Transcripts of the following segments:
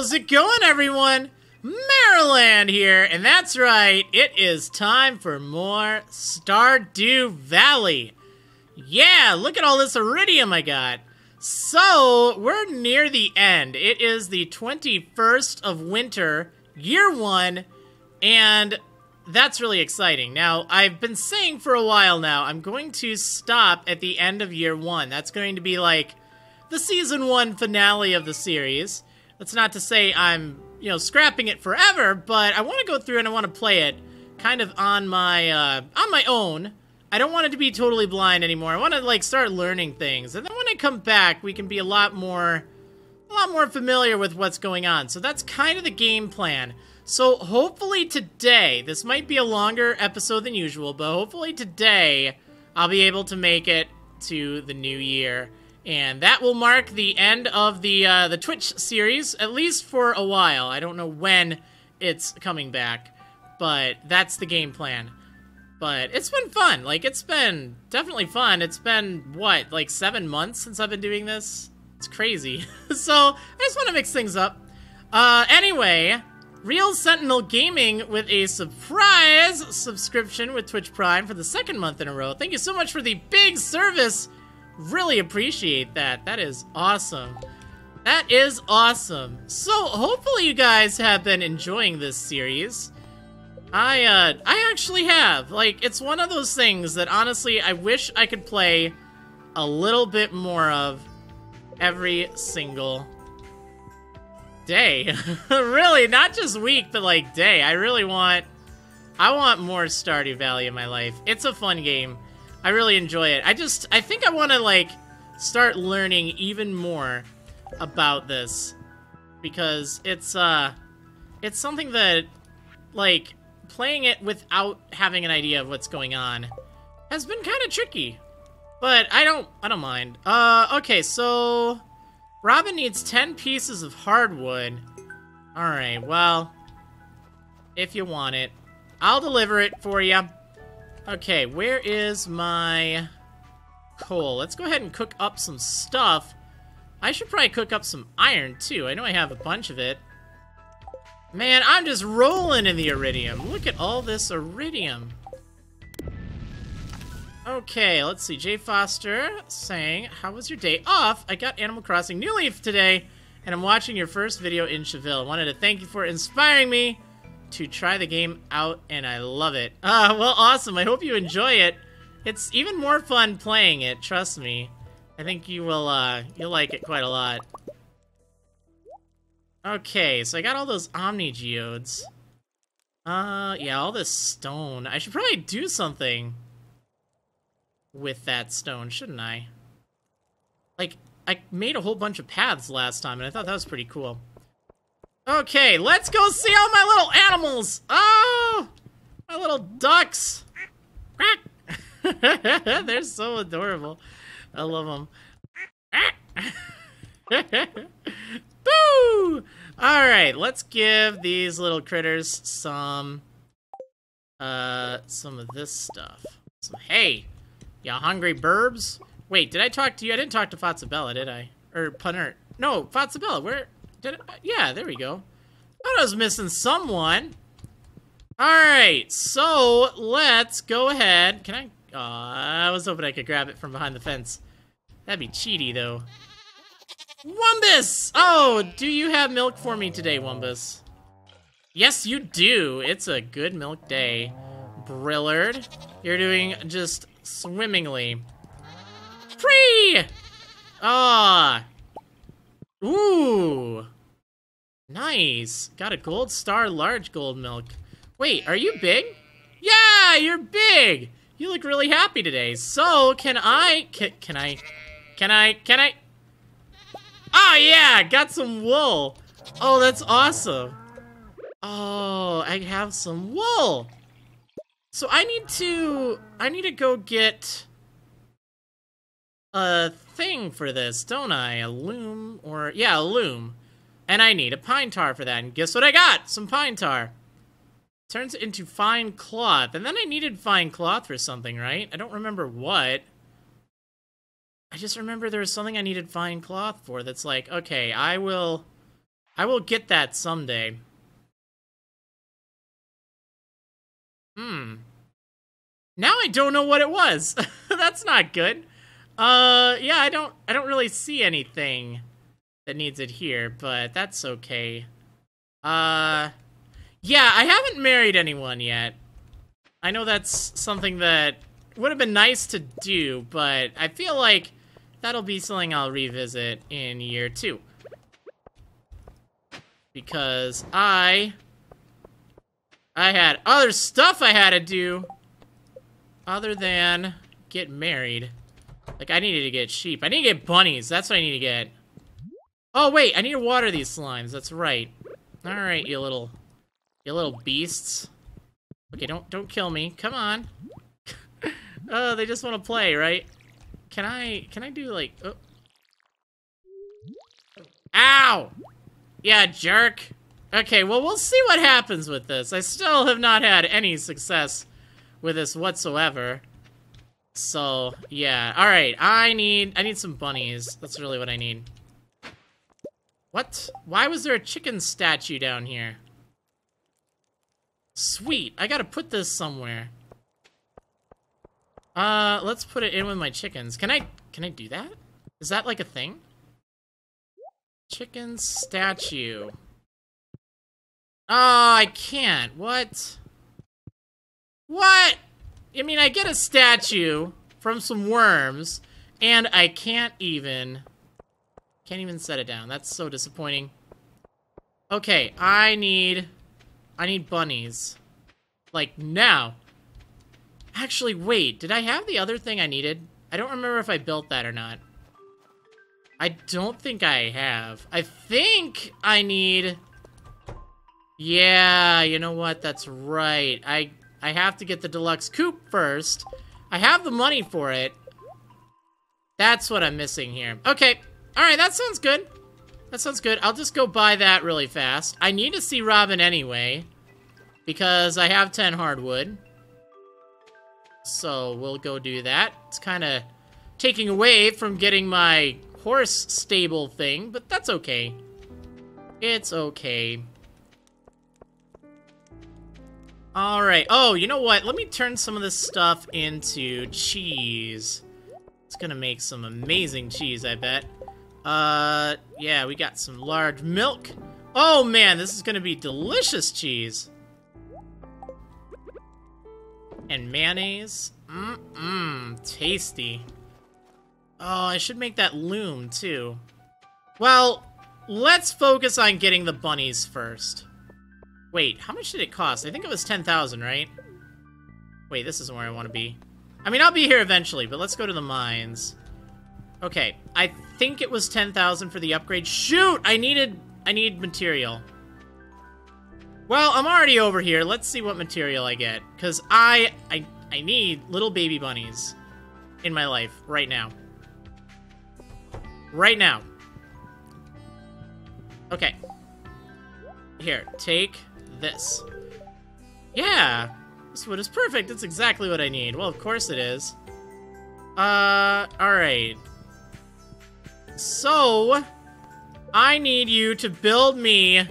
How's it going, everyone? Marriland here, and that's right, it is time for more Stardew Valley. Yeah, look at all this iridium I got. So, we're near the end. It is the 21st of winter, year one, and that's really exciting. Now, I've been saying for a while now, I'm going to stop at the end of year one. That's going to be like the season one finale of the series. That's not to say I'm, you know, scrapping it forever, but I want to go through and I want to play it kind of on my uh, on my own. I don't want it to be totally blind anymore. I want to like start learning things, and then when I come back, we can be a lot more, a lot more familiar with what's going on. So that's kind of the game plan. So hopefully today, this might be a longer episode than usual, but hopefully today I'll be able to make it to the new year. And that will mark the end of the uh, the Twitch series, at least for a while. I don't know when it's coming back, but that's the game plan. But it's been fun. Like, it's been definitely fun. It's been, what, like seven months since I've been doing this? It's crazy. so, I just want to mix things up. Uh, anyway, Real Sentinel Gaming with a surprise subscription with Twitch Prime for the second month in a row. Thank you so much for the big service Really appreciate that. That is awesome. That is awesome. So, hopefully you guys have been enjoying this series. I, uh, I actually have. Like, it's one of those things that honestly I wish I could play a little bit more of every single day. really, not just week, but like day. I really want, I want more Stardew Valley in my life. It's a fun game. I really enjoy it. I just, I think I want to, like, start learning even more about this. Because it's, uh, it's something that, like, playing it without having an idea of what's going on has been kind of tricky. But I don't, I don't mind. Uh, okay, so... Robin needs 10 pieces of hardwood. Alright, well... If you want it. I'll deliver it for you. Okay, where is my coal? Let's go ahead and cook up some stuff. I should probably cook up some iron, too. I know I have a bunch of it. Man, I'm just rolling in the iridium. Look at all this iridium. Okay, let's see. Jay Foster saying, How was your day off? I got Animal Crossing New Leaf today, and I'm watching your first video in Cheville. Wanted to thank you for inspiring me to try the game out, and I love it. Uh, well, awesome. I hope you enjoy it. It's even more fun playing it, trust me. I think you will, uh, you'll like it quite a lot. Okay, so I got all those Omni Geodes. Uh, yeah, all this stone. I should probably do something with that stone, shouldn't I? Like, I made a whole bunch of paths last time, and I thought that was pretty cool. Okay, let's go see all my little animals. Oh, my little ducks. They're so adorable. I love them. Boo! All right, let's give these little critters some, uh, some of this stuff. Some hay. Ya hungry burbs? Wait, did I talk to you? I didn't talk to Fatzabella, did I? Or Punert? No, Fatzabella, where? Did yeah, there we go. Thought I was missing someone. Alright, so let's go ahead. Can I? Oh, I was hoping I could grab it from behind the fence. That'd be cheaty, though. Wumbus! Oh, do you have milk for me today, Wumbus? Yes, you do. It's a good milk day. Brillard, you're doing just swimmingly. Free! Ah. Ooh. Nice. Got a gold star large gold milk. Wait, are you big? Yeah, you're big. You look really happy today. So, can I, can, can I, can I, can I? Oh yeah, got some wool. Oh, that's awesome. Oh, I have some wool. So I need to, I need to go get a thing for this, don't I? A loom or, yeah, a loom. And I need a pine tar for that. And guess what I got? Some pine tar. Turns into fine cloth. And then I needed fine cloth for something, right? I don't remember what. I just remember there was something I needed fine cloth for that's like, okay, I will I will get that someday. Hmm. Now I don't know what it was. That's not good. Uh, yeah, I don't, I don't really see anything that needs it here, but that's okay. Uh, yeah, I haven't married anyone yet. I know that's something that would have been nice to do, but I feel like that'll be something I'll revisit in year two. Because I... I had other stuff I had to do other than get married. Like, I needed to get sheep. I need to get bunnies. That's what I need to get. Oh, wait. I need to water these slimes. That's right. All right, you little... You little beasts. Okay, don't don't kill me. Come on. oh, they just want to play, right? Can I can I do like oh. Ow! Yeah, jerk. Okay, well we'll see what happens with this. I still have not had any success with this whatsoever. So, yeah. Alright, I need I need some bunnies. That's really what I need. What? Why was there a chicken statue down here? Sweet. I gotta put this somewhere. Uh, let's put it in with my chickens. Can I, can I do that? Is that like a thing? Chicken statue. Oh, I can't. What? What? I mean, I get a statue from some worms, and I can't even... Can't even set it down. That's so disappointing. Okay, I need... I need bunnies. Like, now. Actually, wait. Did I have the other thing I needed? I don't remember if I built that or not. I don't think I have. I think I need... Yeah, you know what? That's right. I I have to get the deluxe coop first. I have the money for it. That's what I'm missing here. Okay. All right, that sounds good. That sounds good. I'll just go buy that really fast. I need to see Robin anyway. Because I have 10 hardwood. So we'll go do that. It's kind of taking away from getting my horse stable thing, but that's okay. It's okay. Alright. Oh, you know what? Let me turn some of this stuff into cheese. It's gonna make some amazing cheese, I bet. Uh, yeah, we got some large milk. Oh man, this is gonna be delicious cheese. And mayonnaise. Mmm, tasty. Oh, I should make that loom, too. Well, let's focus on getting the bunnies first. Wait, how much did it cost? I think it was 10,000, right? Wait, this isn't where I want to be. I mean, I'll be here eventually, but let's go to the mines. Okay, I think it was 10,000 for the upgrade. Shoot! I needed... I need material. Well, I'm already over here. Let's see what material I get. Because I, I, I need little baby bunnies in my life right now. Right now. Okay. Here, take this. Yeah! This wood is perfect. It's exactly what I need. Well, of course it is. Uh, alright. So, I need you to build me...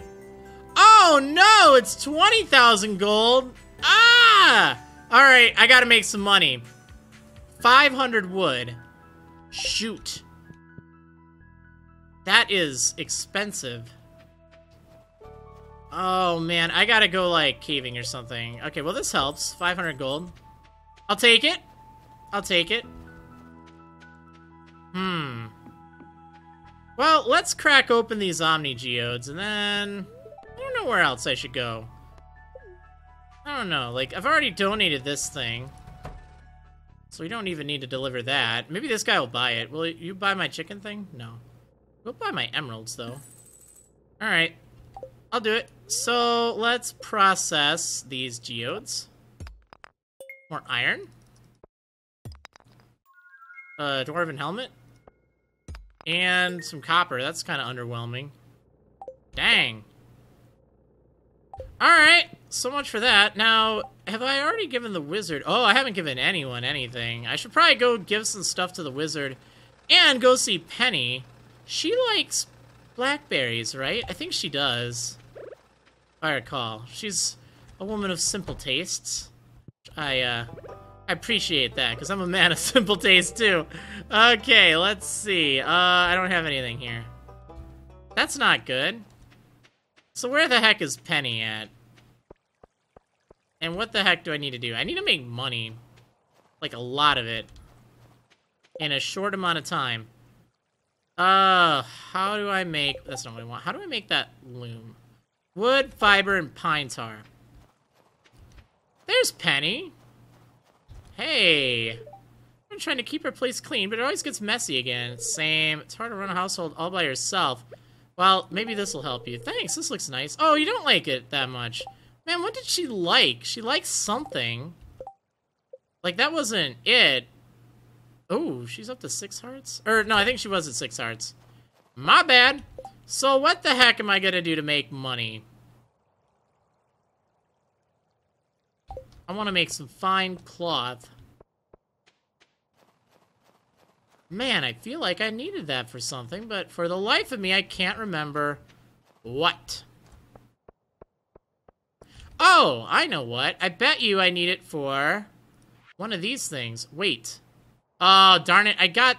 Oh no, it's 20,000 gold. Ah! Alright, I gotta make some money. 500 wood. Shoot. That is expensive. Oh man, I gotta go like caving or something. Okay, well this helps. 500 gold. I'll take it. I'll take it. Hmm. Well, let's crack open these Omni Geodes, and then... I don't know where else I should go. I don't know, like, I've already donated this thing. So we don't even need to deliver that. Maybe this guy will buy it. Will you buy my chicken thing? No. We'll buy my emeralds, though. Alright. I'll do it. So, let's process these geodes. More iron. A dwarven helmet. And some copper. That's kind of underwhelming. Dang. Alright, so much for that. Now, have I already given the wizard... Oh, I haven't given anyone anything. I should probably go give some stuff to the wizard and go see Penny. She likes blackberries, right? I think she does. I recall. She's a woman of simple tastes. I, uh, I appreciate that, because I'm a man of simple taste, too. Okay, let's see. Uh, I don't have anything here. That's not good. So where the heck is Penny at? And what the heck do I need to do? I need to make money. Like, a lot of it. In a short amount of time. Uh, how do I make... That's not what I want. How do I make that loom? Wood, fiber, and pine tar. There's Penny. Hey. I'm trying to keep her place clean, but it always gets messy again. Same. It's hard to run a household all by yourself. Well, maybe this will help you. Thanks, this looks nice. Oh, you don't like it that much. Man, what did she like? She liked something. Like, that wasn't it. Oh, she's up to six hearts? Or, no, I think she was at six hearts. My bad. So what the heck am I gonna do to make money? I want to make some fine cloth. Man, I feel like I needed that for something, but for the life of me, I can't remember what. Oh, I know what. I bet you I need it for one of these things. Wait. Oh, darn it. I got...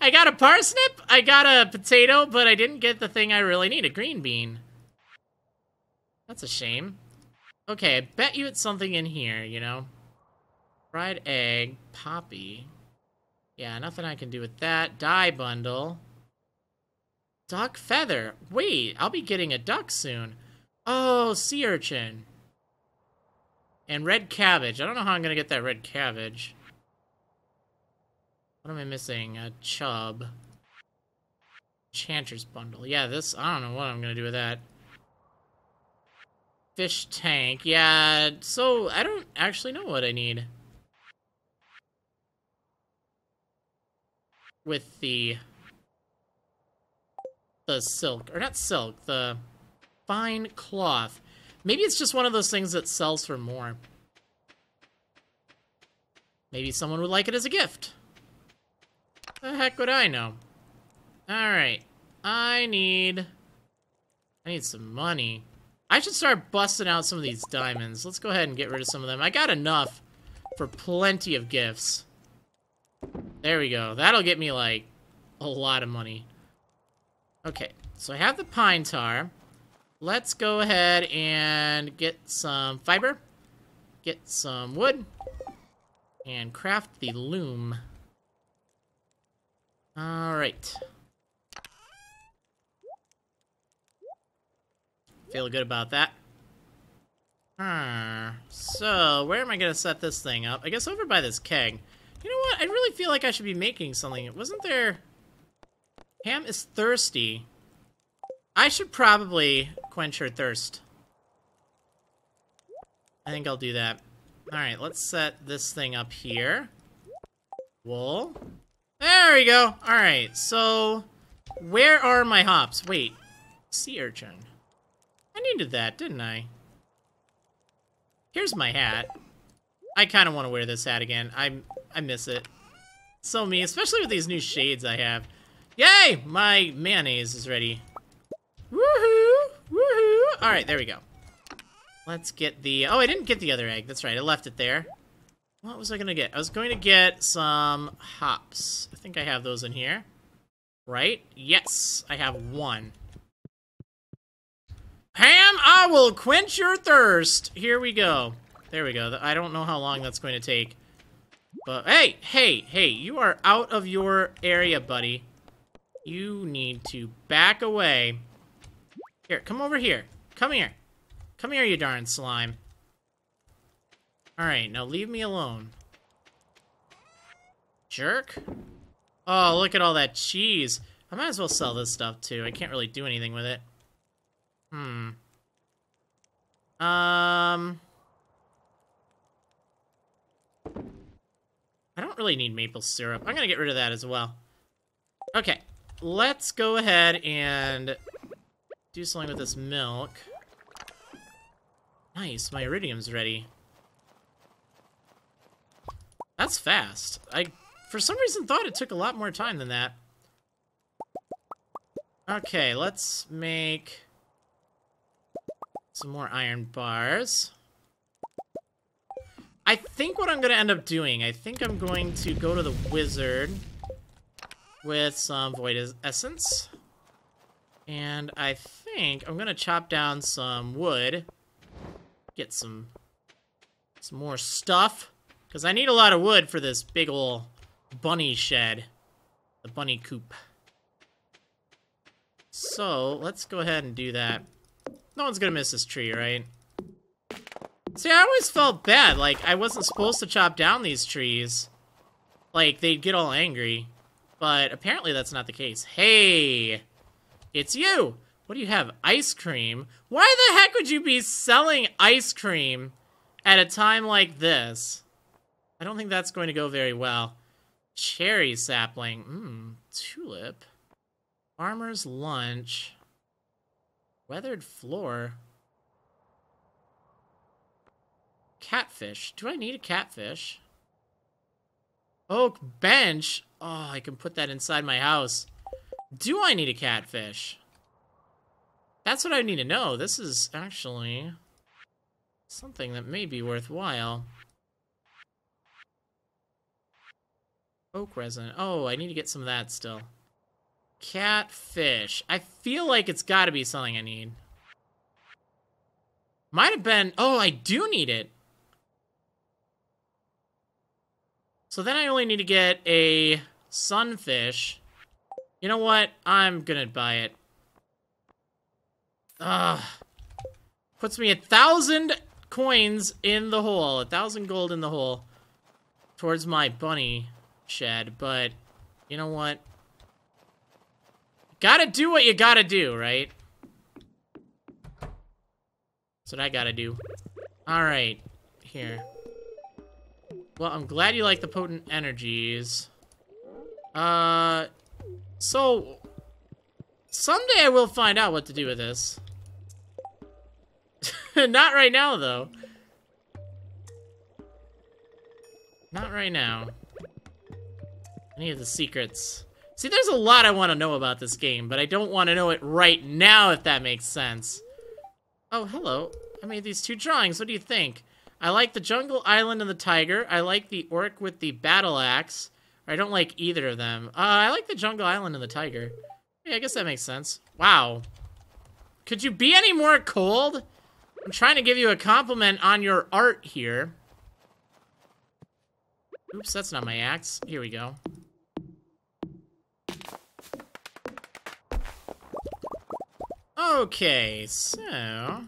I got a parsnip, I got a potato, but I didn't get the thing I really need, a green bean. That's a shame. Okay, I bet you it's something in here, you know? Fried egg, poppy. Yeah, nothing I can do with that. Dye bundle. Duck feather. Wait, I'll be getting a duck soon. Oh, sea urchin. And red cabbage. I don't know how I'm going to get that red cabbage. What am I missing? A chub. Chanter's bundle. Yeah, this, I don't know what I'm to do with that. Fish tank. Yeah, so I don't actually know what I need. With the... The silk. Or not silk, the fine cloth. Maybe it's just one of those things that sells for more. Maybe someone would like it as a gift. The heck would I know? Alright. I need... I need some money. I should start busting out some of these diamonds. Let's go ahead and get rid of some of them. I got enough for plenty of gifts. There we go. That'll get me, like, a lot of money. Okay, so I have the pine tar. Let's go ahead and get some fiber, get some wood, and craft the loom. Alright. Feel good about that. Hmm. So, where am I going to set this thing up? I guess over by this keg. You know what? I really feel like I should be making something. Wasn't there... Ham is thirsty. I should probably quench her thirst. I think I'll do that. Alright, let's set this thing up here. Wool. There we go. Alright, so... Where are my hops? Wait. Sea urchin. I needed that, didn't I? Here's my hat. I kind of want to wear this hat again. I I miss it. So me, especially with these new shades I have. Yay! My mayonnaise is ready. Woohoo! Woohoo! Alright, there we go. Let's get the... Oh, I didn't get the other egg. That's right, I left it there. What was I going to get? I was going to get some hops. I think I have those in here. Right? Yes, I have one. Ham, I will quench your thirst. Here we go. There we go. I don't know how long that's going to take. But, hey, hey, hey, you are out of your area, buddy. You need to back away. Here, come over here. Come here. Come here, you darn slime. Alright, now leave me alone. Jerk. Oh, look at all that cheese. I might as well sell this stuff, too. I can't really do anything with it. Hmm. Um... I don't really need maple syrup. I'm gonna get rid of that as well. Okay, let's go ahead and do something with this milk. Nice, my iridium's ready. That's fast. I, for some reason, thought it took a lot more time than that. Okay, let's make some more iron bars. I think what I'm going to end up doing, I think I'm going to go to the wizard with some void essence. And I think I'm going to chop down some wood. Get some, some more stuff. Because I need a lot of wood for this big ol' bunny shed. The bunny coop. So, let's go ahead and do that. No one's gonna miss this tree, right? See, I always felt bad. Like, I wasn't supposed to chop down these trees. Like, they'd get all angry. But apparently that's not the case. Hey! It's you! What do you have? Ice cream? Why the heck would you be selling ice cream at a time like this? I don't think that's going to go very well. Cherry sapling. Mmm, tulip. Farmer's lunch. Weathered floor. Catfish. Do I need a catfish? Oak bench. Oh, I can put that inside my house. Do I need a catfish? That's what I need to know. This is actually something that may be worthwhile. Oak resin. Oh, I need to get some of that still. Catfish. I feel like it's got to be something I need. Might have been... Oh, I do need it. So then I only need to get a sunfish. You know what? I'm gonna buy it. Ugh. Puts me a thousand coins in the hole. A thousand gold in the hole. Towards my bunny shed. But, you know what? Gotta do what you gotta do, right? That's what I gotta do. Alright. Here. Well, I'm glad you like the potent energies. Uh, so, someday I will find out what to do with this. Not right now, though. Not right now. Any of the secrets. See, there's a lot I want to know about this game, but I don't want to know it right now, if that makes sense. Oh, hello. I made these two drawings. What do you think? I like the jungle island and the tiger. I like the orc with the battle axe. I don't like either of them. Uh, I like the jungle island and the tiger. Yeah, I guess that makes sense. Wow. Could you be any more cold? I'm trying to give you a compliment on your art here. Oops, that's not my axe. Here we go. Okay, so...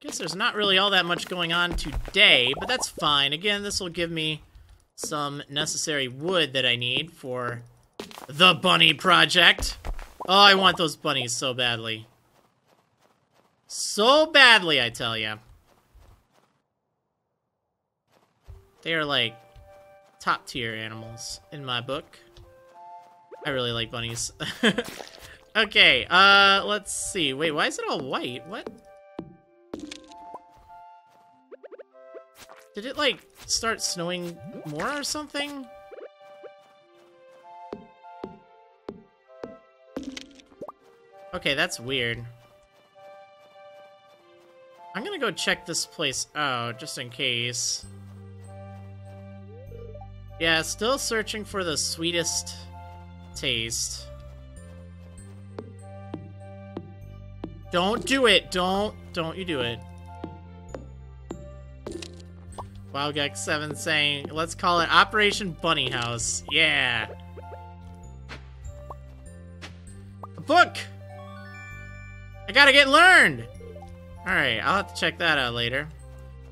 Guess there's not really all that much going on today, but that's fine. Again, this will give me some necessary wood that I need for the bunny project. Oh, I want those bunnies so badly. So badly, I tell ya. They are like top tier animals in my book. I really like bunnies. okay, uh, let's see. Wait, why is it all white? What? Did it, like, start snowing more or something? Okay, that's weird. I'm gonna go check this place out, just in case. Yeah, still searching for the sweetest taste. Don't do it! Don't! Don't you do it. WildGex7 saying, let's call it Operation Bunny House. Yeah. A book! I gotta get learned! Alright, I'll have to check that out later.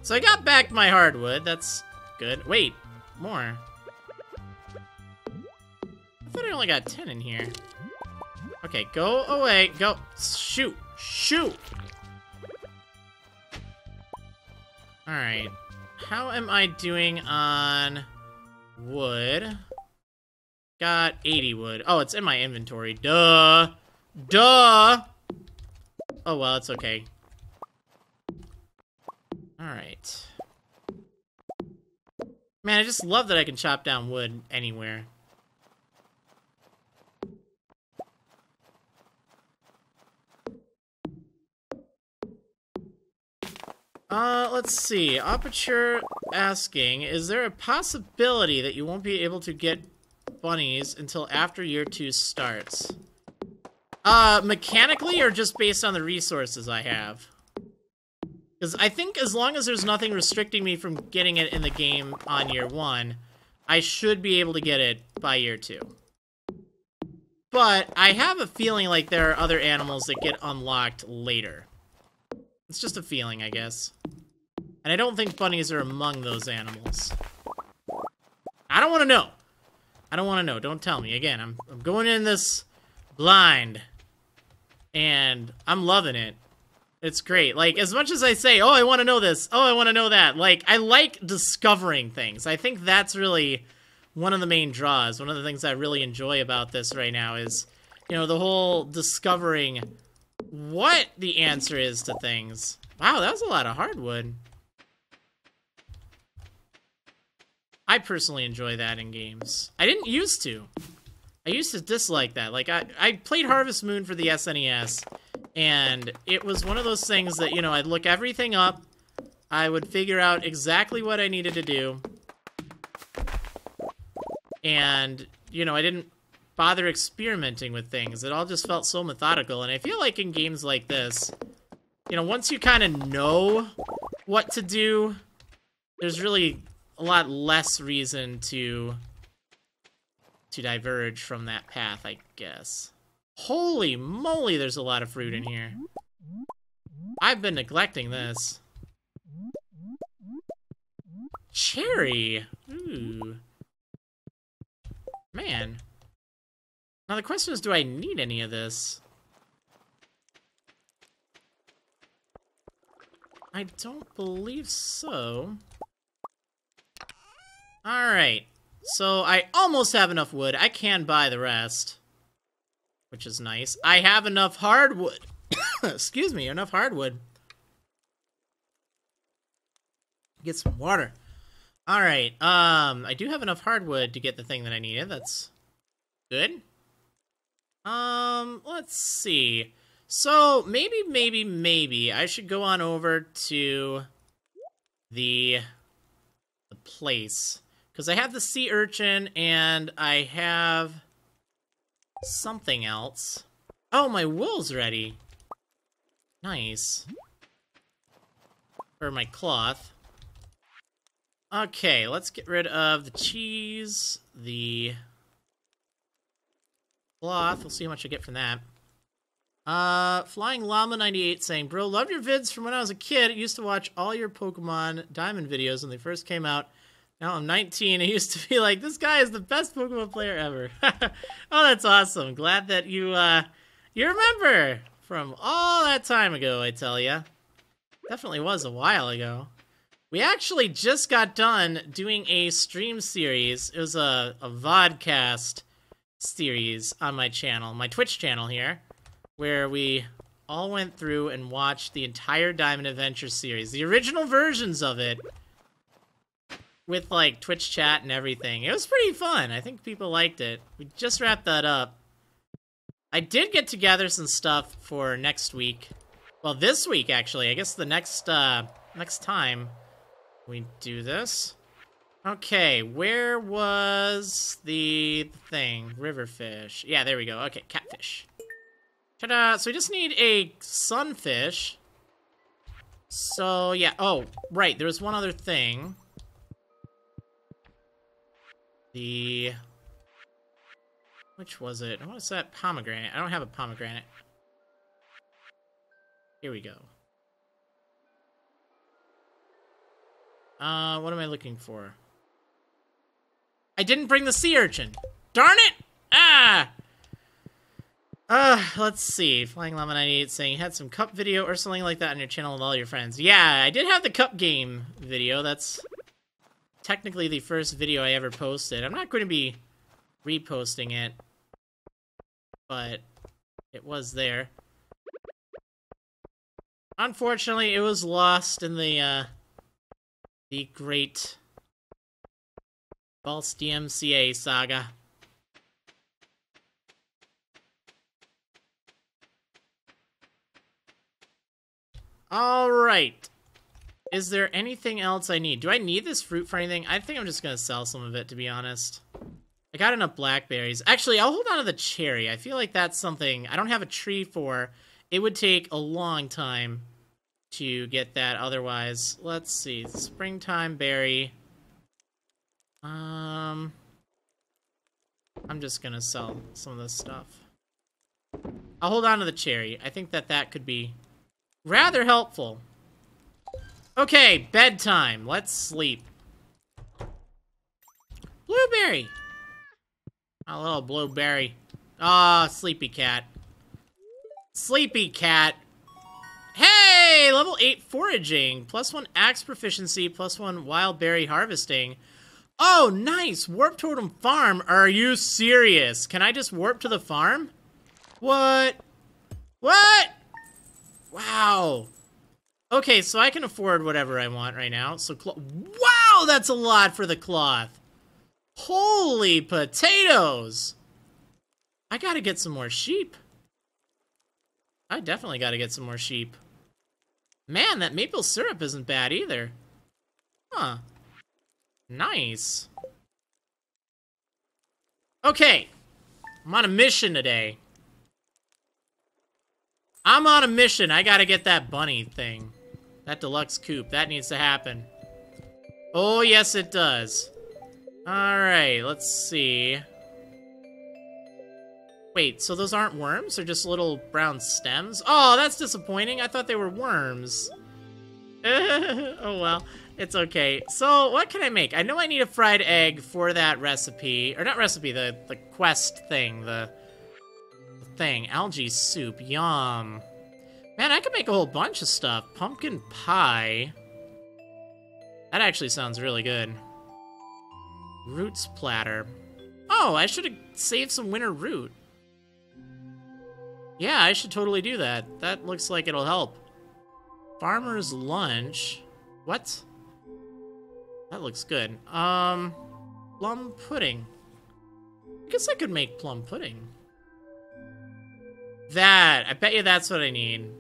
So I got back my hardwood. That's good. Wait, more. I thought I only got 10 in here. Okay, go away. Go. Shoot. Shoot! Alright. How am I doing on wood? Got 80 wood. Oh, it's in my inventory. Duh. Duh. Oh, well, it's okay. Alright. Man, I just love that I can chop down wood anywhere. Uh, let's see. Aperture asking, is there a possibility that you won't be able to get bunnies until after year two starts? Uh, mechanically or just based on the resources I have? Because I think as long as there's nothing restricting me from getting it in the game on year one, I should be able to get it by year two. But I have a feeling like there are other animals that get unlocked later. It's just a feeling, I guess. And I don't think bunnies are among those animals. I don't want to know. I don't want to know. Don't tell me. Again, I'm, I'm going in this blind. And I'm loving it. It's great. Like, as much as I say, oh, I want to know this. Oh, I want to know that. Like, I like discovering things. I think that's really one of the main draws. One of the things I really enjoy about this right now is, you know, the whole discovering what the answer is to things. Wow, that was a lot of hardwood. I personally enjoy that in games. I didn't used to. I used to dislike that. Like, I, I played Harvest Moon for the SNES, and it was one of those things that, you know, I'd look everything up, I would figure out exactly what I needed to do, and, you know, I didn't bother experimenting with things. It all just felt so methodical, and I feel like in games like this, you know, once you kind of know what to do, there's really a lot less reason to to diverge from that path, I guess. Holy moly, there's a lot of fruit in here. I've been neglecting this. Cherry! Ooh. Man. Now the question is, do I need any of this? I don't believe so. Alright. So I almost have enough wood. I can buy the rest. Which is nice. I have enough hardwood. Excuse me, enough hardwood. Get some water. Alright, um, I do have enough hardwood to get the thing that I needed. That's good. Um, let's see. So, maybe, maybe, maybe I should go on over to the, the place. Because I have the sea urchin and I have something else. Oh, my wool's ready. Nice. Or my cloth. Okay, let's get rid of the cheese, the cloth. We'll see how much I get from that. Uh, Flying Llama 98 saying, Bro, love your vids from when I was a kid. I used to watch all your Pokemon Diamond videos when they first came out. Now I'm 19. I used to be like, this guy is the best Pokemon player ever. oh, that's awesome. Glad that you, uh, you remember from all that time ago, I tell ya. Definitely was a while ago. We actually just got done doing a stream series. It was a, a vodcast series on my channel, my Twitch channel here, where we all went through and watched the entire Diamond Adventure series, the original versions of it, with like Twitch chat and everything. It was pretty fun. I think people liked it. We just wrapped that up. I did get together some stuff for next week. Well, this week actually. I guess the next uh next time we do this. Okay, where was the thing? Riverfish. Yeah, there we go. Okay, catfish. Ta-da! So we just need a sunfish. So, yeah. Oh, right. There was one other thing. The... Which was it? What was that? Pomegranate. I don't have a pomegranate. Here we go. Uh, what am I looking for? I didn't bring the sea urchin. Darn it! Ah! Uh, let's see. Flying Llama 98 saying you had some cup video or something like that on your channel with all your friends. Yeah, I did have the cup game video. That's technically the first video I ever posted. I'm not going to be reposting it, but it was there. Unfortunately, it was lost in the, uh, the great false DMCA saga. All right. Is there anything else I need? Do I need this fruit for anything? I think I'm just gonna sell some of it, to be honest. I got enough blackberries. Actually, I'll hold on to the cherry. I feel like that's something I don't have a tree for. It would take a long time to get that otherwise. Let's see. Springtime berry. Um... I'm just gonna sell some of this stuff. I'll hold on to the cherry. I think that that could be rather helpful. Okay, bedtime. Let's sleep. Blueberry. A little blueberry. Ah, oh, sleepy cat. Sleepy cat. Hey, level 8 foraging. Plus 1 axe proficiency, plus 1 wild berry harvesting. Oh, nice! Warp Totem Farm. Are you serious? Can I just warp to the farm? What? What? Wow. Okay, so I can afford whatever I want right now. So, wow, that's a lot for the cloth. Holy potatoes! I gotta get some more sheep. I definitely gotta get some more sheep. Man, that maple syrup isn't bad either. Huh. Nice. Okay. I'm on a mission today. I'm on a mission. I gotta get that bunny thing. That deluxe coop, That needs to happen. Oh, yes, it does. Alright, let's see. Wait, so those aren't worms? They're just little brown stems? Oh, that's disappointing. I thought they were worms. oh, well. It's okay. So, what can I make? I know I need a fried egg for that recipe. Or not recipe, the, the quest thing. The, the thing. Algae soup. Yum. Man, I could make a whole bunch of stuff. Pumpkin pie. That actually sounds really good. Roots platter. Oh, I should have saved some winter root. Yeah, I should totally do that. That looks like it'll help. Farmer's lunch. What? That looks good. Um, plum pudding. I guess I could make plum pudding. That, I bet you that's what I need.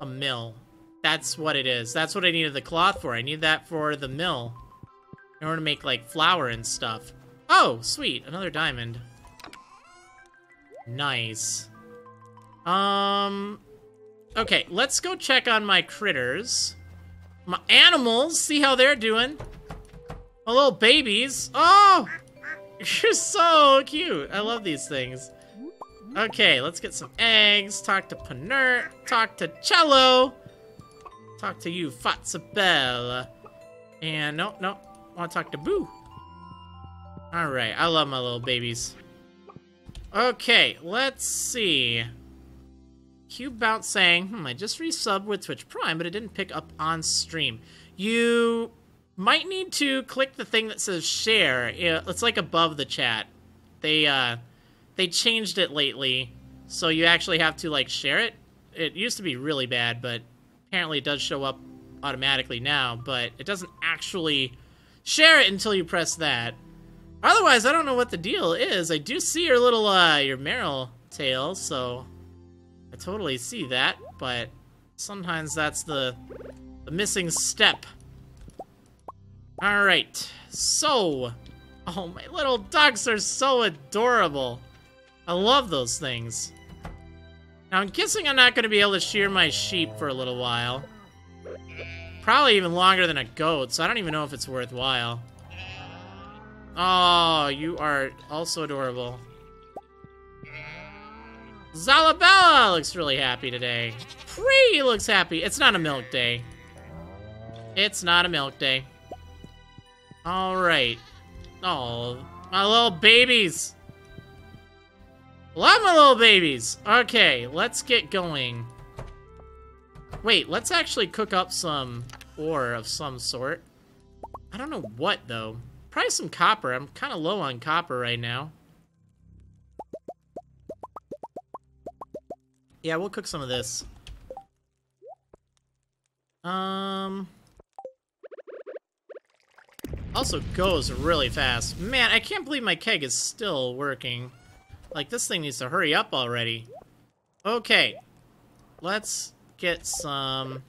A mill. That's what it is. That's what I needed the cloth for. I need that for the mill. In order to make, like, flour and stuff. Oh, sweet. Another diamond. Nice. Um, okay, let's go check on my critters. My animals, see how they're doing. My little babies. Oh! You're so cute. I love these things. Okay, let's get some eggs. Talk to Panert. Talk to Cello. Talk to you, Fatzabelle. And no, no. Want to talk to Boo. Alright, I love my little babies. Okay, let's see. Cube Bounce saying, hmm, I just resubbed with Twitch Prime, but it didn't pick up on stream. You might need to click the thing that says share. It's like above the chat. They uh, they changed it lately, so you actually have to like share it. It used to be really bad, but apparently it does show up automatically now. But it doesn't actually share it until you press that. Otherwise, I don't know what the deal is. I do see your little uh, your Meryl tail, so I totally see that. But sometimes that's the the missing step. Alright, so... Oh, my little ducks are so adorable. I love those things. Now, I'm guessing I'm not going to be able to shear my sheep for a little while. Probably even longer than a goat, so I don't even know if it's worthwhile. Oh, you are also adorable. Zalabella looks really happy today. Pre looks happy. It's not a milk day. It's not a milk day. Alright. Oh, my little babies. Love my little babies. Okay, let's get going. Wait, let's actually cook up some ore of some sort. I don't know what, though. Probably some copper. I'm kind of low on copper right now. Yeah, we'll cook some of this. Um... Also goes really fast. Man, I can't believe my keg is still working. Like, this thing needs to hurry up already. Okay. Let's get some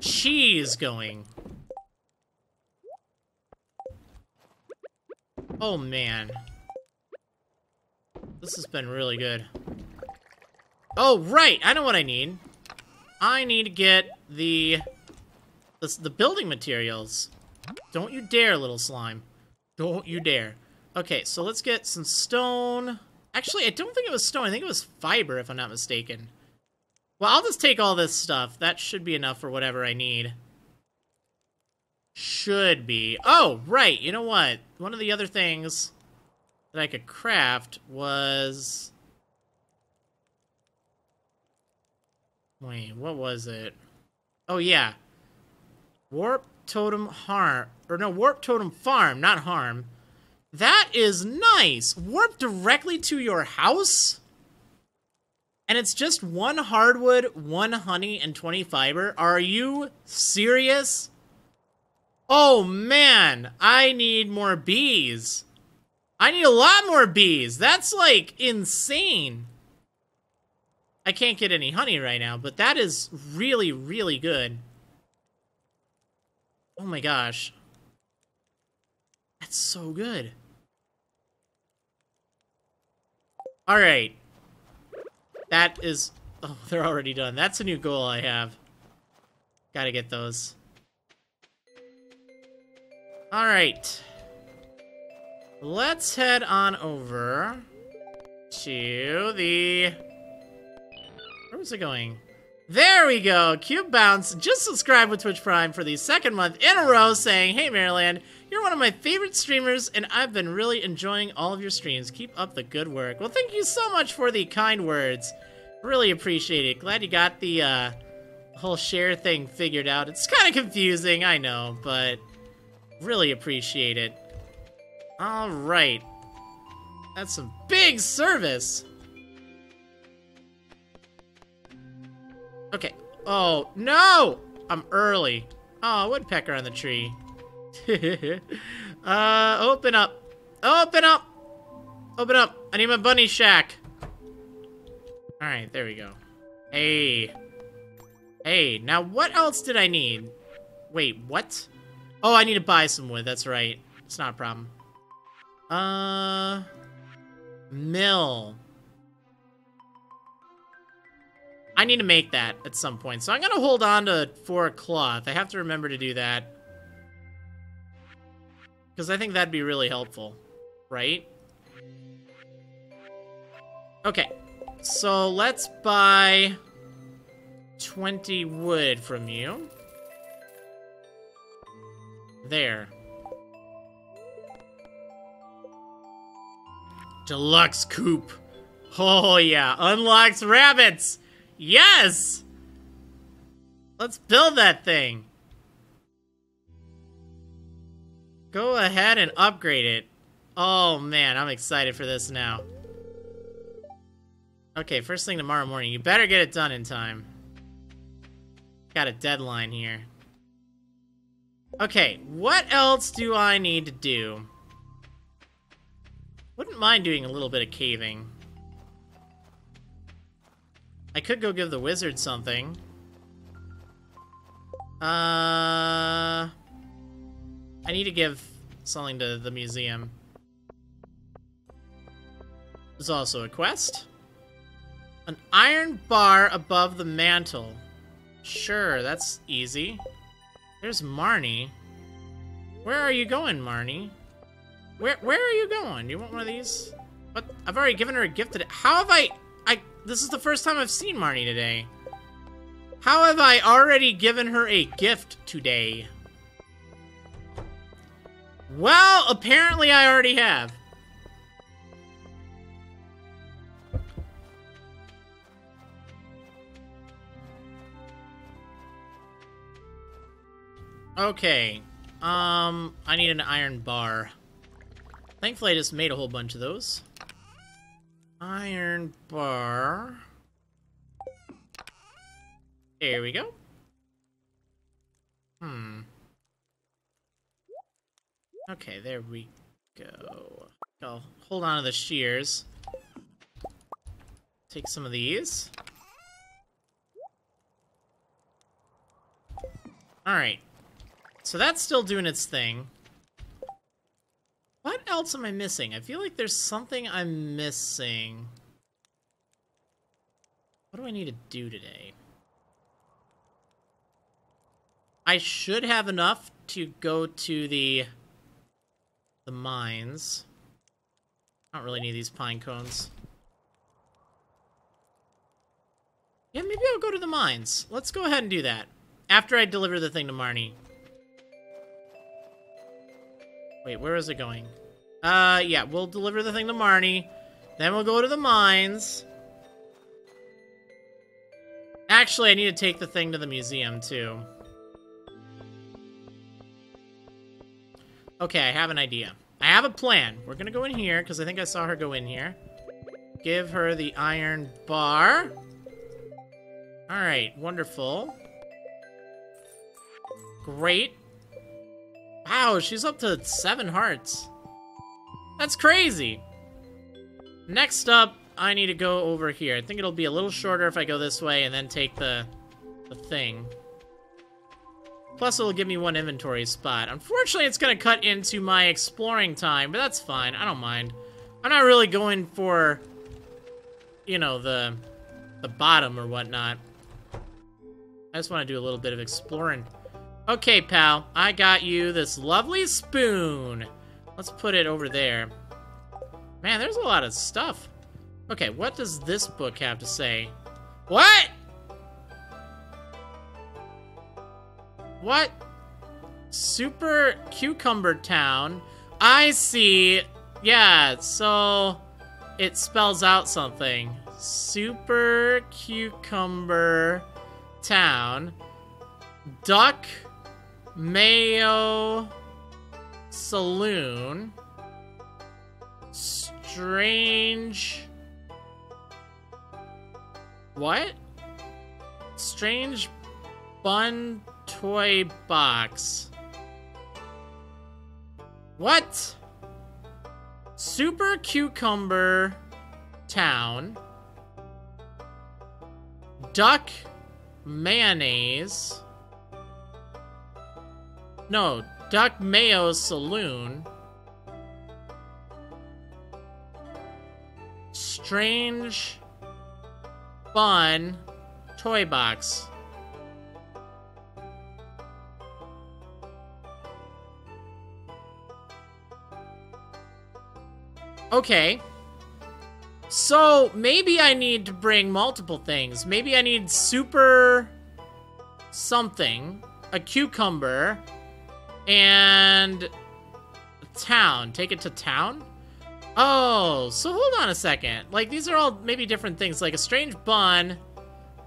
cheese going. Oh, man. This has been really good. Oh, right! I know what I need. I need to get the, the, the building materials. Don't you dare, little slime. Don't you dare. Okay, so let's get some stone. Actually, I don't think it was stone. I think it was fiber, if I'm not mistaken. Well, I'll just take all this stuff. That should be enough for whatever I need. Should be. Oh, right. You know what? One of the other things that I could craft was... Wait, what was it? Oh, yeah. Warp Totem Harm. Or no, Warp Totem Farm, not Harm. That is nice. Warp directly to your house? And it's just one hardwood, one honey, and 20 fiber? Are you serious? Oh man, I need more bees. I need a lot more bees. That's like insane. I can't get any honey right now, but that is really, really good. Oh my gosh. That's so good. Alright. That is... Oh, they're already done. That's a new goal I have. Gotta get those. Alright. Let's head on over to the... Where was it going? There we go! Cube Bounce just subscribed with Twitch Prime for the second month in a row saying, Hey Marriland, you're one of my favorite streamers and I've been really enjoying all of your streams. Keep up the good work. Well, thank you so much for the kind words. Really appreciate it. Glad you got the uh, whole share thing figured out. It's kind of confusing, I know, but really appreciate it. All right. That's some big service. Okay. Oh, no! I'm early. Oh, woodpecker on the tree. uh, open up. Open up! Open up. I need my bunny shack. Alright, there we go. Hey. Hey, now what else did I need? Wait, what? Oh, I need to buy some wood. That's right. It's not a problem. Uh... Mill. I need to make that at some point. So I'm going to hold on to four cloth. I have to remember to do that. Because I think that'd be really helpful. Right? Okay. So let's buy 20 wood from you. There. Deluxe coop. Oh yeah, unlocks rabbits. Yes! Let's build that thing. Go ahead and upgrade it. Oh man, I'm excited for this now. Okay, first thing tomorrow morning. You better get it done in time. Got a deadline here. Okay, what else do I need to do? Wouldn't mind doing a little bit of caving. I could go give the wizard something. Uh... I need to give something to the museum. There's also a quest. An iron bar above the mantle. Sure, that's easy. There's Marnie. Where are you going, Marnie? Where where are you going? Do you want one of these? But I've already given her a gift today. How have I I this is the first time I've seen Marnie today. How have I already given her a gift today? Well, apparently I already have. Okay. Um, I need an iron bar. Thankfully, I just made a whole bunch of those. Iron bar. There we go. Hmm. Okay, there we go. I'll hold on to the shears. Take some of these. Alright. So that's still doing its thing. What else am I missing? I feel like there's something I'm missing. What do I need to do today? I should have enough to go to the the mines. I don't really need these pine cones. Yeah, maybe I'll go to the mines. Let's go ahead and do that. After I deliver the thing to Marnie. Wait, where is it going? Uh, yeah, we'll deliver the thing to Marnie. Then we'll go to the mines. Actually, I need to take the thing to the museum, too. Okay, I have an idea. I have a plan. We're gonna go in here, because I think I saw her go in here. Give her the iron bar. Alright, wonderful. Great. Wow, she's up to seven hearts. That's crazy. Next up, I need to go over here. I think it'll be a little shorter if I go this way and then take the, the thing. Plus, it'll give me one inventory spot. Unfortunately, it's going to cut into my exploring time, but that's fine. I don't mind. I'm not really going for, you know, the, the bottom or whatnot. I just want to do a little bit of exploring. Okay, pal. I got you this lovely spoon. Let's put it over there. Man, there's a lot of stuff. Okay, what does this book have to say? What? What? Super Cucumber Town. I see. Yeah, so it spells out something. Super Cucumber Town. Duck Mayo Saloon. Strange. What? Strange Bun toy box. What? Super Cucumber Town. Duck Mayonnaise. No, Duck Mayo Saloon. Strange Fun Toy Box. Okay. So, maybe I need to bring multiple things. Maybe I need super something, a cucumber, and town. Take it to town? Oh, so hold on a second. Like, these are all maybe different things, like a strange bun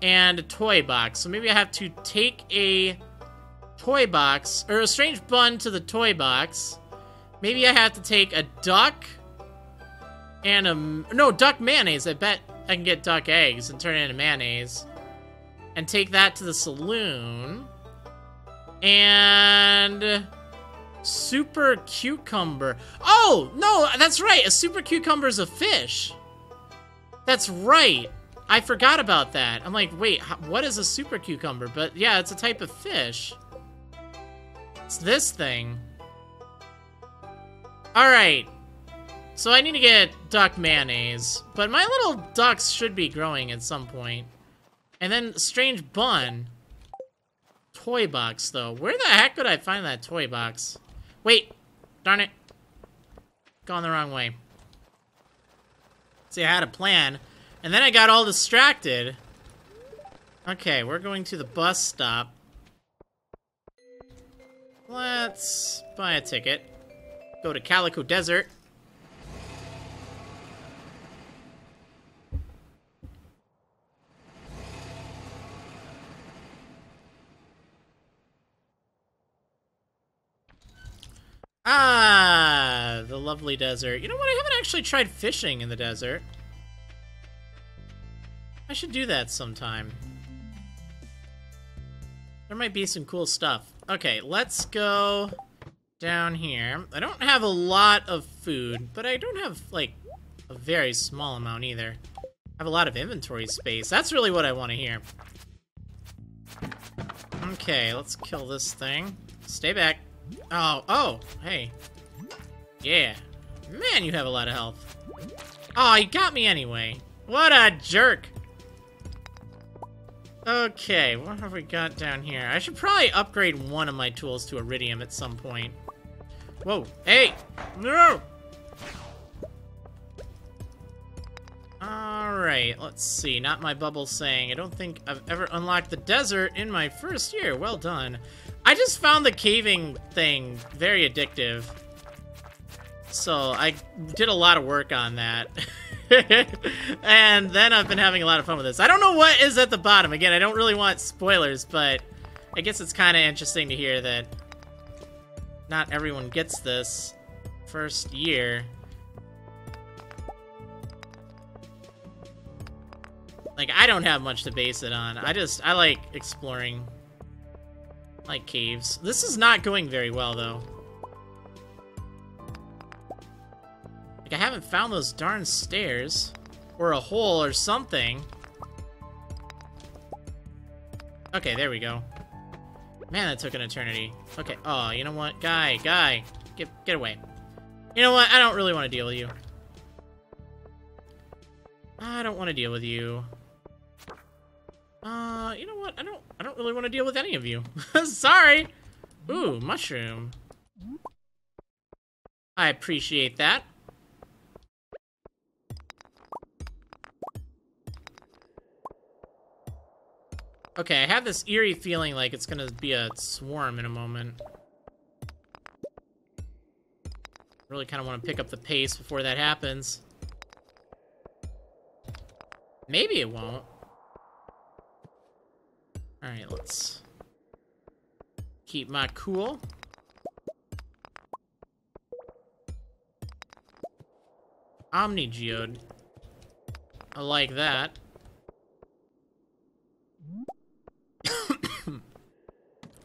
and a toy box. So maybe I have to take a toy box, or a strange bun to the toy box. Maybe I have to take a duck and a... No, duck mayonnaise. I bet I can get duck eggs and turn it into mayonnaise. And take that to the saloon. And... Super cucumber. Oh, no, that's right. A super cucumber is a fish. That's right. I forgot about that. I'm like, wait, what is a super cucumber? But yeah, it's a type of fish. It's this thing. All right. So I need to get duck mayonnaise, but my little ducks should be growing at some point. And then strange bun. Toy box, though. Where the heck could I find that toy box? Wait! Darn it. Gone the wrong way. See, I had a plan, and then I got all distracted. Okay, we're going to the bus stop. Let's buy a ticket. Go to Calico Desert. Ah, the lovely desert. You know what? I haven't actually tried fishing in the desert. I should do that sometime. There might be some cool stuff. Okay, let's go down here. I don't have a lot of food, but I don't have, like, a very small amount either. I have a lot of inventory space. That's really what I want to hear. Okay, let's kill this thing. Stay back. Oh, oh, hey. Yeah. Man, you have a lot of health. Oh, he got me anyway. What a jerk. Okay, what have we got down here? I should probably upgrade one of my tools to Iridium at some point. Whoa, hey! No! Alright, let's see. Not my bubble saying. I don't think I've ever unlocked the desert in my first year. Well done. I just found the caving thing very addictive. So I did a lot of work on that. and then I've been having a lot of fun with this. I don't know what is at the bottom. Again, I don't really want spoilers, but I guess it's kind of interesting to hear that not everyone gets this first year. Like, I don't have much to base it on. I just, I like exploring, like, caves. This is not going very well, though. Like, I haven't found those darn stairs. Or a hole or something. Okay, there we go. Man, that took an eternity. Okay, oh, you know what? Guy, guy, get, get away. You know what? I don't really want to deal with you. I don't want to deal with you. Uh, you know what? I don't I don't really want to deal with any of you. Sorry. Ooh, mushroom. I appreciate that. Okay, I have this eerie feeling like it's gonna be a swarm in a moment. Really kind of want to pick up the pace before that happens. Maybe it won't. Alright, let's keep my cool. Omni Geode. I like that.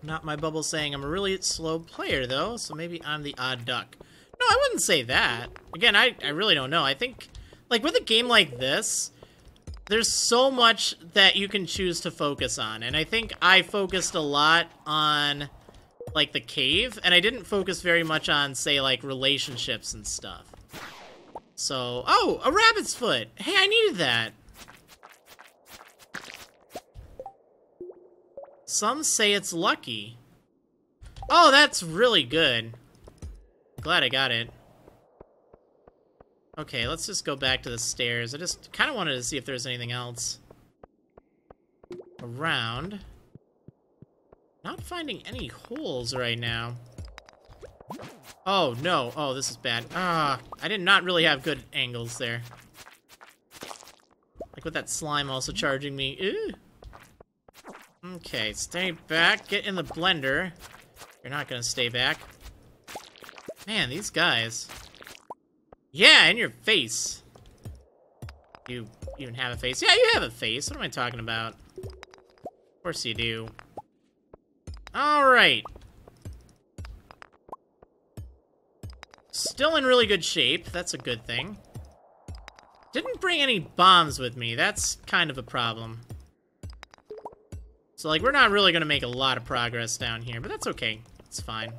Not my bubble saying I'm a really slow player, though, so maybe I'm the odd duck. No, I wouldn't say that. Again, I, I really don't know. I think, like, with a game like this, there's so much that you can choose to focus on. And I think I focused a lot on, like, the cave, and I didn't focus very much on, say, like, relationships and stuff. So, oh, a rabbit's foot. Hey, I needed that. Some say it's lucky. Oh, that's really good. Glad I got it. Okay, let's just go back to the stairs. I just kind of wanted to see if there's anything else around. Not finding any holes right now. Oh, no. Oh, this is bad. Ah, I did not really have good angles there. Like with that slime also charging me. Ew. Okay, stay back. Get in the blender. You're not gonna stay back. Man, these guys. Yeah, in your face. You even have a face? Yeah, you have a face. What am I talking about? Of course you do. Alright. Still in really good shape. That's a good thing. Didn't bring any bombs with me. That's kind of a problem. So, like, we're not really going to make a lot of progress down here, but that's okay. It's fine.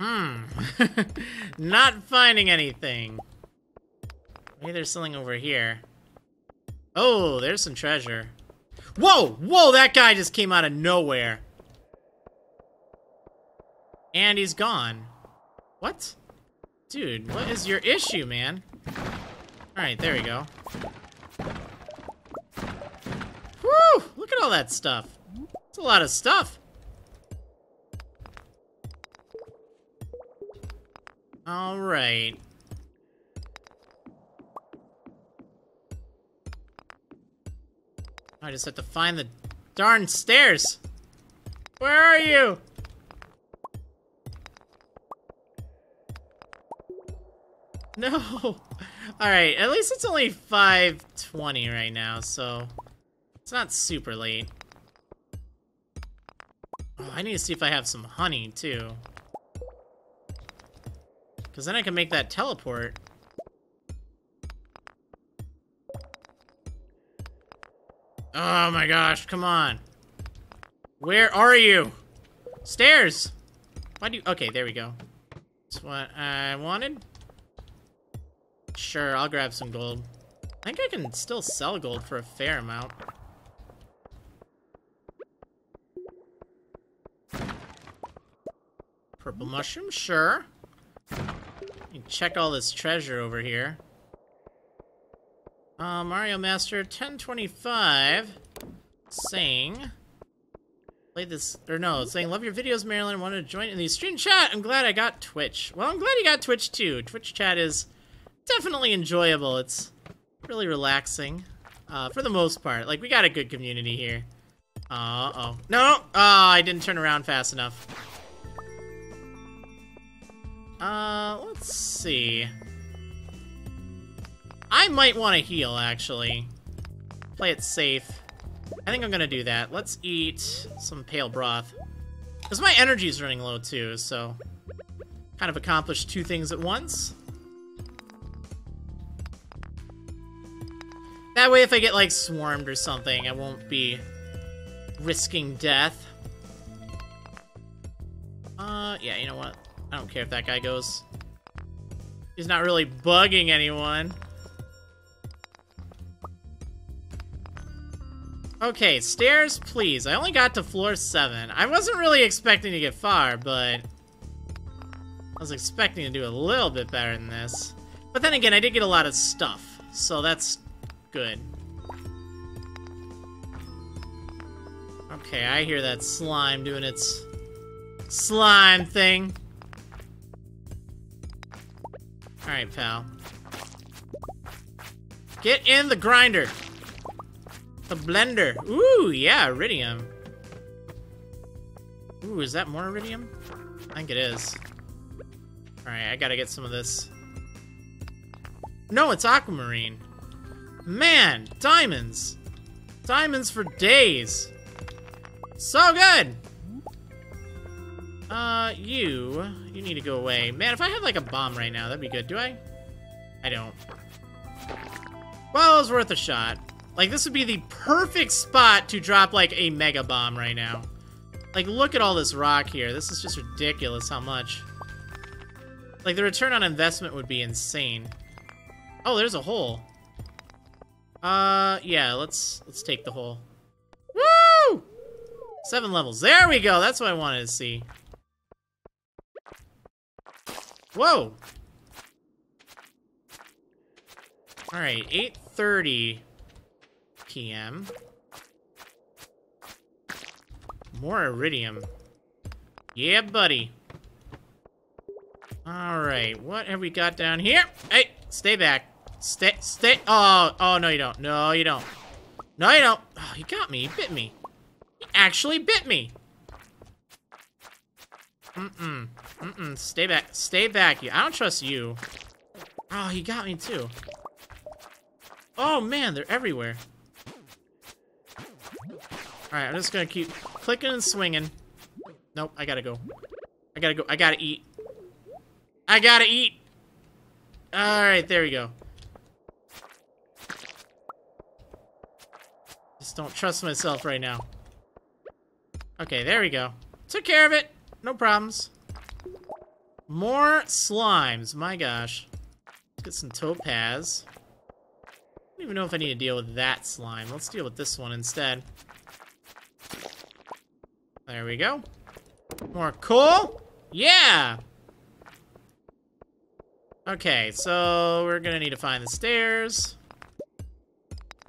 Hmm. Not finding anything. Maybe there's something over here. Oh, there's some treasure. Whoa! Whoa, that guy just came out of nowhere. And he's gone. What? Dude, what is your issue, man? Alright, there we go. Woo! Look at all that stuff. It's a lot of stuff. Alright. I just have to find the darn stairs. Where are you? No! Alright, at least it's only 5.20 right now, so... It's not super late. Oh, I need to see if I have some honey, too. Because then I can make that teleport. Oh my gosh, come on. Where are you? Stairs! Why do you- okay, there we go. That's what I wanted. Sure, I'll grab some gold. I think I can still sell gold for a fair amount. Purple mushroom, sure. Check all this treasure over here. Uh, Mario Master 1025 saying play this or no saying love your videos Marriland. Wanted to join in the stream chat? I'm glad I got Twitch. Well I'm glad you got Twitch too. Twitch chat is definitely enjoyable. It's really relaxing uh, for the most part. Like we got a good community here. Uh oh no oh I didn't turn around fast enough uh let's see I might want to heal, actually. Play it safe. I think I'm gonna do that. Let's eat some pale broth. Because my energy's running low, too, so... Kind of accomplish two things at once. That way, if I get, like, swarmed or something, I won't be risking death. Uh, yeah, you know what? I don't care if that guy goes. He's not really bugging anyone. Okay, stairs, please. I only got to floor 7. I wasn't really expecting to get far, but... I was expecting to do a little bit better than this. But then again, I did get a lot of stuff, so that's good. Okay, I hear that slime doing its slime thing. Alright, pal. Get in the grinder! The blender. Ooh, yeah, iridium. Ooh, is that more iridium? I think it is. Alright, I gotta get some of this. No, it's aquamarine. Man, diamonds. Diamonds for days. So good! Uh, you... You need to go away. Man, if I had, like, a bomb right now, that'd be good. Do I? I don't. Well, it was worth a shot. Like, this would be the perfect spot to drop, like, a mega bomb right now. Like, look at all this rock here. This is just ridiculous how much. Like, the return on investment would be insane. Oh, there's a hole. Uh, yeah, let's let's take the hole. Woo! Seven levels. There we go. That's what I wanted to see. Whoa! Alright, 8.30 p.m. More iridium. Yeah, buddy. Alright, what have we got down here? Hey, stay back. Stay, stay. Oh, oh, no you don't. No, you don't. No, you don't. Oh, he got me. He bit me. He actually bit me. Mm-mm. Mm-mm. Stay back. Stay back. you. I don't trust you. Oh, he got me too. Oh, man, they're everywhere. Alright, I'm just gonna keep clicking and swinging. Nope, I gotta go. I gotta go. I gotta eat. I gotta eat! Alright, there we go. Just don't trust myself right now. Okay, there we go. Took care of it. No problems. More slimes. My gosh. Let's get some topaz. I don't even know if I need to deal with that slime. Let's deal with this one instead. There we go. More coal? Yeah! Okay, so we're gonna need to find the stairs.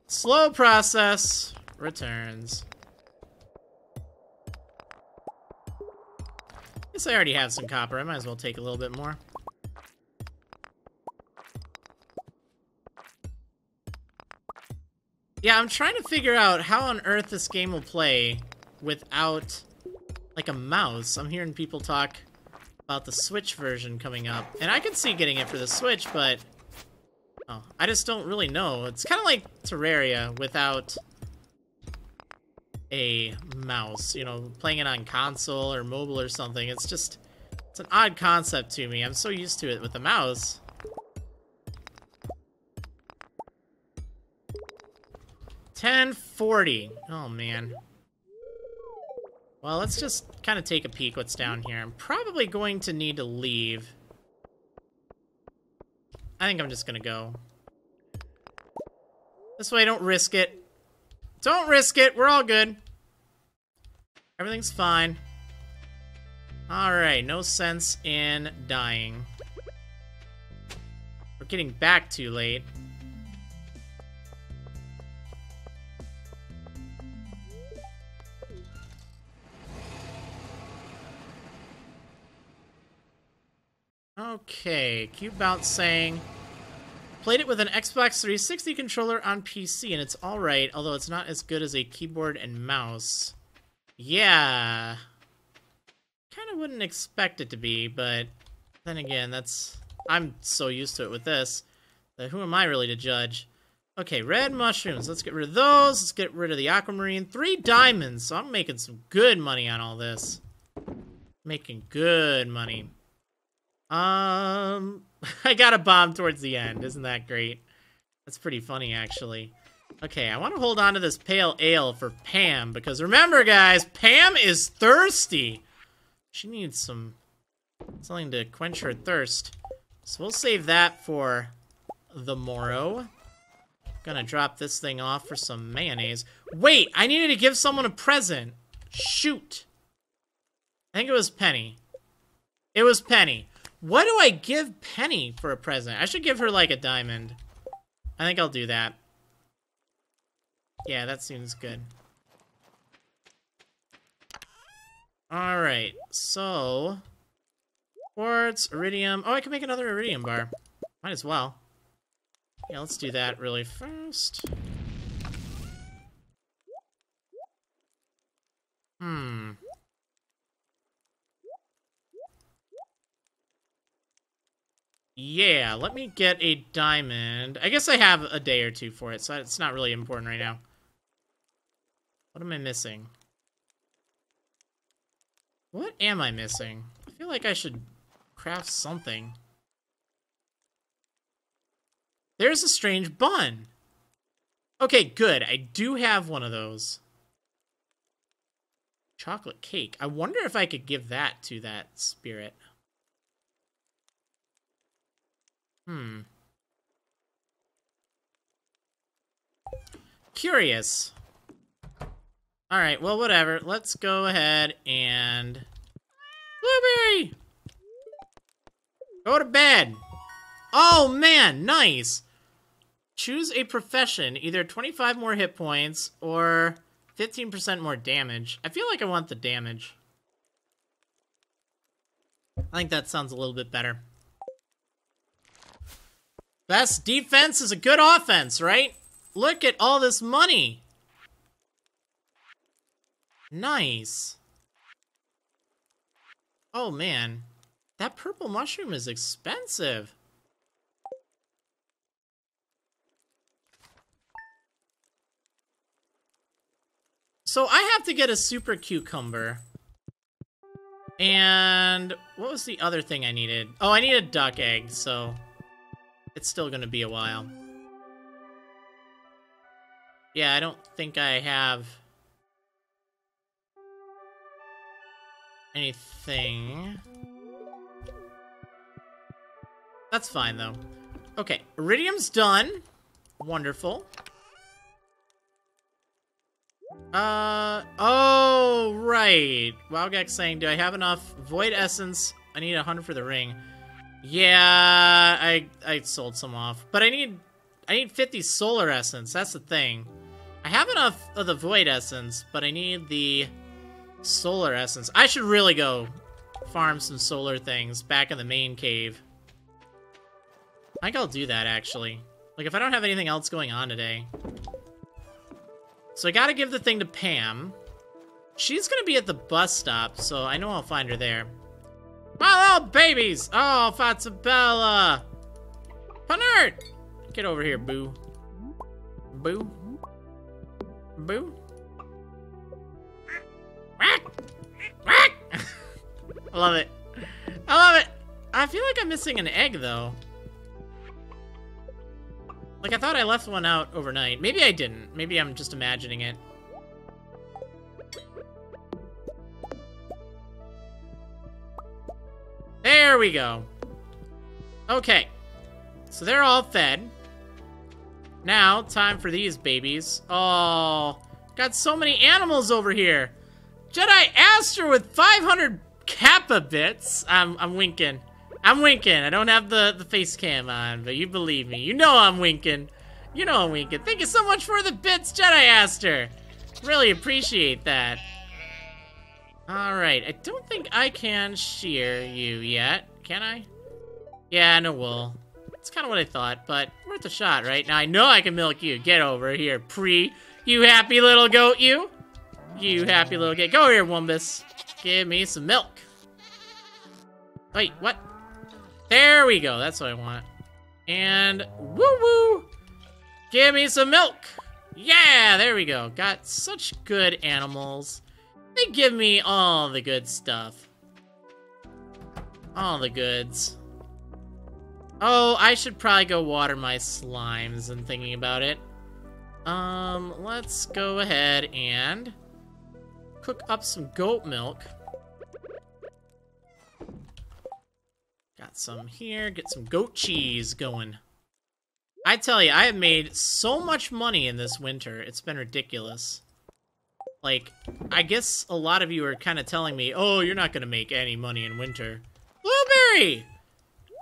Slow process. Returns. Guess I already have some copper. I might as well take a little bit more. Yeah, I'm trying to figure out how on earth this game will play without, like, a mouse. I'm hearing people talk about the Switch version coming up. And I can see getting it for the Switch, but... Oh, I just don't really know. It's kind of like Terraria without a mouse. You know, playing it on console or mobile or something. It's just It's an odd concept to me. I'm so used to it with the mouse. Ten forty. Oh man. Well, let's just kind of take a peek what's down here. I'm probably going to need to leave. I think I'm just gonna go. This way, I don't risk it. Don't risk it. We're all good. Everything's fine. Alright, no sense in dying. We're getting back too late. Okay, keep Bounce saying, played it with an Xbox 360 controller on PC, and it's alright, although it's not as good as a keyboard and mouse. Yeah. Kind of wouldn't expect it to be, but then again, that's... I'm so used to it with this, that who am I really to judge? Okay, red mushrooms. Let's get rid of those. Let's get rid of the aquamarine. Three diamonds, so I'm making some good money on all this. Making good money. Um, I got a bomb towards the end. Isn't that great? That's pretty funny, actually. Okay, I want to hold on to this pale ale for Pam, because remember, guys, Pam is thirsty. She needs some something to quench her thirst. So we'll save that for the morrow. Gonna drop this thing off for some mayonnaise. Wait, I needed to give someone a present. Shoot. I think it was Penny. It was Penny. What do I give Penny for a present? I should give her, like, a diamond. I think I'll do that. Yeah, that seems good. Alright, so... Quartz, iridium... Oh, I can make another iridium bar. Might as well. Yeah, let's do that really fast. Hmm. Yeah, let me get a diamond. I guess I have a day or two for it, so it's not really important right now. What am I missing? What am I missing? I feel like I should craft something. There's a strange bun. Okay, good. I do have one of those. Chocolate cake. I wonder if I could give that to that spirit. Hmm. Curious. Alright, well, whatever. Let's go ahead and... Blueberry! Go to bed! Oh, man, nice! Choose a profession, either 25 more hit points or 15% more damage. I feel like I want the damage. I think that sounds a little bit better. Best defense is a good offense, right? Look at all this money. Nice. Oh, man. That purple mushroom is expensive. So I have to get a super cucumber. And what was the other thing I needed? Oh, I need a duck egg, so it's still gonna be a while. Yeah, I don't think I have anything. That's fine, though. Okay, Iridium's done. Wonderful. Uh, oh, right. Wowgex saying, do I have enough Void Essence? I need a 100 for the ring. Yeah, I I sold some off. But I need I need 50 solar essence, that's the thing. I have enough of the void essence, but I need the solar essence. I should really go farm some solar things back in the main cave. I think I'll do that, actually. Like, if I don't have anything else going on today. So I gotta give the thing to Pam. She's gonna be at the bus stop, so I know I'll find her there. My little babies! Oh, Fatsabella! Panert! Get over here, boo. Boo. Boo. I love it. I love it. I feel like I'm missing an egg, though. Like, I thought I left one out overnight. Maybe I didn't. Maybe I'm just imagining it. We go. Okay. So they're all fed. Now, time for these babies. Oh, got so many animals over here. Jedi Aster with 500 Kappa bits. I'm, I'm winking. I'm winking. I don't have the, the face cam on, but you believe me. You know I'm winking. You know I'm winking. Thank you so much for the bits, Jedi Aster. Really appreciate that. Alright, I don't think I can shear you yet. Can I? Yeah, no wool. That's kind of what I thought, but worth a shot, right? Now I know I can milk you. Get over here, pre. You happy little goat, you. You happy little goat. Go here, Wumbus. Give me some milk. Wait, what? There we go. That's what I want. And woo-woo. Give me some milk. Yeah, there we go. Got such good animals. They give me all the good stuff. All the goods. Oh, I should probably go water my slimes and thinking about it. Um, let's go ahead and cook up some goat milk. Got some here, get some goat cheese going. I tell you, I have made so much money in this winter. It's been ridiculous. Like, I guess a lot of you are kind of telling me, oh, you're not going to make any money in winter. Blueberry!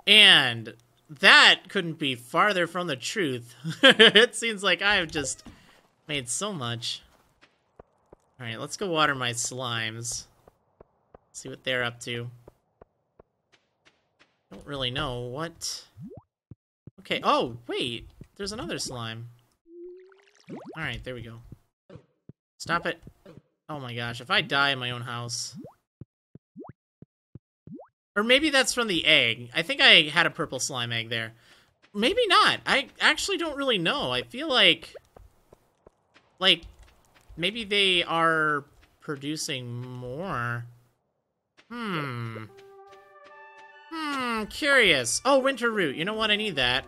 And that couldn't be farther from the truth. it seems like I have just made so much. Alright, let's go water my slimes. See what they're up to. Don't really know what... Okay, oh, wait! There's another slime. Alright, there we go. Stop it. Oh my gosh, if I die in my own house... Or maybe that's from the egg. I think I had a purple slime egg there. Maybe not. I actually don't really know. I feel like... Like, maybe they are producing more. Hmm. Hmm, curious. Oh, winter root. You know what? I need that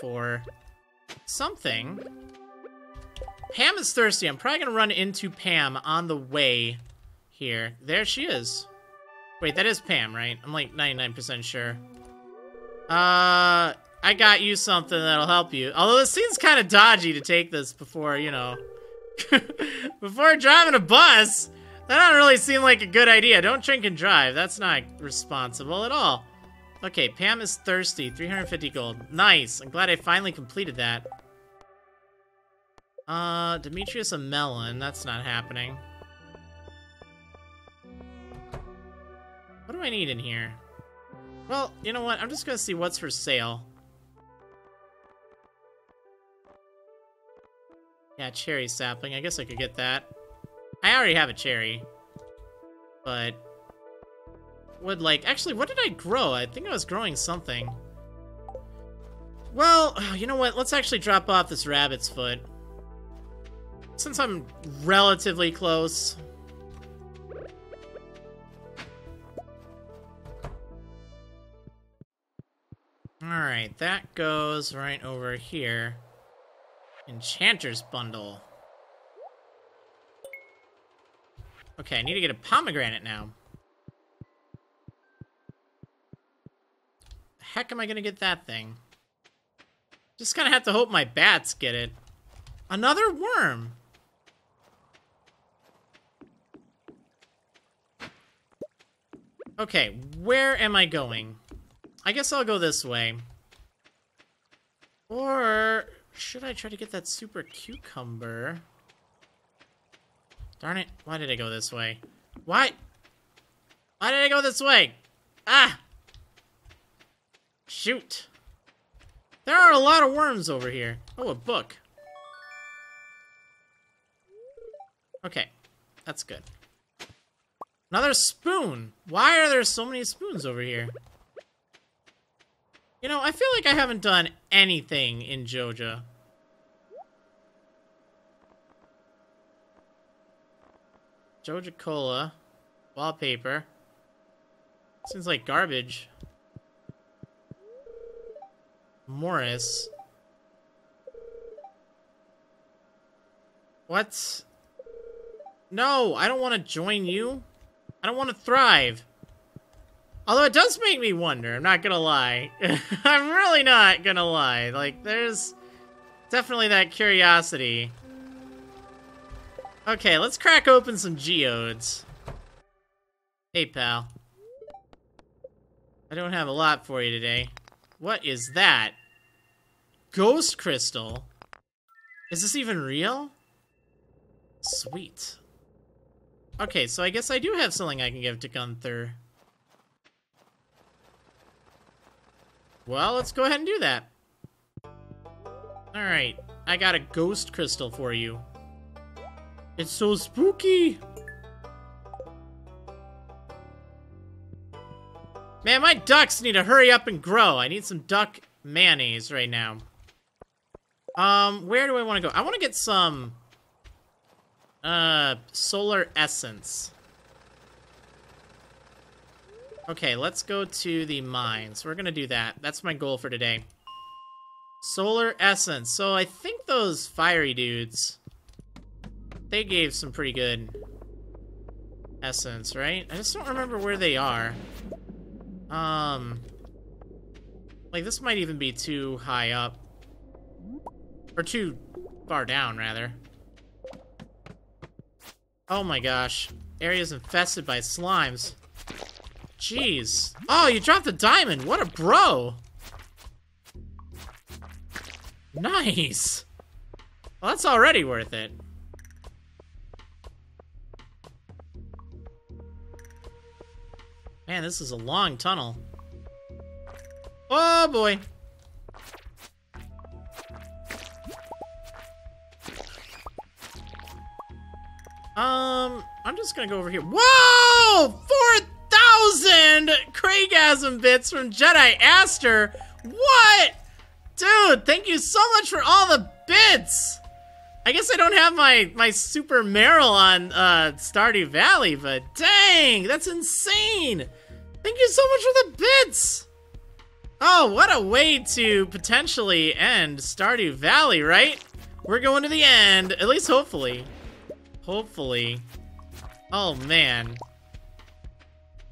for something. Pam is thirsty. I'm probably gonna run into Pam on the way here. There she is. Wait, that is Pam, right? I'm like 99% sure. Uh, I got you something that'll help you. Although it seems kind of dodgy to take this before, you know, before driving a bus. That don't really seem like a good idea. Don't drink and drive. That's not responsible at all. Okay, Pam is thirsty. 350 gold. Nice. I'm glad I finally completed that. Uh, Demetrius a melon. That's not happening. What do I need in here? Well, you know what? I'm just gonna see what's for sale. Yeah, cherry sapling. I guess I could get that. I already have a cherry. But... Would like... Actually, what did I grow? I think I was growing something. Well, you know what? Let's actually drop off this rabbit's foot. Since I'm relatively close. Alright, that goes right over here. Enchanter's Bundle. Okay, I need to get a pomegranate now. The heck am I gonna get that thing? Just gonna have to hope my bats get it. Another worm! Okay, where am I going? I guess I'll go this way. Or should I try to get that super cucumber? Darn it, why did I go this way? Why? Why did I go this way? Ah! Shoot. There are a lot of worms over here. Oh, a book. Okay, that's good. Another spoon. Why are there so many spoons over here? You know, I feel like I haven't done anything in Joja. Joja Cola. Wallpaper. Seems like garbage. Morris. What? No, I don't want to join you. I don't want to thrive. Although it does make me wonder, I'm not gonna lie. I'm really not gonna lie. Like, there's definitely that curiosity. Okay, let's crack open some geodes. Hey, pal. I don't have a lot for you today. What is that? Ghost crystal? Is this even real? Sweet. Okay, so I guess I do have something I can give to Gunther. Well, let's go ahead and do that. Alright, I got a ghost crystal for you. It's so spooky! Man, my ducks need to hurry up and grow. I need some duck mayonnaise right now. Um, where do I want to go? I want to get some, uh, solar essence. Okay, let's go to the mines. We're gonna do that. That's my goal for today. Solar essence. So I think those fiery dudes, they gave some pretty good essence, right? I just don't remember where they are. Um, like this might even be too high up. Or too far down, rather. Oh my gosh. Area's infested by slimes. Jeez. Oh, you dropped a diamond. What a bro. Nice. Well, that's already worth it. Man, this is a long tunnel. Oh, boy. Um, I'm just gonna go over here. Whoa! 4,000 Kreygasm bits from Jedi Aster. What? Dude, thank you so much for all the bits. I guess I don't have my, my Super Meryl on uh, Stardew Valley, but dang, that's insane. Thank you so much for the bits. Oh, what a way to potentially end Stardew Valley, right? We're going to the end, at least hopefully. Hopefully. Oh, man.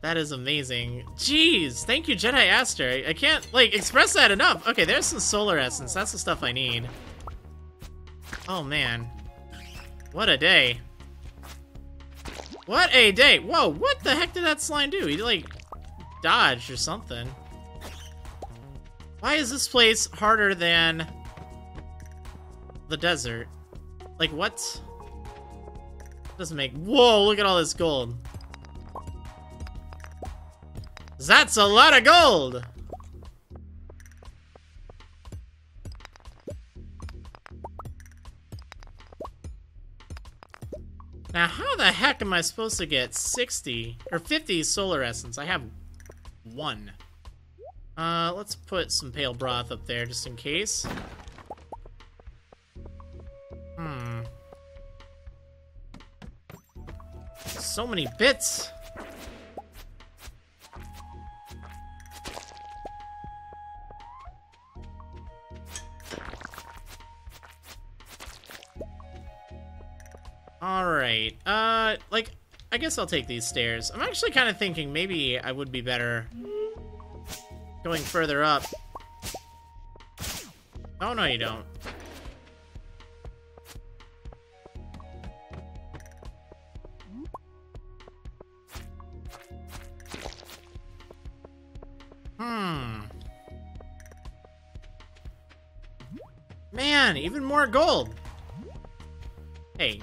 That is amazing. Jeez, thank you, Jedi Aster. I can't, like, express that enough. Okay, there's some solar essence. That's the stuff I need. Oh, man. What a day. What a day. Whoa, what the heck did that slime do? He, like, dodged or something. Why is this place harder than the desert? Like, what? Doesn't make... Whoa, look at all this gold. That's a lot of gold! Now, how the heck am I supposed to get 60 or 50 solar essence? I have one. Uh, let's put some pale broth up there just in case. Hmm. So many bits. Alright, uh, like, I guess I'll take these stairs. I'm actually kind of thinking maybe I would be better going further up. Oh, no you don't. Hmm. Man, even more gold. Hey.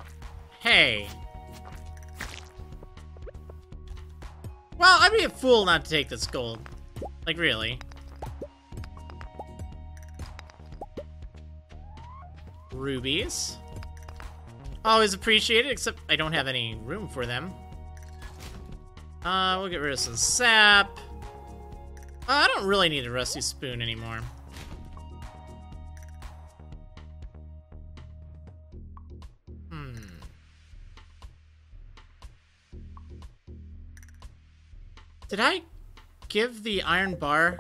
Hey. Well, I'd be a fool not to take this gold. Like, really. Rubies. Always appreciated, except I don't have any room for them. Uh, we'll get rid of some sap. Uh, I don't really need a rusty spoon anymore. Did I give the iron bar?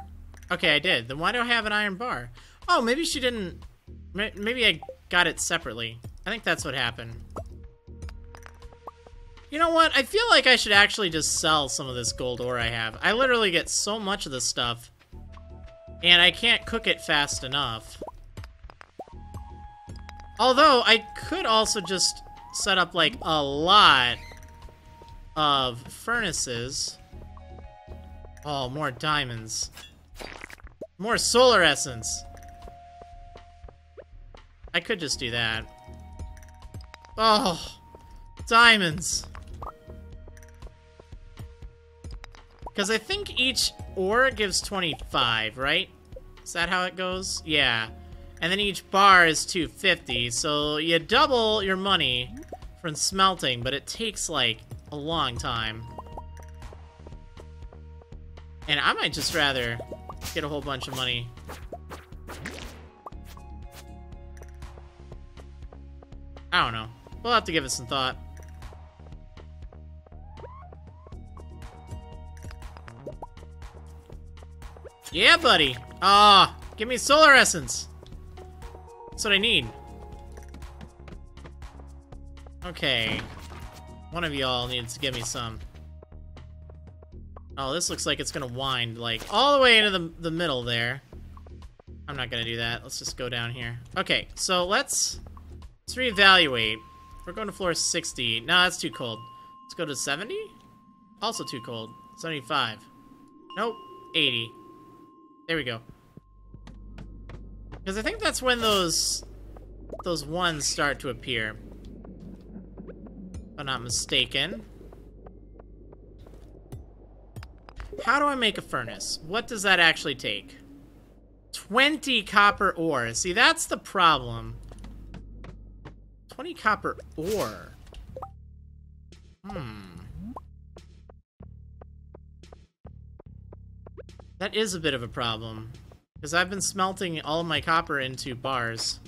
Okay, I did. Then why do I have an iron bar? Oh, maybe she didn't... Maybe I got it separately. I think that's what happened. You know what? I feel like I should actually just sell some of this gold ore I have. I literally get so much of this stuff. And I can't cook it fast enough. Although, I could also just set up, like, a lot of furnaces. Oh, more diamonds. More solar essence. I could just do that. Oh, diamonds. Because I think each ore gives 25, right? Is that how it goes? Yeah. And then each bar is 250, so you double your money from smelting, but it takes, like, a long time. And I might just rather get a whole bunch of money. I don't know. We'll have to give it some thought. Yeah, buddy. Ah, oh, give me solar essence. That's what I need. Okay. One of y'all needs to give me some. Oh, this looks like it's gonna wind, like, all the way into the, the middle there. I'm not gonna do that. Let's just go down here. Okay, so let's, let's reevaluate. We're going to floor 60. No, that's too cold. Let's go to 70? Also too cold. 75. Nope. 80. There we go. Because I think that's when those those ones start to appear. If I'm not mistaken. How do I make a furnace? What does that actually take? 20 copper ore. See, that's the problem. 20 copper ore. Hmm. That is a bit of a problem. Because I've been smelting all my copper into bars.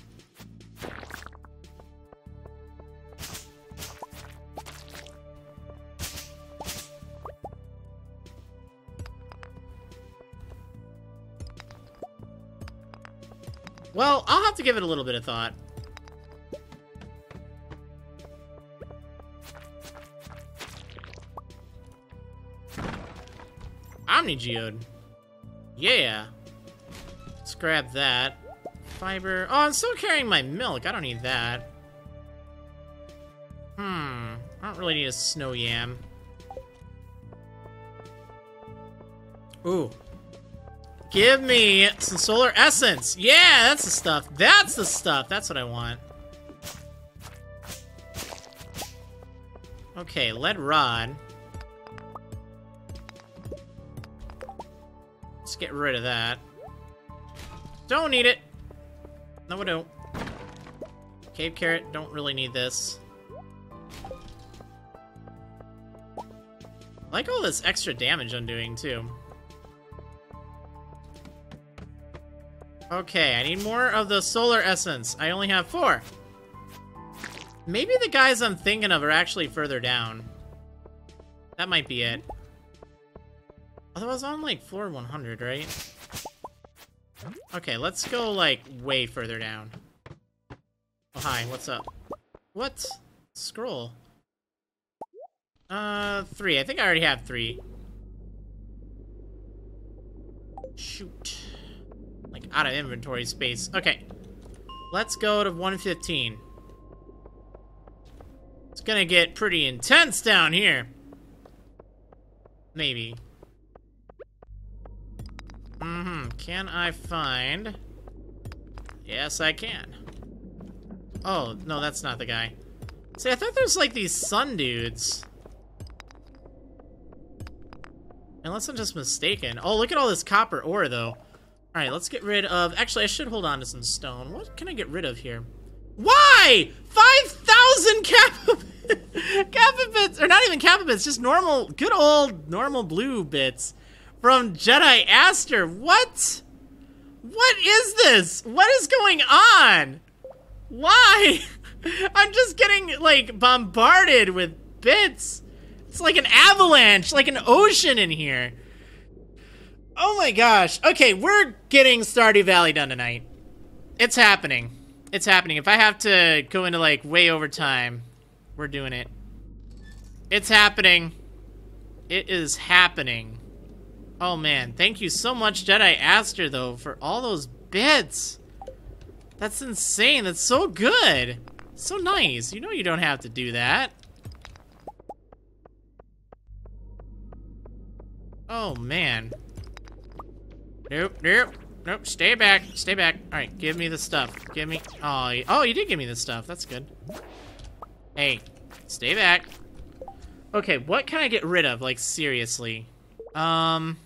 Well, I'll have to give it a little bit of thought. Omni Geode. Yeah. Let's grab that. Fiber. Oh, I'm still carrying my milk. I don't need that. Hmm. I don't really need a snow yam. Ooh. Give me some solar essence. Yeah, that's the stuff. That's the stuff. That's what I want. Okay, lead rod. Let's get rid of that. Don't need it. No, we don't. Cave carrot, don't really need this. I like all this extra damage I'm doing, too. Okay, I need more of the solar essence. I only have four. Maybe the guys I'm thinking of are actually further down. That might be it. Although I was on, like, floor 100, right? Okay, let's go, like, way further down. Oh, hi, what's up? What? Scroll. Uh, three. I think I already have three. Shoot like out of inventory space. Okay. Let's go to 115. It's gonna get pretty intense down here. Maybe. Mm-hmm. Can I find... Yes, I can. Oh, no, that's not the guy. See, I thought there's like these sun dudes. Unless I'm just mistaken. Oh, look at all this copper ore, though. Alright, let's get rid of... Actually, I should hold on to some stone. What can I get rid of here? Why? 5,000 Kappa bits! Or not even Kappa bits, just normal, good old, normal blue bits from Jedi Aster. What? What is this? What is going on? Why? I'm just getting, like, bombarded with bits. It's like an avalanche, like an ocean in here. Oh my gosh. Okay, we're getting Stardew Valley done tonight. It's happening. It's happening. If I have to go into like way overtime, we're doing it. It's happening. It is happening. Oh man, thank you so much Jedi Aster though for all those bits. That's insane. That's so good. So nice. You know you don't have to do that. Oh man. Nope, nope. Nope, stay back. Stay back. Alright, give me the stuff. Give me... Oh, oh, you did give me the stuff. That's good. Hey, stay back. Okay, what can I get rid of? Like, seriously. Um...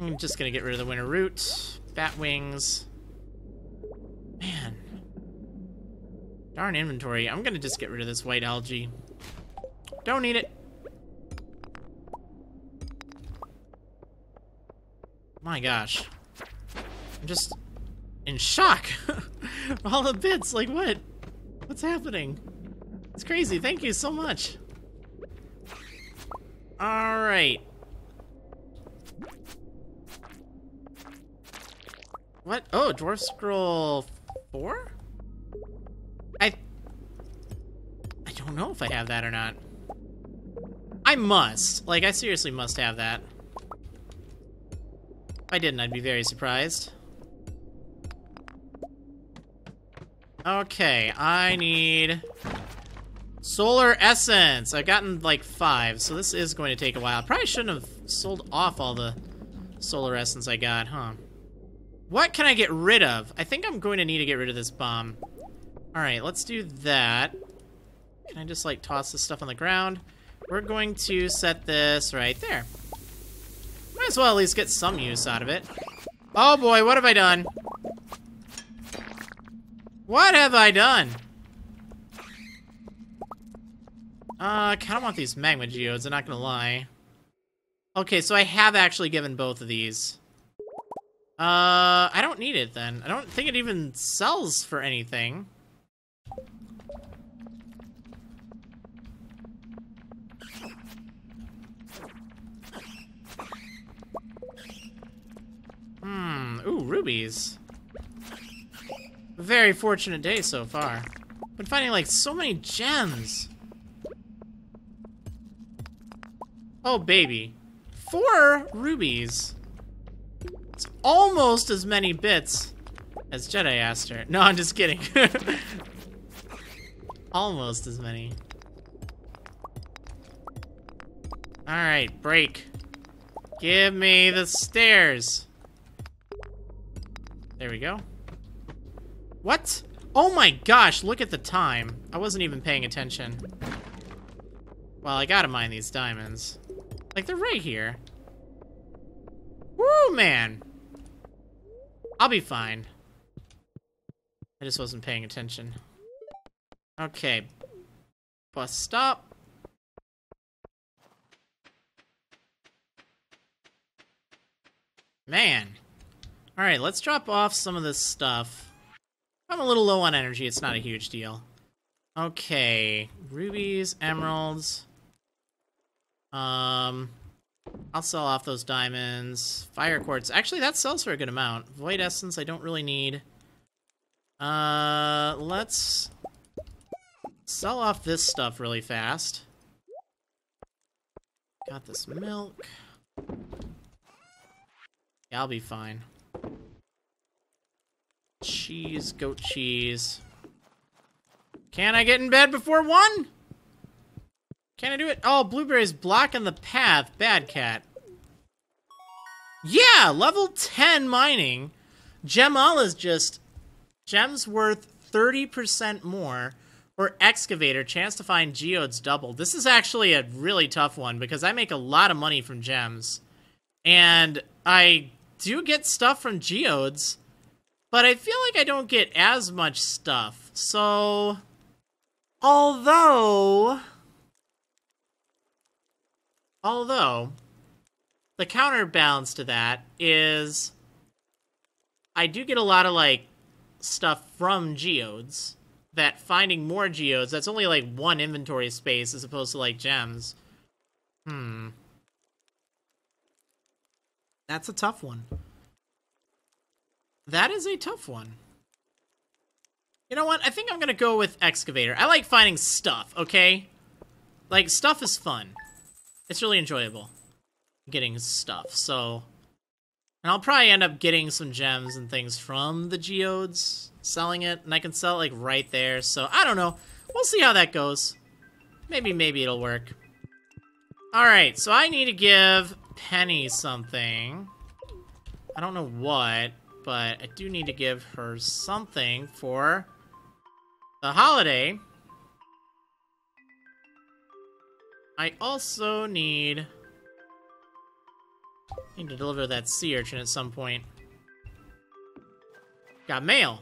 I'm just gonna get rid of the winter root. Bat wings. Man. Darn inventory. I'm gonna just get rid of this white algae. Don't need it. My gosh. I'm just in shock. All the bits, like what? What's happening? It's crazy. Thank you so much. All right. What? Oh, Dwarf Scroll 4? I... I don't know if I have that or not. I must. Like, I seriously must have that. I didn't, I'd be very surprised. Okay, I need... Solar Essence! I've gotten, like, five, so this is going to take a while. I probably shouldn't have sold off all the Solar Essence I got, huh? What can I get rid of? I think I'm going to need to get rid of this bomb. Alright, let's do that. Can I just, like, toss this stuff on the ground? We're going to set this right there. Might as well at least get some use out of it. Oh boy, what have I done? What have I done? Uh, I kind of want these magma geodes, I'm not gonna lie. Okay, so I have actually given both of these. Uh, I don't need it then. I don't think it even sells for anything. Ooh, rubies. Very fortunate day so far. Been finding like so many gems. Oh, baby. Four rubies It's almost as many bits as Jedi Aster. No, I'm just kidding. almost as many. Alright, break. Give me the stairs. There we go. What? Oh my gosh, look at the time. I wasn't even paying attention. Well, I gotta mine these diamonds. Like, they're right here. Woo, man. I'll be fine. I just wasn't paying attention. Okay. Bus stop. Man. Alright, let's drop off some of this stuff. I'm a little low on energy, it's not a huge deal. Okay. Rubies, emeralds. Um, I'll sell off those diamonds. Fire quartz. Actually, that sells for a good amount. Void essence, I don't really need. Uh, let's sell off this stuff really fast. Got this milk. Yeah, I'll be fine. Cheese, goat cheese. Can I get in bed before one? Can I do it? Oh, Blueberry's blocking the path. Bad cat. Yeah, level 10 mining. Gemologist gems worth 30% more or excavator chance to find geodes double. This is actually a really tough one because I make a lot of money from gems. And I do get stuff from geodes, but I feel like I don't get as much stuff. So, although Although, the counterbalance to that is I do get a lot of, like, stuff from geodes. That finding more geodes, that's only, like, one inventory space as opposed to, like, gems. Hmm. That's a tough one. That is a tough one. You know what? I think I'm gonna go with excavator. I like finding stuff, okay? Like, stuff is fun. It's really enjoyable. Getting stuff, so... And I'll probably end up getting some gems and things from the geodes, selling it, and I can sell it, like, right there. So, I don't know. We'll see how that goes. Maybe, maybe it'll work. Alright, so I need to give Penny something. I don't know what, but I do need to give her something for the holiday. I also need... Need to deliver that sea urchin at some point. Got mail.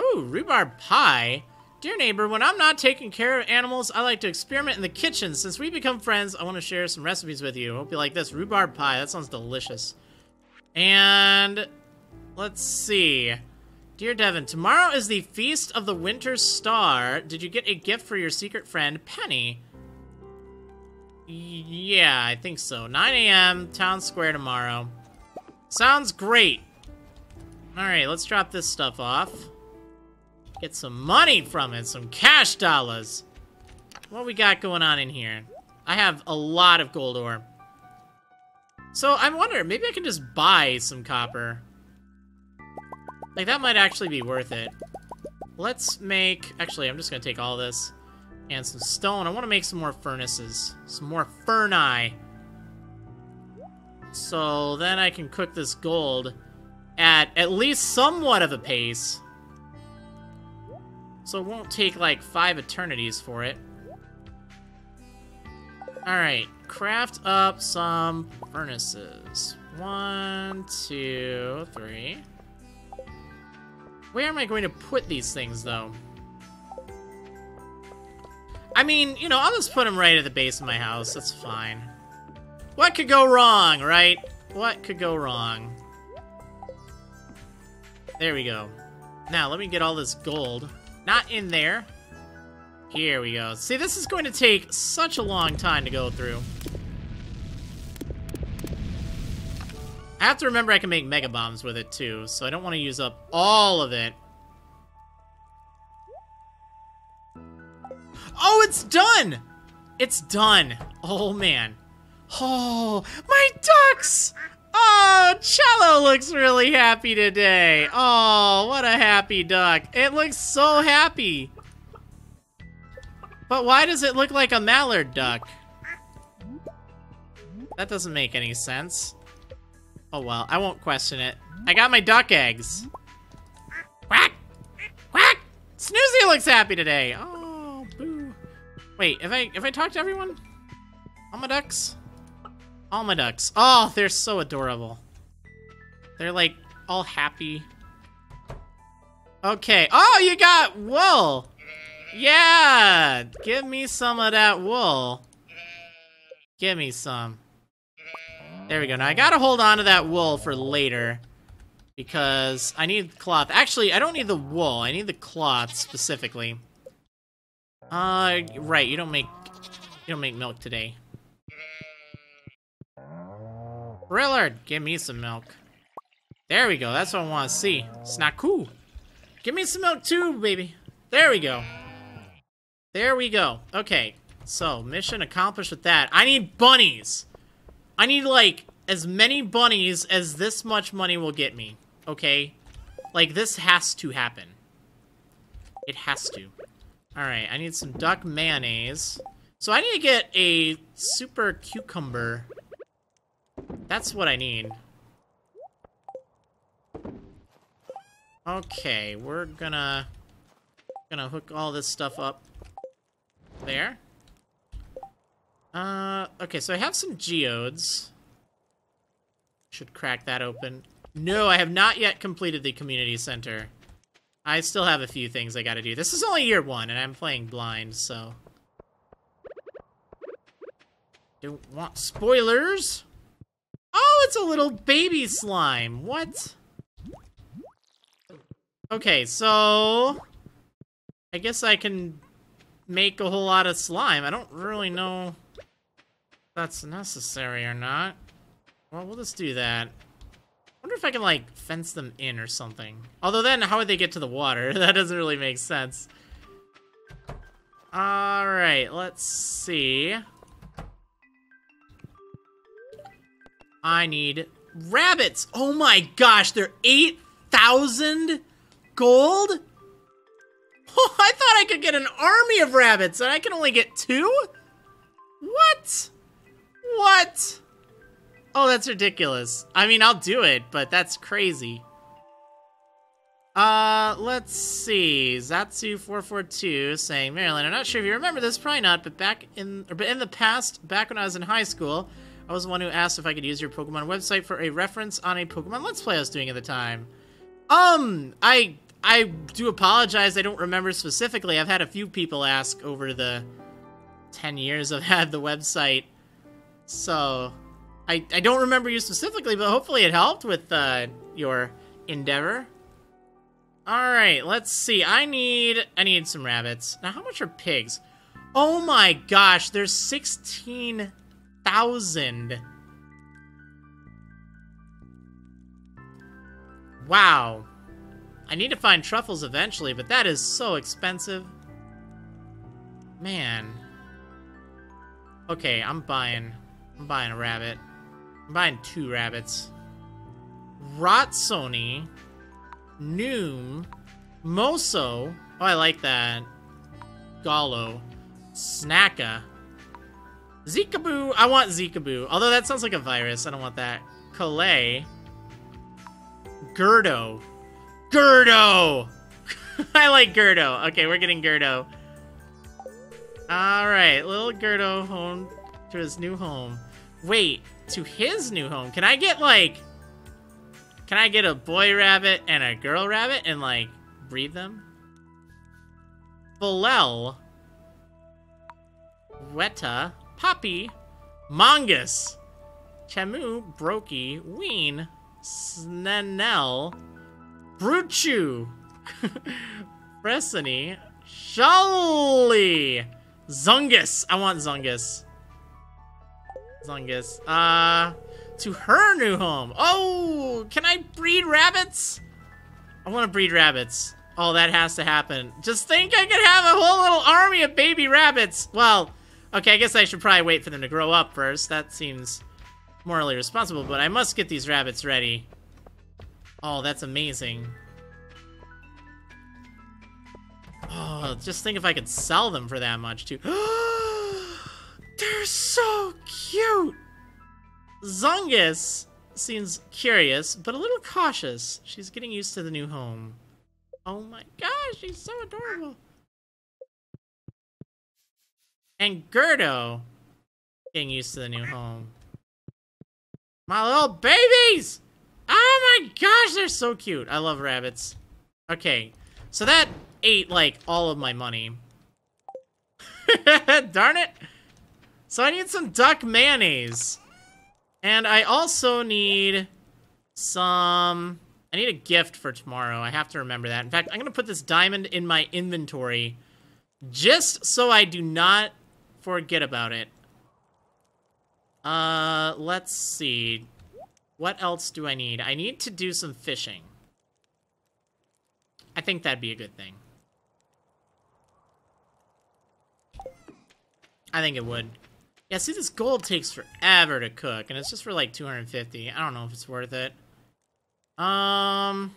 Ooh, rhubarb pie. Dear neighbor, when I'm not taking care of animals, I like to experiment in the kitchen. Since we become friends, I want to share some recipes with you. Hope you like this. Rhubarb pie. That sounds delicious. And let's see. Dear Devin, tomorrow is the Feast of the Winter Star. Did you get a gift for your secret friend, Penny? Yeah, I think so. 9 a.m., Town Square tomorrow. Sounds great. Alright, let's drop this stuff off. Get some money from it, some cash dollars. What we got going on in here? I have a lot of gold ore. So, I wonder, maybe I can just buy some copper. Like, that might actually be worth it. Let's make... Actually, I'm just gonna take all this and some stone. I want to make some more furnaces. Some more furni. So then I can cook this gold at at least somewhat of a pace. So it won't take like five eternities for it. Alright, craft up some furnaces. One, two, three. Where am I going to put these things, though? I mean, you know, I'll just put them right at the base of my house. That's fine. What could go wrong, right? What could go wrong? There we go. Now, let me get all this gold. Not in there. Here we go. See, this is going to take such a long time to go through. I have to remember I can make mega bombs with it too, so I don't want to use up all of it. Oh, it's done! It's done. Oh, man. Oh, my ducks! Oh, Cello looks really happy today. Oh, what a happy duck. It looks so happy. But why does it look like a mallard duck? That doesn't make any sense. Oh well, I won't question it. I got my duck eggs. Quack! Quack! Snoozy looks happy today. Oh, boo. Wait, if I if I talk to everyone? All my ducks? All my ducks. Oh, they're so adorable. They're like all happy. Okay. Oh, you got wool. Yeah. Give me some of that wool. Give me some. There we go. Now I gotta hold on to that wool for later. Because I need cloth. Actually, I don't need the wool. I need the cloth specifically. Uh, right. You don't make you don't make milk today. Rillard, give me some milk. There we go. That's what I want to see. It's not cool. Give me some milk too, baby. There we go. There we go. Okay. So, mission accomplished with that. I need bunnies. I need, like, as many bunnies as this much money will get me. Okay? Like, this has to happen. It has to. Alright, I need some duck mayonnaise. So I need to get a super cucumber that's what I need. Okay, we're gonna gonna hook all this stuff up there. Uh, okay, so I have some geodes. Should crack that open. No, I have not yet completed the community center. I still have a few things I gotta do. This is only year one, and I'm playing blind, so... Don't want spoilers! It's a little baby slime. What? Okay, so... I guess I can make a whole lot of slime. I don't really know if that's necessary or not. Well, we'll just do that. wonder if I can, like, fence them in or something. Although then, how would they get to the water? that doesn't really make sense. Alright, let's see. I need rabbits. Oh my gosh, they're 8,000 gold? Oh, I thought I could get an army of rabbits, and I can only get two? What? What? Oh, that's ridiculous. I mean, I'll do it, but that's crazy. Uh, let's see. Zatsu442 saying, Marriland, I'm not sure if you remember this, probably not, but back in, or, but in the past, back when I was in high school, I was the one who asked if I could use your Pokemon website for a reference on a Pokemon Let's Play I was doing at the time. Um, I I do apologize. I don't remember specifically. I've had a few people ask over the 10 years I've had the website. So, I, I don't remember you specifically, but hopefully it helped with uh, your endeavor. Alright, let's see. I need I need some rabbits. Now, how much are pigs? Oh my gosh, there's 16,000. Wow. I need to find truffles eventually, but that is so expensive. Man. Okay, I'm buying... I'm buying a rabbit. I'm buying two rabbits. Rotsoni. Noom. Moso. Oh, I like that. Gallo. Snacka. Zikaboo. I want Zikaboo. Although that sounds like a virus. I don't want that. Calais. Gerdo. Gerdo! I like Gerdo. Okay, we're getting Gerdo. Alright, little Gerdo home to his new home. Wait, to his new home? Can I get, like... Can I get a boy rabbit and a girl rabbit and, like, breed them? Falel. Weta. Poppy. Mongus. Chamu. Brokey. Ween. Snenel. Bruchu, Fresini, Shelly, Zungus. I want Zungus. Zungus. Uh, to her new home. Oh, can I breed rabbits? I want to breed rabbits. Oh, that has to happen. Just think I could have a whole little army of baby rabbits. Well, okay, I guess I should probably wait for them to grow up first. That seems morally responsible, but I must get these rabbits ready. Oh, that's amazing. Oh, just think if I could sell them for that much, too. They're so cute! Zungus seems curious, but a little cautious. She's getting used to the new home. Oh my gosh, she's so adorable. And Gerdo getting used to the new home. My little babies! Oh my gosh, they're so cute. I love rabbits. Okay, so that ate, like, all of my money. Darn it! So I need some duck mayonnaise. And I also need some... I need a gift for tomorrow. I have to remember that. In fact, I'm going to put this diamond in my inventory just so I do not forget about it. Uh, let's see. What else do I need? I need to do some fishing. I think that'd be a good thing. I think it would. Yeah, see, this gold takes forever to cook, and it's just for like 250. I don't know if it's worth it. Um...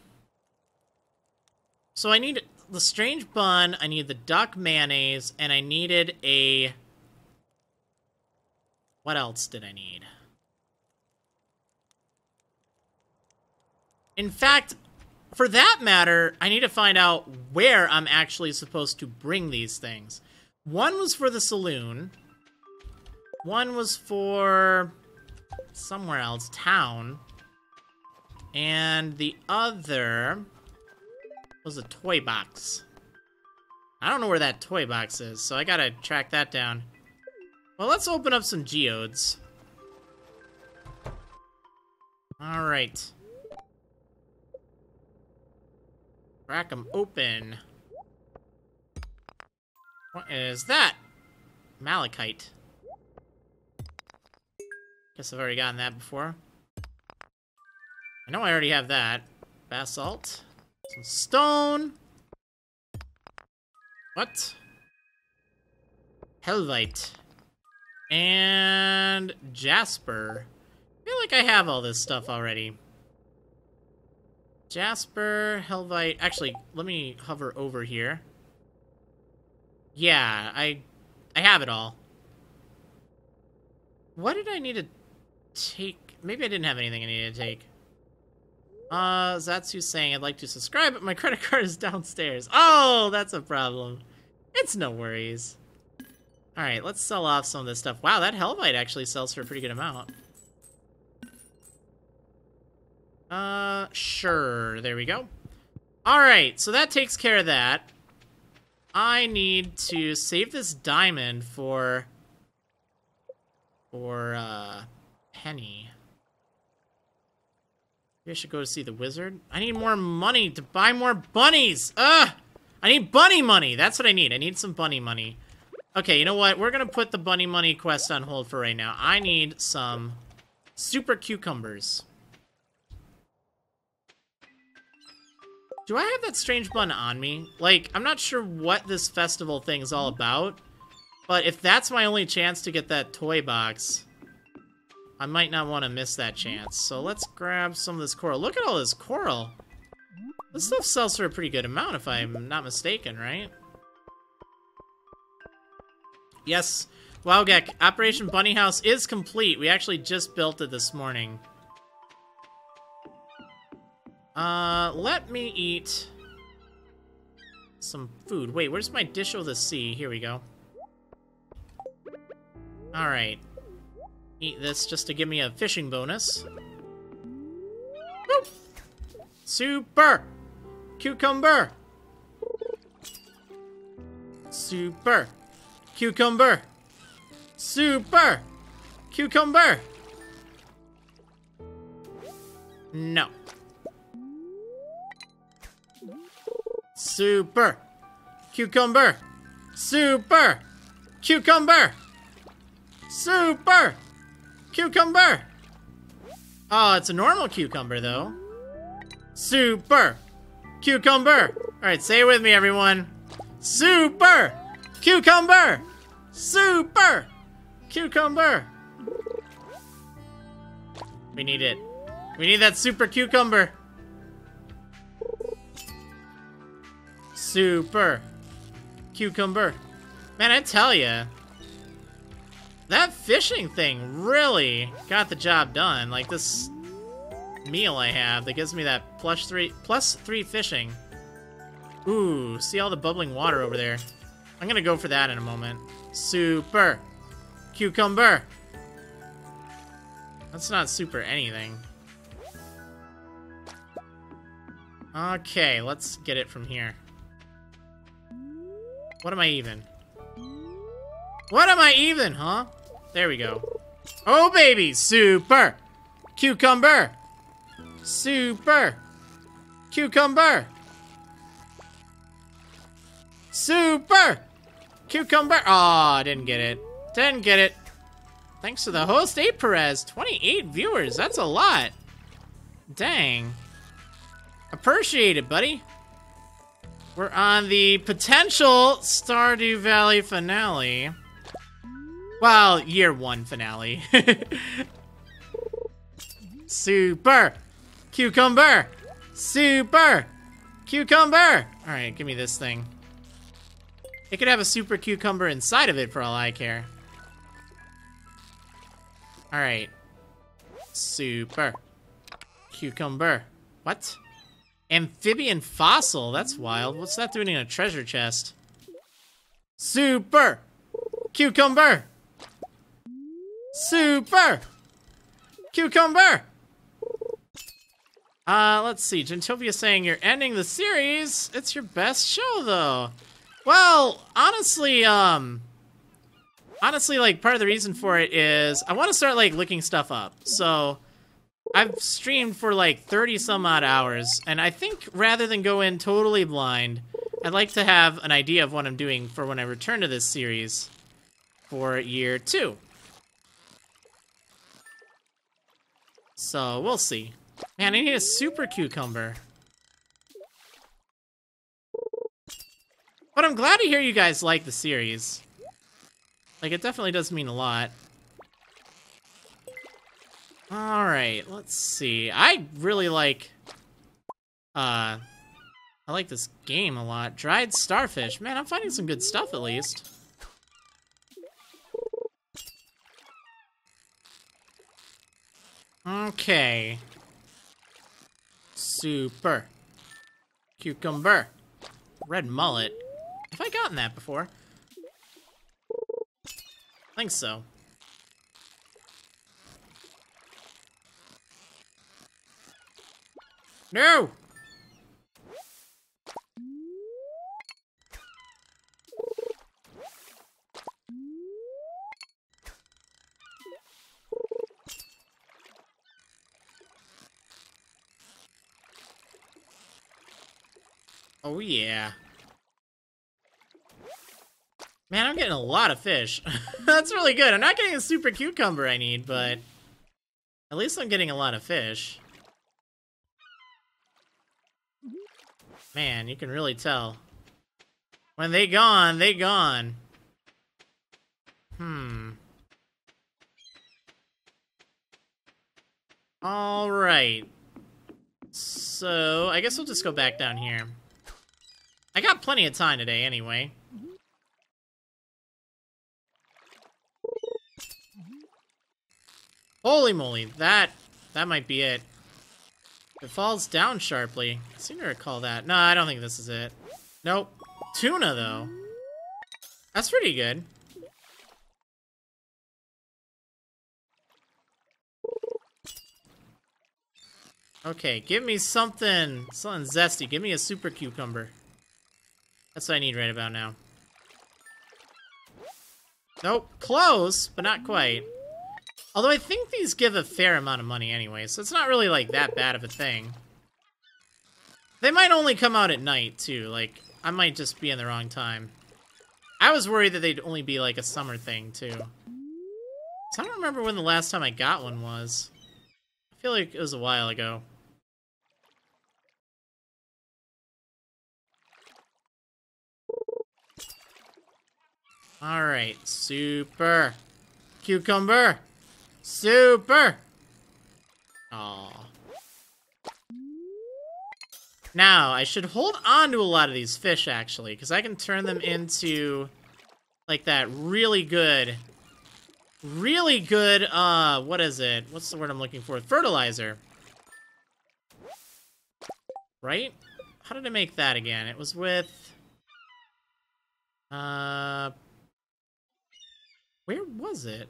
So I need the strange bun, I need the duck mayonnaise, and I needed a... What else did I need? In fact, for that matter, I need to find out where I'm actually supposed to bring these things. One was for the saloon. One was for somewhere else, town. And the other was a toy box. I don't know where that toy box is, so I gotta track that down. Well, let's open up some geodes. Alright. Crack them open. What is that? Malachite. Guess I've already gotten that before. I know I already have that. Basalt. Some stone. What? Helvite. And Jasper. I feel like I have all this stuff already. Jasper, Helvite. Actually, let me hover over here. Yeah, I I have it all. What did I need to take? Maybe I didn't have anything I needed to take. Uh, Zatsu's saying I'd like to subscribe, but my credit card is downstairs. Oh, that's a problem. It's no worries. Alright, let's sell off some of this stuff. Wow, that Helvite actually sells for a pretty good amount. Uh, sure. There we go. Alright, so that takes care of that. I need to save this diamond for... For, uh, Penny. Maybe I should go to see the wizard. I need more money to buy more bunnies! Ugh! I need bunny money! That's what I need. I need some bunny money. Okay, you know what? We're gonna put the bunny money quest on hold for right now. I need some super cucumbers. Do I have that strange bun on me? Like, I'm not sure what this festival thing is all about, but if that's my only chance to get that toy box, I might not want to miss that chance. So let's grab some of this coral. Look at all this coral. This stuff sells for a pretty good amount if I'm not mistaken, right? Yes, Wowgek, Operation Bunny House is complete. We actually just built it this morning. Uh, let me eat some food. Wait, where's my dish of the sea? Here we go. Alright. Eat this just to give me a fishing bonus. Boop. Super! Cucumber! Super! Cucumber! Super! Cucumber! No. Super! Cucumber! Super! Cucumber! Super! Cucumber! Oh, it's a normal cucumber, though. Super! Cucumber! Alright, say it with me, everyone. Super! Cucumber! Super! Cucumber! We need it. We need that super cucumber. Super. Cucumber. Man, I tell ya. That fishing thing really got the job done. Like this meal I have that gives me that plus three, plus three fishing. Ooh, see all the bubbling water over there. I'm gonna go for that in a moment. Super. Cucumber. That's not super anything. Okay, let's get it from here. What am I even? What am I even, huh? There we go. Oh, baby! Super! Cucumber! Super! Cucumber! Super! Cucumber! Oh, I didn't get it. Didn't get it. Thanks to the host, 8 Perez. 28 viewers. That's a lot. Dang. Appreciate it, buddy. We're on the potential Stardew Valley finale. Well, year one finale. Super! Cucumber! Super! Cucumber! Alright, give me this thing. It could have a super cucumber inside of it for all I care. Alright. Super. Cucumber. What? Amphibian fossil? That's wild. What's that doing in a treasure chest? Super! Cucumber! Super! Cucumber! Uh, let's see. Gentopia saying you're ending the series. It's your best show, though. Well, honestly, um... Honestly, like, part of the reason for it is I want to start, like, looking stuff up. So, I've streamed for, like, 30 some odd hours, and I think rather than go in totally blind, I'd like to have an idea of what I'm doing for when I return to this series for year two. So, we'll see. Man, I need a super cucumber. But I'm glad to hear you guys like the series. Like, it definitely does mean a lot. Alright, let's see. I really like... Uh... I like this game a lot. Dried starfish. Man, I'm finding some good stuff, at least. Okay. Super. Cucumber. Red mullet. Have I gotten that before? I think so. No! Oh yeah. Man, I'm getting a lot of fish. That's really good. I'm not getting a super cucumber I need, but at least I'm getting a lot of fish. Man, you can really tell. When they gone, they gone. Hmm. Alright. So, I guess we'll just go back down here. I got plenty of time today, anyway. Holy moly, that that might be it. It falls down sharply. I seem to recall that. No, I don't think this is it. Nope. Tuna, though. That's pretty good. Okay, give me something, something zesty. Give me a super cucumber. That's what I need right about now. Nope, close, but not quite. Although I think these give a fair amount of money anyway, so it's not really, like, that bad of a thing. They might only come out at night, too. Like, I might just be in the wrong time. I was worried that they'd only be, like, a summer thing, too. So I don't remember when the last time I got one was. I feel like it was a while ago. Alright, super. Cucumber. Super! Aw. Now, I should hold on to a lot of these fish, actually, because I can turn them into, like, that really good, really good, uh, what is it? What's the word I'm looking for? Fertilizer. Right? How did I make that again? It was with, uh, where was it?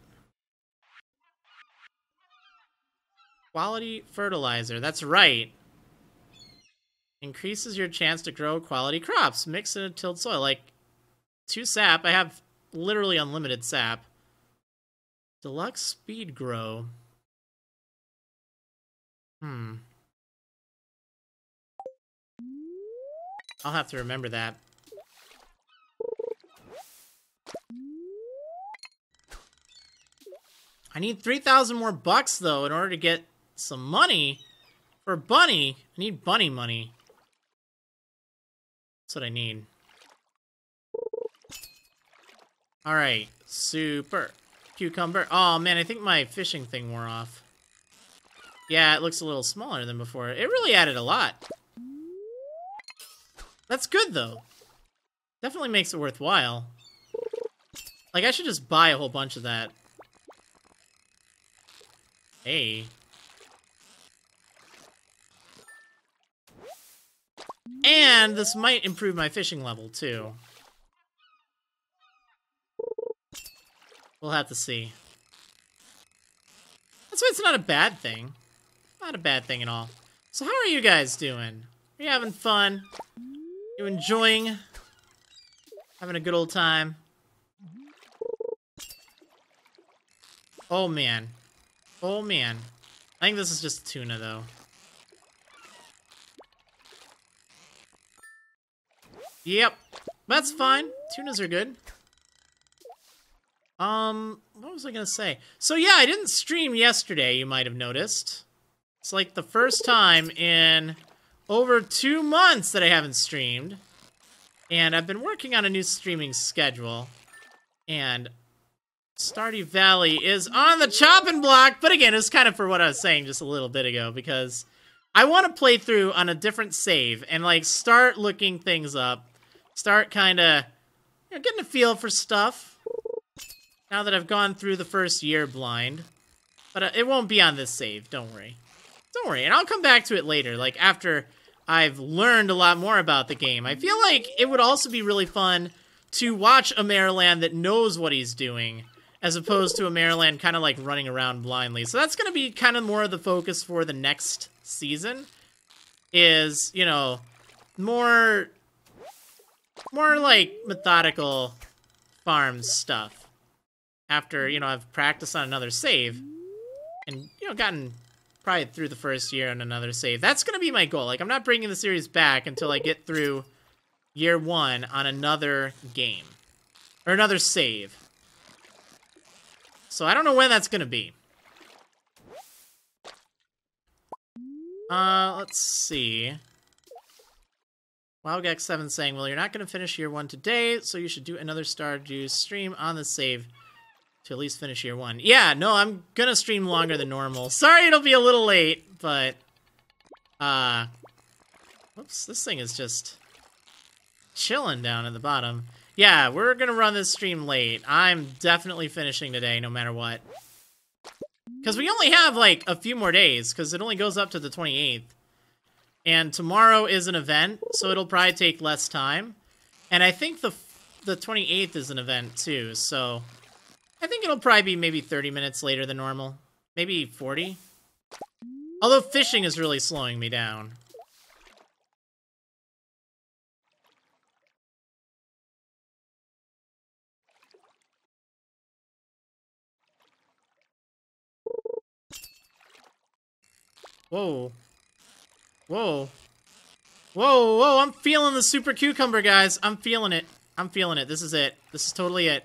Quality fertilizer. That's right. Increases your chance to grow quality crops. Mix in a tilled soil. Like, two sap. I have literally unlimited sap. Deluxe speed grow. Hmm. I'll have to remember that. I need 3,000 more bucks, though, in order to get some money for Bunny. I need Bunny money. That's what I need. Alright, super. Cucumber. Oh man, I think my fishing thing wore off. Yeah, it looks a little smaller than before. It really added a lot. That's good, though. Definitely makes it worthwhile. Like, I should just buy a whole bunch of that. Hey. And this might improve my fishing level, too. We'll have to see. That's why it's not a bad thing. Not a bad thing at all. So how are you guys doing? Are you having fun? You enjoying? Having a good old time? Oh, man. Oh, man. I think this is just tuna, though. Yep. That's fine. Tunas are good. Um, what was I gonna say? So yeah, I didn't stream yesterday, you might have noticed. It's like the first time in over two months that I haven't streamed. And I've been working on a new streaming schedule. And Stardew Valley is on the chopping block. But again, it's kind of for what I was saying just a little bit ago. Because I want to play through on a different save. And like start looking things up. Start kind of you know, getting a feel for stuff. Now that I've gone through the first year blind. But uh, it won't be on this save. Don't worry. Don't worry. And I'll come back to it later. Like after I've learned a lot more about the game. I feel like it would also be really fun to watch a Marriland that knows what he's doing, as opposed to a Marriland kind of like running around blindly. So that's going to be kind of more of the focus for the next season, is, you know, more, more like methodical farm stuff. After, you know, I've practiced on another save, and, you know, gotten probably through the first year on another save. That's going to be my goal. Like, I'm not bringing the series back until I get through year one on another game. Or another save. So I don't know when that's going to be. Uh, let's see. WowGax7 saying, well, you're not going to finish year one today, so you should do another Stardew stream on the save to at least finish year one. Yeah, no, I'm gonna stream longer than normal. Sorry it'll be a little late, but... Uh... Whoops, this thing is just... chilling down at the bottom. Yeah, we're gonna run this stream late. I'm definitely finishing today, no matter what. Because we only have, like, a few more days, because it only goes up to the 28th. And tomorrow is an event, so it'll probably take less time. And I think the the 28th is an event, too, so... I think it'll probably be maybe 30 minutes later than normal. Maybe 40. Although fishing is really slowing me down. Whoa. Whoa. Whoa, whoa, I'm feeling the super cucumber, guys. I'm feeling it. I'm feeling it. This is it. This is totally it.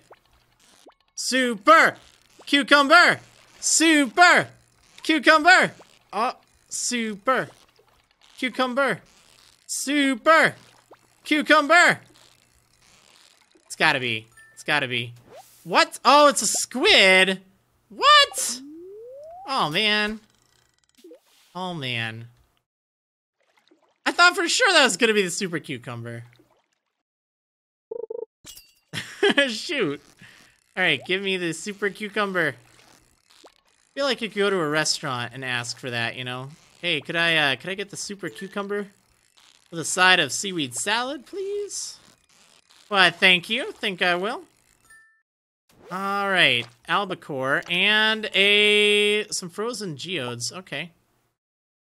Super cucumber. Super cucumber. Oh, super cucumber. Super cucumber. It's gotta be. It's gotta be. What? Oh, it's a squid. What? Oh, man. Oh, man. Thought for sure that was gonna be the super cucumber. Shoot. Alright, give me the super cucumber. I feel like you could go to a restaurant and ask for that, you know? Hey, could I, uh, could I get the super cucumber? With a side of seaweed salad, please? Why, thank you. Think I will. Alright, albacore and a... some frozen geodes. Okay.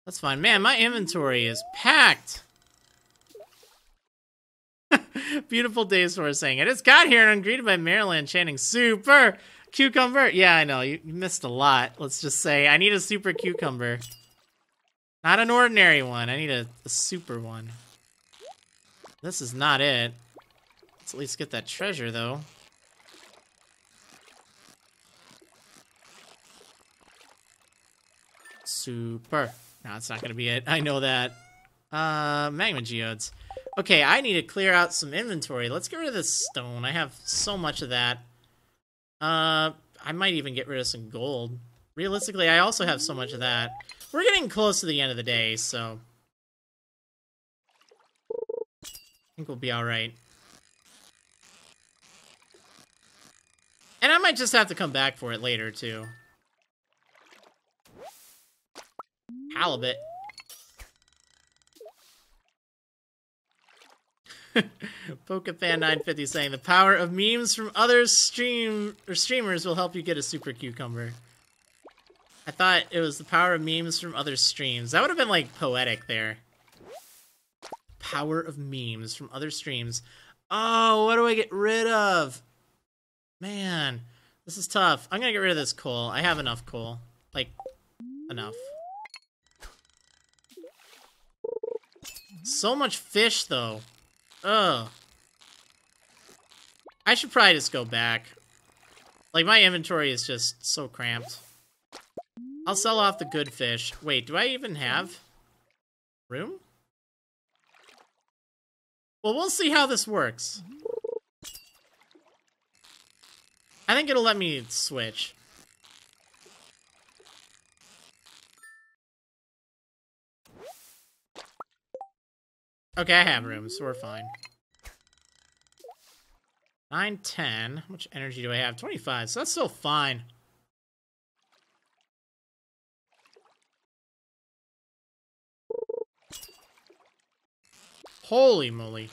That's fine. Man, my inventory is packed. Beautiful days for saying it. It's got here and I'm greeted by Marriland chanting super cucumber. Yeah, I know. You, you missed a lot. Let's just say I need a super cucumber. Not an ordinary one. I need a, a super one. This is not it. Let's at least get that treasure, though. Super. No, it's not going to be it. I know that. Uh, magma geodes. Okay, I need to clear out some inventory. Let's get rid of this stone. I have so much of that. Uh, I might even get rid of some gold. Realistically, I also have so much of that. We're getting close to the end of the day, so... I think we'll be alright. And I might just have to come back for it later, too. Halibut. PokeFan950 saying the power of memes from other stream or streamers will help you get a super cucumber. I thought it was the power of memes from other streams. That would have been like poetic there. Power of memes from other streams. Oh, what do I get rid of? Man, this is tough. I'm gonna get rid of this coal. I have enough coal. Like, enough. So much fish, though. Ugh. I should probably just go back. Like, my inventory is just so cramped. I'll sell off the good fish. Wait, do I even have room? Well, we'll see how this works. I think it'll let me switch. Okay, I have room, so we're fine. 9, 10. How much energy do I have? 25, so that's still fine. Holy moly.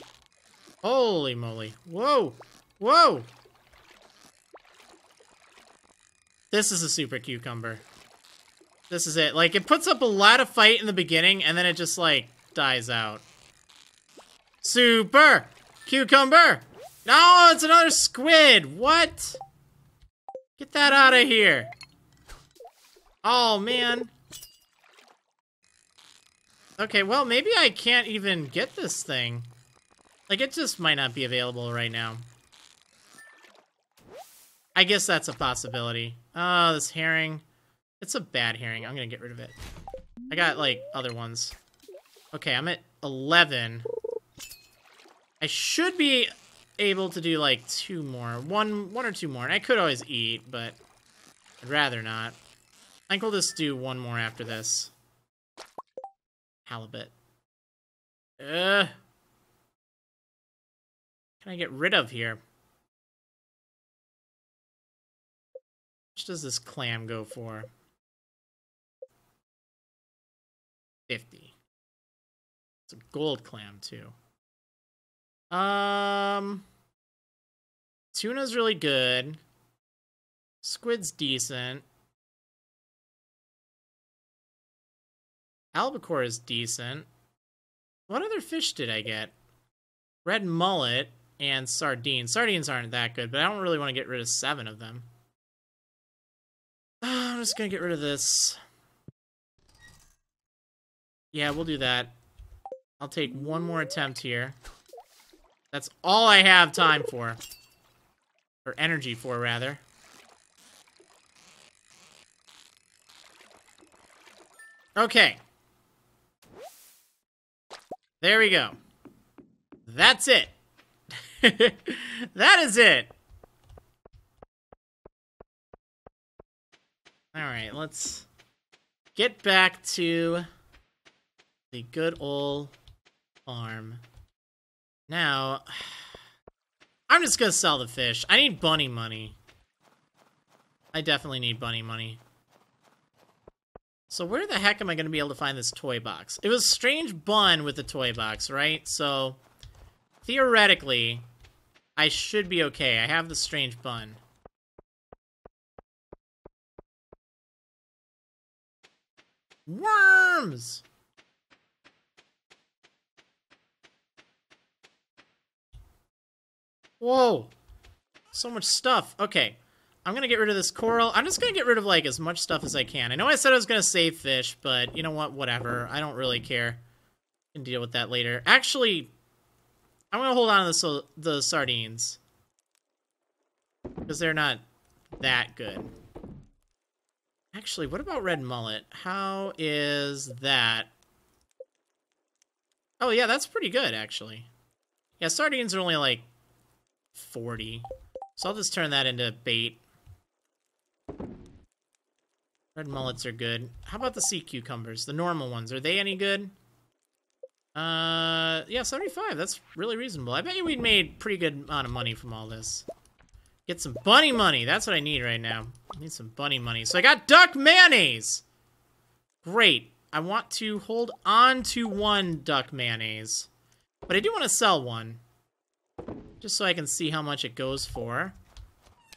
Holy moly. Whoa. Whoa. This is a super cucumber. This is it. Like, it puts up a lot of fight in the beginning, and then it just, like, dies out. Super cucumber. No, it's another squid. What? Get that out of here. Oh, man. Okay, well, maybe I can't even get this thing. Like, it just might not be available right now. I guess that's a possibility. Oh, this herring. It's a bad herring. I'm gonna get rid of it. I got, like, other ones. Okay, I'm at 11. I should be able to do, like, two more. One, one or two more. And I could always eat, but I'd rather not. I think we'll just do one more after this. Halibut. Ugh. Can I get rid of here? Much does this clam go for? 50. It's a gold clam, too. Um... Tuna's really good. Squid's decent. Albacore is decent. What other fish did I get? Red mullet and sardines. Sardines aren't that good, but I don't really want to get rid of seven of them. I'm just going to get rid of this. Yeah, we'll do that. I'll take one more attempt here. That's all I have time for. Or energy for, rather. Okay. There we go. That's it. that is it. All right, let's get back to the good old farm. Now, I'm just gonna sell the fish. I need bunny money. I definitely need bunny money. So where the heck am I to be able to find this toy box? It was Strange Bun with the toy box, right? So, theoretically, I should be okay. I have the Strange Bun. Worms! Whoa! So much stuff. Okay. I'm gonna get rid of this coral. I'm just gonna get rid of, like, as much stuff as I can. I know I said I was gonna save fish, but you know what? Whatever. I don't really care. I can deal with that later. Actually, I'm gonna hold on to the, the sardines. Because they're not that good. Actually, what about red mullet? How is that? Oh, yeah, that's pretty good, actually. Yeah, sardines are only, like, 40. So I'll just turn that into bait. Red mullets are good. How about the sea cucumbers? The normal ones. Are they any good? Uh, yeah, 75. That's really reasonable. I bet you we'd made pretty good amount of money from all this. Get some bunny money. That's what I need right now. I need some bunny money. So I got duck mayonnaise. Great. I want to hold on to one duck mayonnaise. But I do want to sell one. Just so I can see how much it goes for.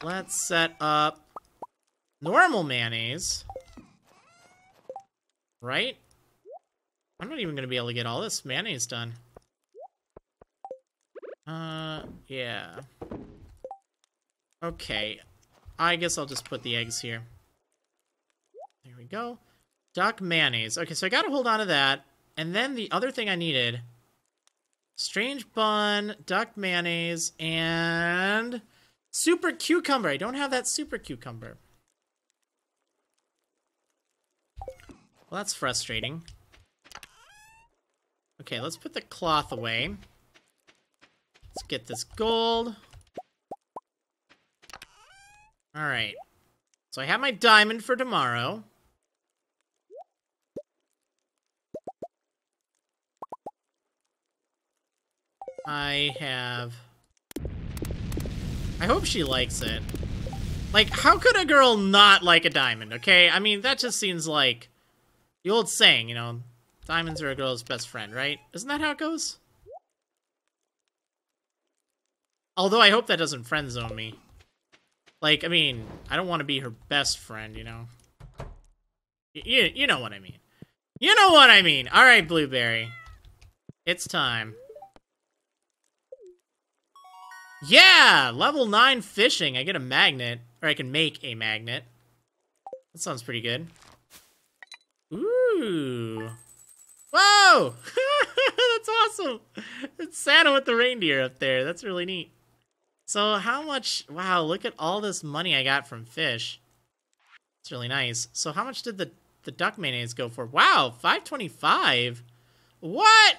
Let's set up normal mayonnaise. Right? I'm not even going to be able to get all this mayonnaise done. Uh, yeah. Okay. I guess I'll just put the eggs here. There we go. Duck mayonnaise. Okay, so I gotta hold on to that. And then the other thing I needed... Strange bun, duck mayonnaise, and... Super cucumber. I don't have that super cucumber. Well, that's frustrating. Okay, let's put the cloth away. Let's get this gold. Alright. So I have my diamond for tomorrow. I have... I hope she likes it. Like, how could a girl not like a diamond, okay? I mean, that just seems like the old saying, you know, diamonds are a girl's best friend, right? Isn't that how it goes? Although I hope that doesn't friend zone me. Like, I mean, I don't want to be her best friend, you know? Y you, you know what I mean. You know what I mean! Alright, Blueberry. It's time. Yeah! Level 9 fishing. I get a magnet. Or I can make a magnet. That sounds pretty good. Ooh. Whoa! That's awesome! It's Santa with the reindeer up there. That's really neat. So how much... Wow, look at all this money I got from fish. It's really nice. So how much did the, the duck mayonnaise go for? Wow, 525? What?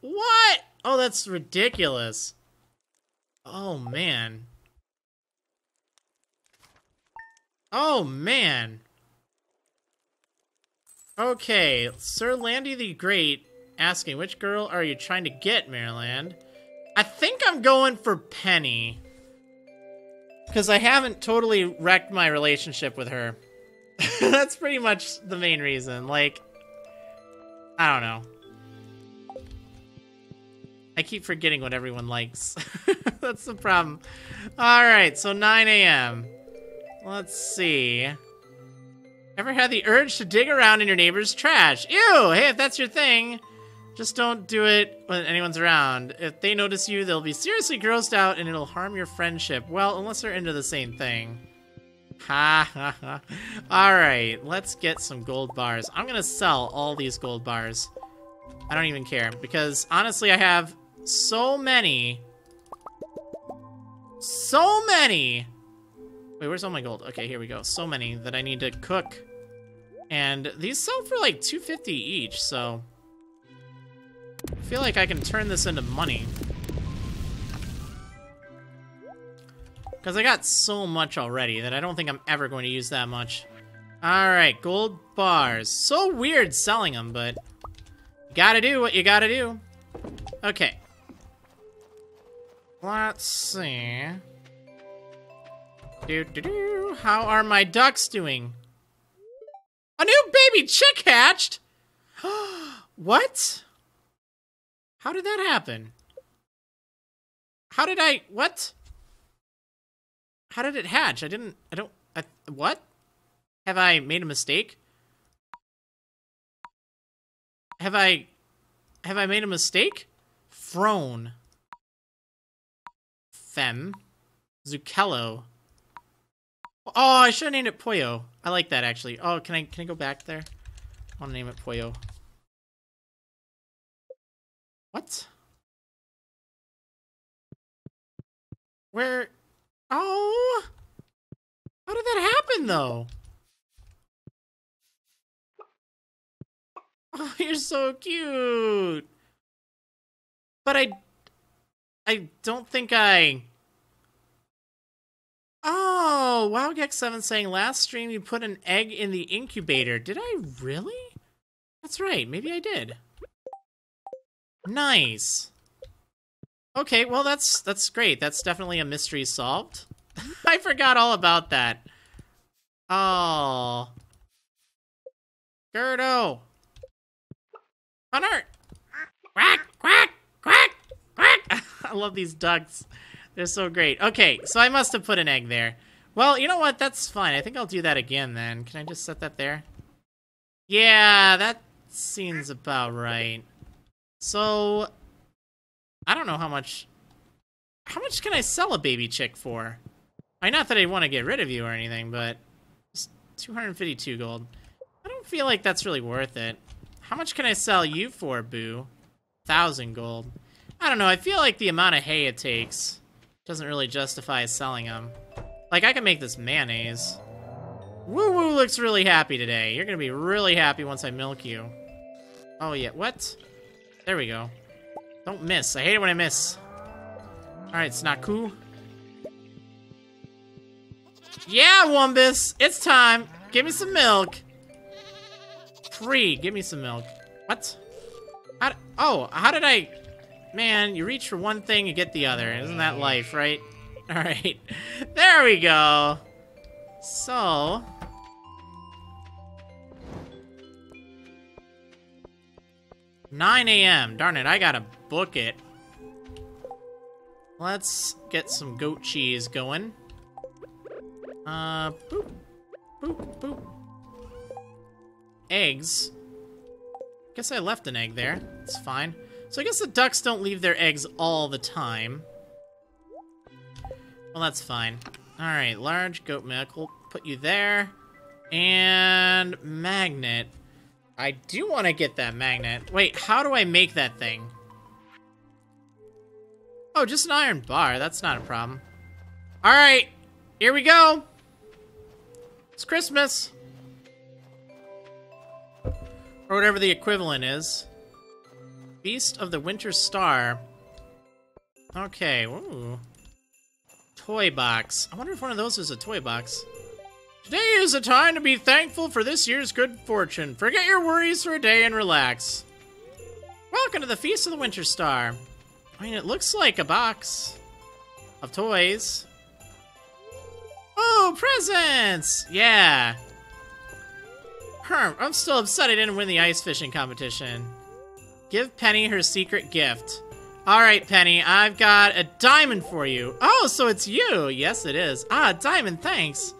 What? Oh, that's ridiculous. Oh, man. Oh, man. Okay, Sir Landy the Great asking, which girl are you trying to get, Marriland? I think I'm going for Penny. Because I haven't totally wrecked my relationship with her. That's pretty much the main reason. Like, I don't know. I keep forgetting what everyone likes. That's the problem. Alright, so 9 a.m. Let's see. Ever had the urge to dig around in your neighbor's trash? Ew! Hey, if that's your thing, just don't do it when anyone's around. If they notice you, they'll be seriously grossed out and it'll harm your friendship. Well, unless they're into the same thing. Ha ha ha. Alright, let's get some gold bars. I'm gonna sell all these gold bars. I don't even care, because honestly I have so many. So many! Wait, where's all my gold? Okay, here we go. So many that I need to cook. And these sell for like 250 each, so... I feel like I can turn this into money. Because I got so much already that I don't think I'm ever going to use that much. Alright, gold bars. So weird selling them, but... Gotta do what you gotta do. Okay. Let's see. Do, do, do. How are my ducks doing? A new baby chick hatched? what? How did that happen? How did I, what? How did it hatch? I didn't, I don't, I, what? Have I made a mistake? Have I, have I made a mistake? Frone. Fem. Zuchello. Oh, I should have named it Pollo. I like that, actually. Oh, can I, can I go back there? I want to name it Pollo. What? Where? Oh! How did that happen, though? Oh, you're so cute! But I... I don't think I... Oh, WowGex7 saying last stream you put an egg in the incubator. Did I really? That's right, maybe I did. Nice. Okay, well that's that's great. That's definitely a mystery solved. I forgot all about that. Oh. Gerdo. Hunter. Quack, quack, quack, quack. I love these ducks. They're so great. Okay, so I must have put an egg there. Well, you know what? That's fine. I think I'll do that again then. Can I just set that there? Yeah, that seems about right. So, I don't know how much... How much can I sell a baby chick for? I mean, not that I want to get rid of you or anything, but... 252 gold. I don't feel like that's really worth it. How much can I sell you for, Boo? 1,000 gold. I don't know, I feel like the amount of hay it takes doesn't really justify selling them. Like, I can make this mayonnaise. Woo Woo looks really happy today. You're gonna be really happy once I milk you. Oh yeah, what? There we go. Don't miss. I hate it when I miss. Alright, it's not cool. Yeah, Wumbus! It's time! Give me some milk! Free, give me some milk. What? How, oh, how did I... Man, you reach for one thing, you get the other. Isn't that life, right? Alright. There we go. So... Nine a.m. Darn it, I gotta book it. Let's get some goat cheese going. Uh, boop, boop, boop. Eggs. Guess I left an egg there. It's fine. So I guess the ducks don't leave their eggs all the time. Well, that's fine. Alright, large goat milk. We'll put you there. And magnet. I do want to get that magnet. Wait, how do I make that thing? Oh, just an iron bar. That's not a problem. Alright, here we go. It's Christmas. Or whatever the equivalent is. Feast of the Winter Star. Okay, ooh. Toy box. I wonder if one of those is a toy box. Today is a time to be thankful for this year's good fortune. Forget your worries for a day and relax. Welcome to the Feast of the Winter Star. I mean, it looks like a box of toys. Oh, presents! Yeah. Herm, I'm still upset I didn't win the ice fishing competition. Give Penny her secret gift. Alright, Penny, I've got a diamond for you. Oh, so it's you! Yes, it is. Ah, diamond, thanks.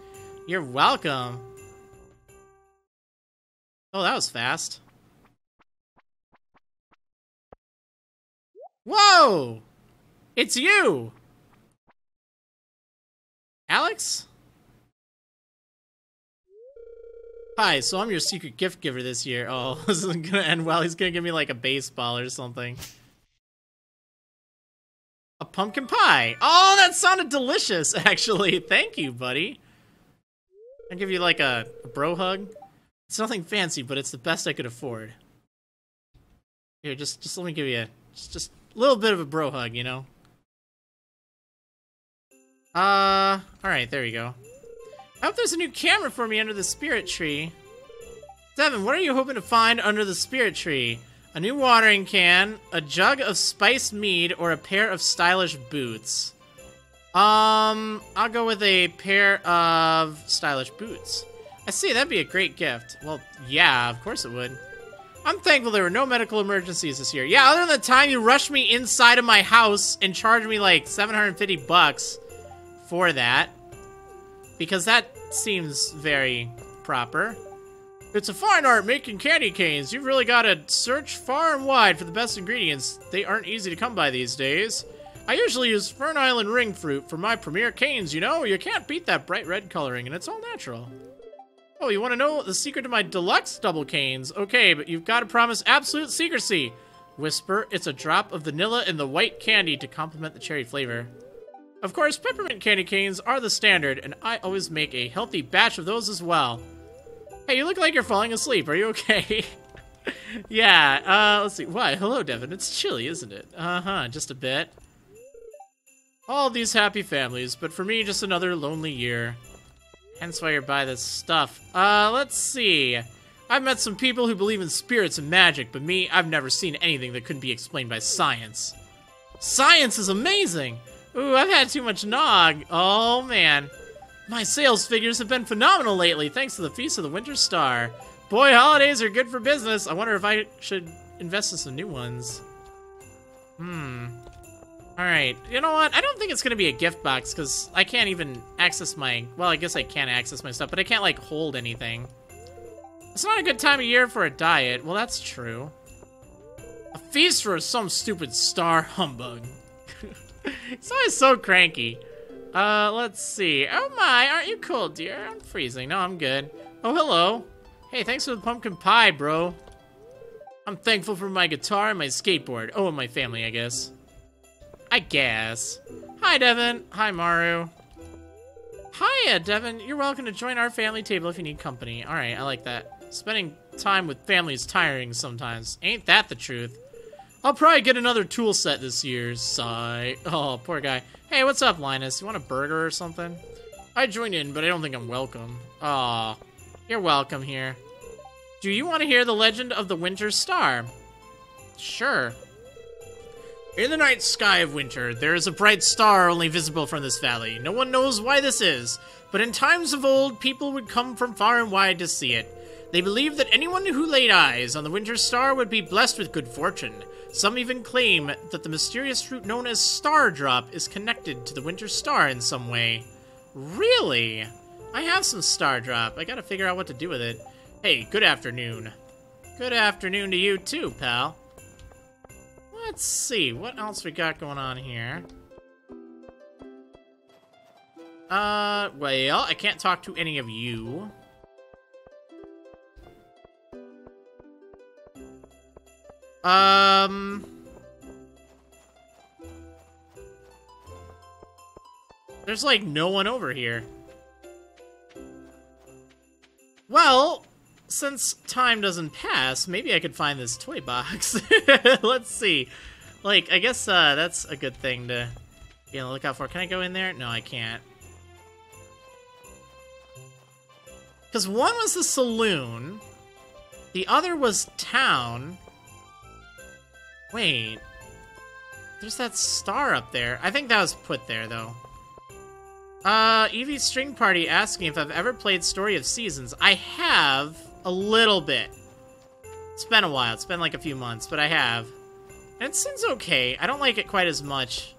You're welcome. Oh, that was fast. Whoa! It's you! Alex? Hi, so I'm your secret gift giver this year. Oh, this isn't gonna end well. He's gonna give me like a baseball or something. A pumpkin pie. Oh, that sounded delicious, actually. Thank you, buddy. I'll give you like a, bro hug. It's nothing fancy, but it's the best I could afford. Here, just just let me give you a just, just a little bit of a bro hug, you know? Uh, alright, there we go. I hope there's a new camera for me under the spirit tree. Devin, what are you hoping to find under the spirit tree? A new watering can, a jug of spiced mead, or a pair of stylish boots? Um, I'll go with a pair of stylish boots. I see, that'd be a great gift. Well, yeah, of course it would. I'm thankful there were no medical emergencies this year. Yeah, other than the time you rushed me inside of my house and charged me like 750 bucks for that. Because that seems very proper. It's a fine art making candy canes. You've really got to search far and wide for the best ingredients. They aren't easy to come by these days. I usually use Fern Island ring fruit for my premier canes, you know? You can't beat that bright red coloring, and it's all natural. Oh, you want to know the secret to my deluxe double canes? Okay, but you've got to promise absolute secrecy. Whisper, it's a drop of vanilla in the white candy to complement the cherry flavor. Of course, peppermint candy canes are the standard, and I always make a healthy batch of those as well. Hey, you look like you're falling asleep. Are you okay? yeah, uh, let's see. Why, hello, Devin. It's chilly, isn't it? Uh-huh, just a bit. All these happy families, but for me, just another lonely year. Hence why you're by this stuff. Uh, let's see. I've met some people who believe in spirits and magic, but me, I've never seen anything that couldn't be explained by science. Science is amazing! Ooh, I've had too much nog. Oh, man. My sales figures have been phenomenal lately, thanks to the Feast of the Winter Star. Boy, holidays are good for business. I wonder if I should invest in some new ones. Hmm. Alright, you know what? I don't think it's gonna be a gift box, because I can't even access my... Well, I guess I can't access my stuff, but I can't, like, hold anything. It's not a good time of year for a diet. Well, that's true. A feast for some stupid star humbug. He's always so cranky. Uh, let's see. Oh my, aren't you cold, dear? I'm freezing. No, I'm good. Oh, hello. Hey, thanks for the pumpkin pie, bro. I'm thankful for my guitar and my skateboard. Oh, and my family, I guess. I guess. Hi, Devin. Hi, Maru. Hiya, Devin. You're welcome to join our family table if you need company. All right, I like that. Spending time with family is tiring sometimes. Ain't that the truth? I'll probably get another tool set this year. Sigh. Oh, poor guy. Hey, what's up, Linus? You want a burger or something? I joined in, but I don't think I'm welcome. Aw, you're welcome here. Do you want to hear the legend of the Winter Star? Sure. In the night sky of winter, there is a bright star only visible from this valley. No one knows why this is, but in times of old, people would come from far and wide to see it. They believed that anyone who laid eyes on the winter star would be blessed with good fortune. Some even claim that the mysterious fruit known as Stardrop is connected to the winter star in some way. Really? I have some Stardrop. I gotta figure out what to do with it. Hey, good afternoon. Good afternoon to you too, pal. Let's see, what else we got going on here? Uh, well, I can't talk to any of you. Um... There's like no one over here. Well, since time doesn't pass, maybe I could find this toy box. Let's see. Like, I guess uh, that's a good thing to be on the lookout for. Can I go in there? No, I can't. Because one was the saloon, the other was town. Wait. There's that star up there. I think that was put there, though. Uh, Eevee's String Party asking if I've ever played Story of Seasons. I have a little bit. It's been a while. It's been like a few months, but I have. And it seems okay. I don't like it quite as much.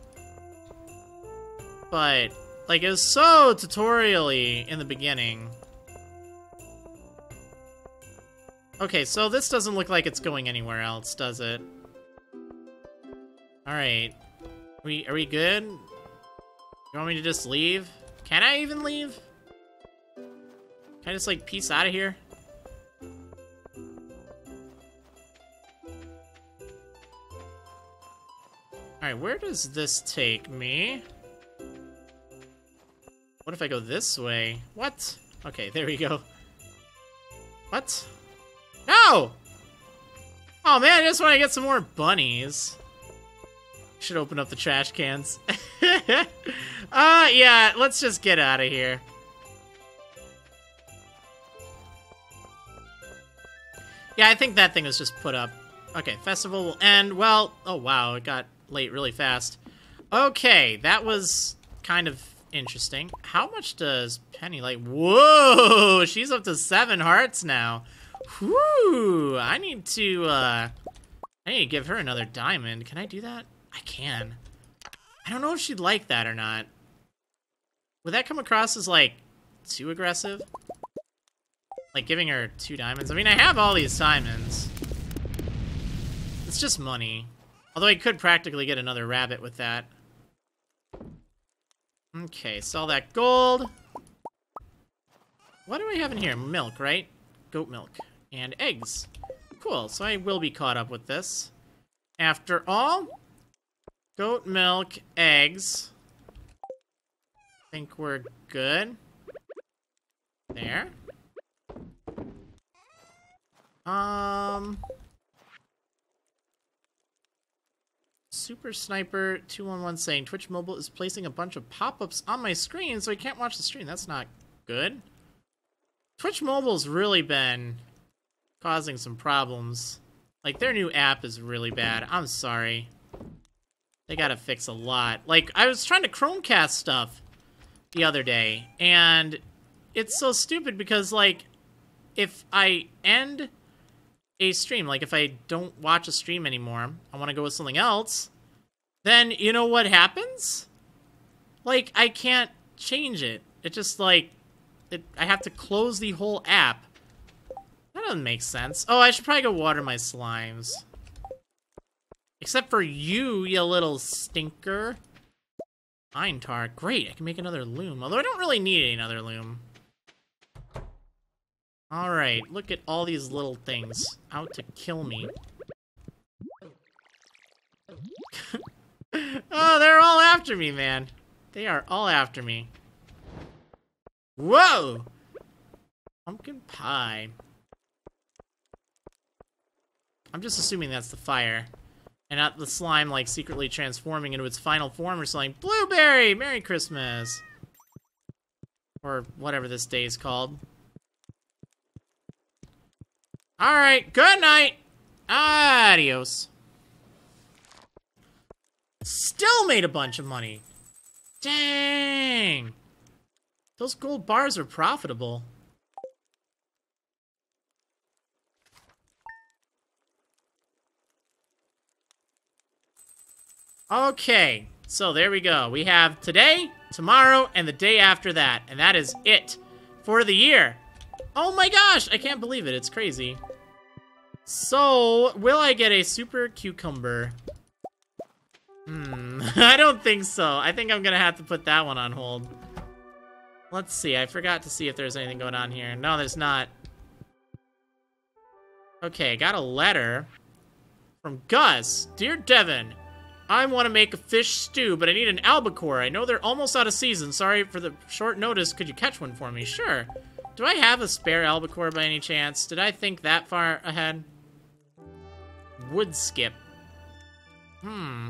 But, like, it was so tutorially in the beginning. Okay, so this doesn't look like it's going anywhere else, does it? Alright. We, are we good? You want me to just leave? Can I even leave? Can I just, like, peace out of here? Alright, where does this take me? What if I go this way? What? Okay, there we go. What? No! Oh man, I just want to get some more bunnies. Should open up the trash cans. uh, yeah, let's just get out of here. Yeah, I think that thing was just put up. Okay, festival will end. Well, oh wow, it got late really fast. Okay, that was kind of interesting. How much does Penny like? Whoa, she's up to seven hearts now. Whoo, I need to, uh, I need to give her another diamond. Can I do that? I can. I don't know if she'd like that or not. Would that come across as, like, too aggressive? Like, giving her two diamonds? I mean, I have all these diamonds. It's just money. Although I could practically get another rabbit with that. Okay, sell that gold. What do I have in here? Milk, right? Goat milk. And eggs. Cool, so I will be caught up with this. After all, goat milk, eggs. I think we're good. There. Um... Super Sniper 211 saying Twitch Mobile is placing a bunch of pop-ups on my screen so I can't watch the stream. That's not good. Twitch Mobile's really been causing some problems. Like, their new app is really bad. I'm sorry. They gotta fix a lot. Like, I was trying to Chromecast stuff the other day, and it's so stupid because, like, if I end a stream, like if I don't watch a stream anymore, I want to go with something else, then you know what happens? Like, I can't change it. It just, like, it, I have to close the whole app. That doesn't make sense. Oh, I should probably go water my slimes. Except for you, you little stinker. Pine tar. Great, I can make another loom. Although I don't really need another loom. Alright, look at all these little things out to kill me. oh, they're all after me, man. They are all after me. Whoa! Pumpkin pie. I'm just assuming that's the fire. And not the slime, like, secretly transforming into its final form or something. Blueberry! Merry Christmas! Or whatever this day is called. Alright, good night! Adios. Still made a bunch of money. Dang! Those gold bars are profitable. Okay, so there we go. We have today, tomorrow, and the day after that. And that is it for the year. Oh my gosh, I can't believe it. It's crazy. So, will I get a super cucumber? Hmm, I don't think so. I think I'm gonna have to put that one on hold. Let's see, I forgot to see if there's anything going on here. No, there's not. Okay, got a letter from Gus. Dear Devin, I want to make a fish stew, but I need an albacore. I know they're almost out of season. Sorry for the short notice. Could you catch one for me? Sure. Do I have a spare albacore by any chance? Did I think that far ahead? Woodskip. Hmm.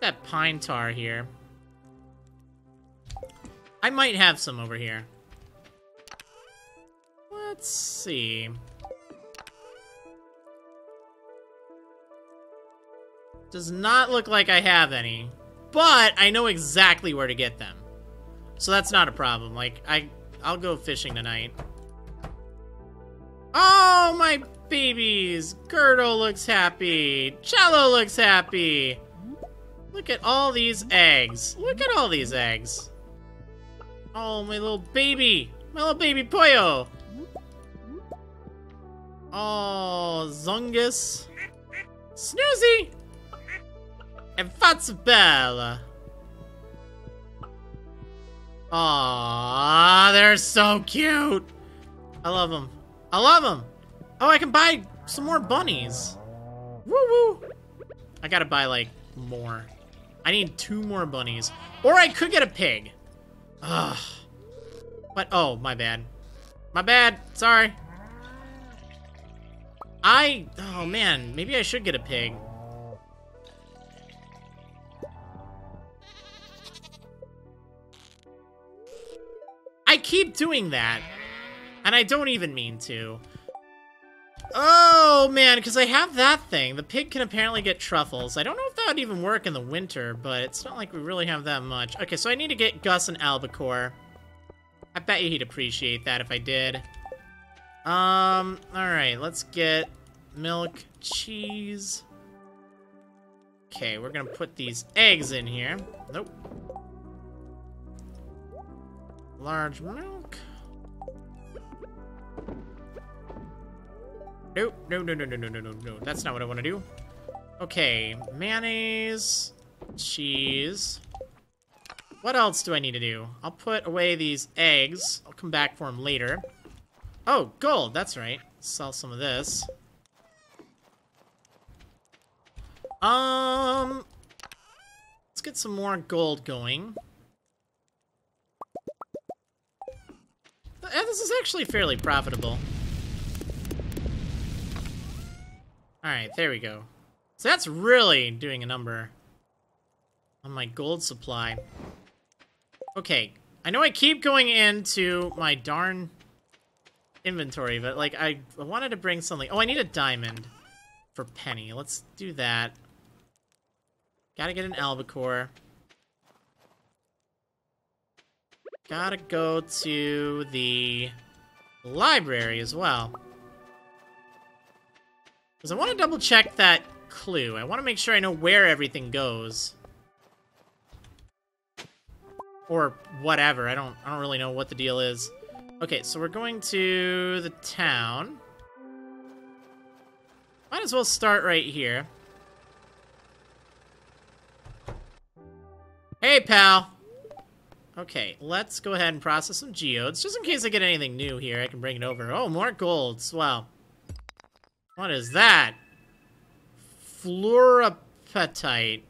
That pine tar here. I might have some over here. Let's see. Does not look like I have any. But I know exactly where to get them. So that's not a problem. Like, I, I'll go fishing tonight. Oh, my babies! Girdle looks happy. Cello looks happy. Look at all these eggs. Look at all these eggs. Oh, my little baby. My little baby Pollo. Oh, Zungus. Snoozy! And Fatzbella. Aww, they're so cute. I love them. I love them. Oh, I can buy some more bunnies. Woo woo. I gotta buy like more. I need two more bunnies. Or I could get a pig. Ugh. But, oh, my bad. My bad. Sorry. I, oh man, maybe I should get a pig. Keep doing that. And I don't even mean to. Oh, man, because I have that thing. The pig can apparently get truffles. I don't know if that would even work in the winter, but it's not like we really have that much. Okay, so I need to get Gus an albacore. I bet you he'd appreciate that if I did. Um, alright, let's get milk, cheese. Okay, we're gonna put these eggs in here. Nope. Large milk. Nope, no, no, no, no, no, no, no, no. That's not what I want to do. Okay, mayonnaise, cheese. What else do I need to do? I'll put away these eggs. I'll come back for them later. Oh, gold, that's right. Sell some of this. Um, let's get some more gold going. Uh, this is actually fairly profitable. Alright, there we go. So that's really doing a number on my gold supply. Okay, I know I keep going into my darn inventory, but like I, I wanted to bring something. Oh, I need a diamond for Penny. Let's do that. Gotta get an albacore. Gotta go to the library as well. Because I want to double check that clue. I want to make sure I know where everything goes. Or whatever. I don't I don't really know what the deal is. Okay, so we're going to the town. Might as well start right here. Hey, pal! Okay, let's go ahead and process some geodes. Just in case I get anything new here, I can bring it over. Oh, more golds. Wow. What is that? Fluorapatite.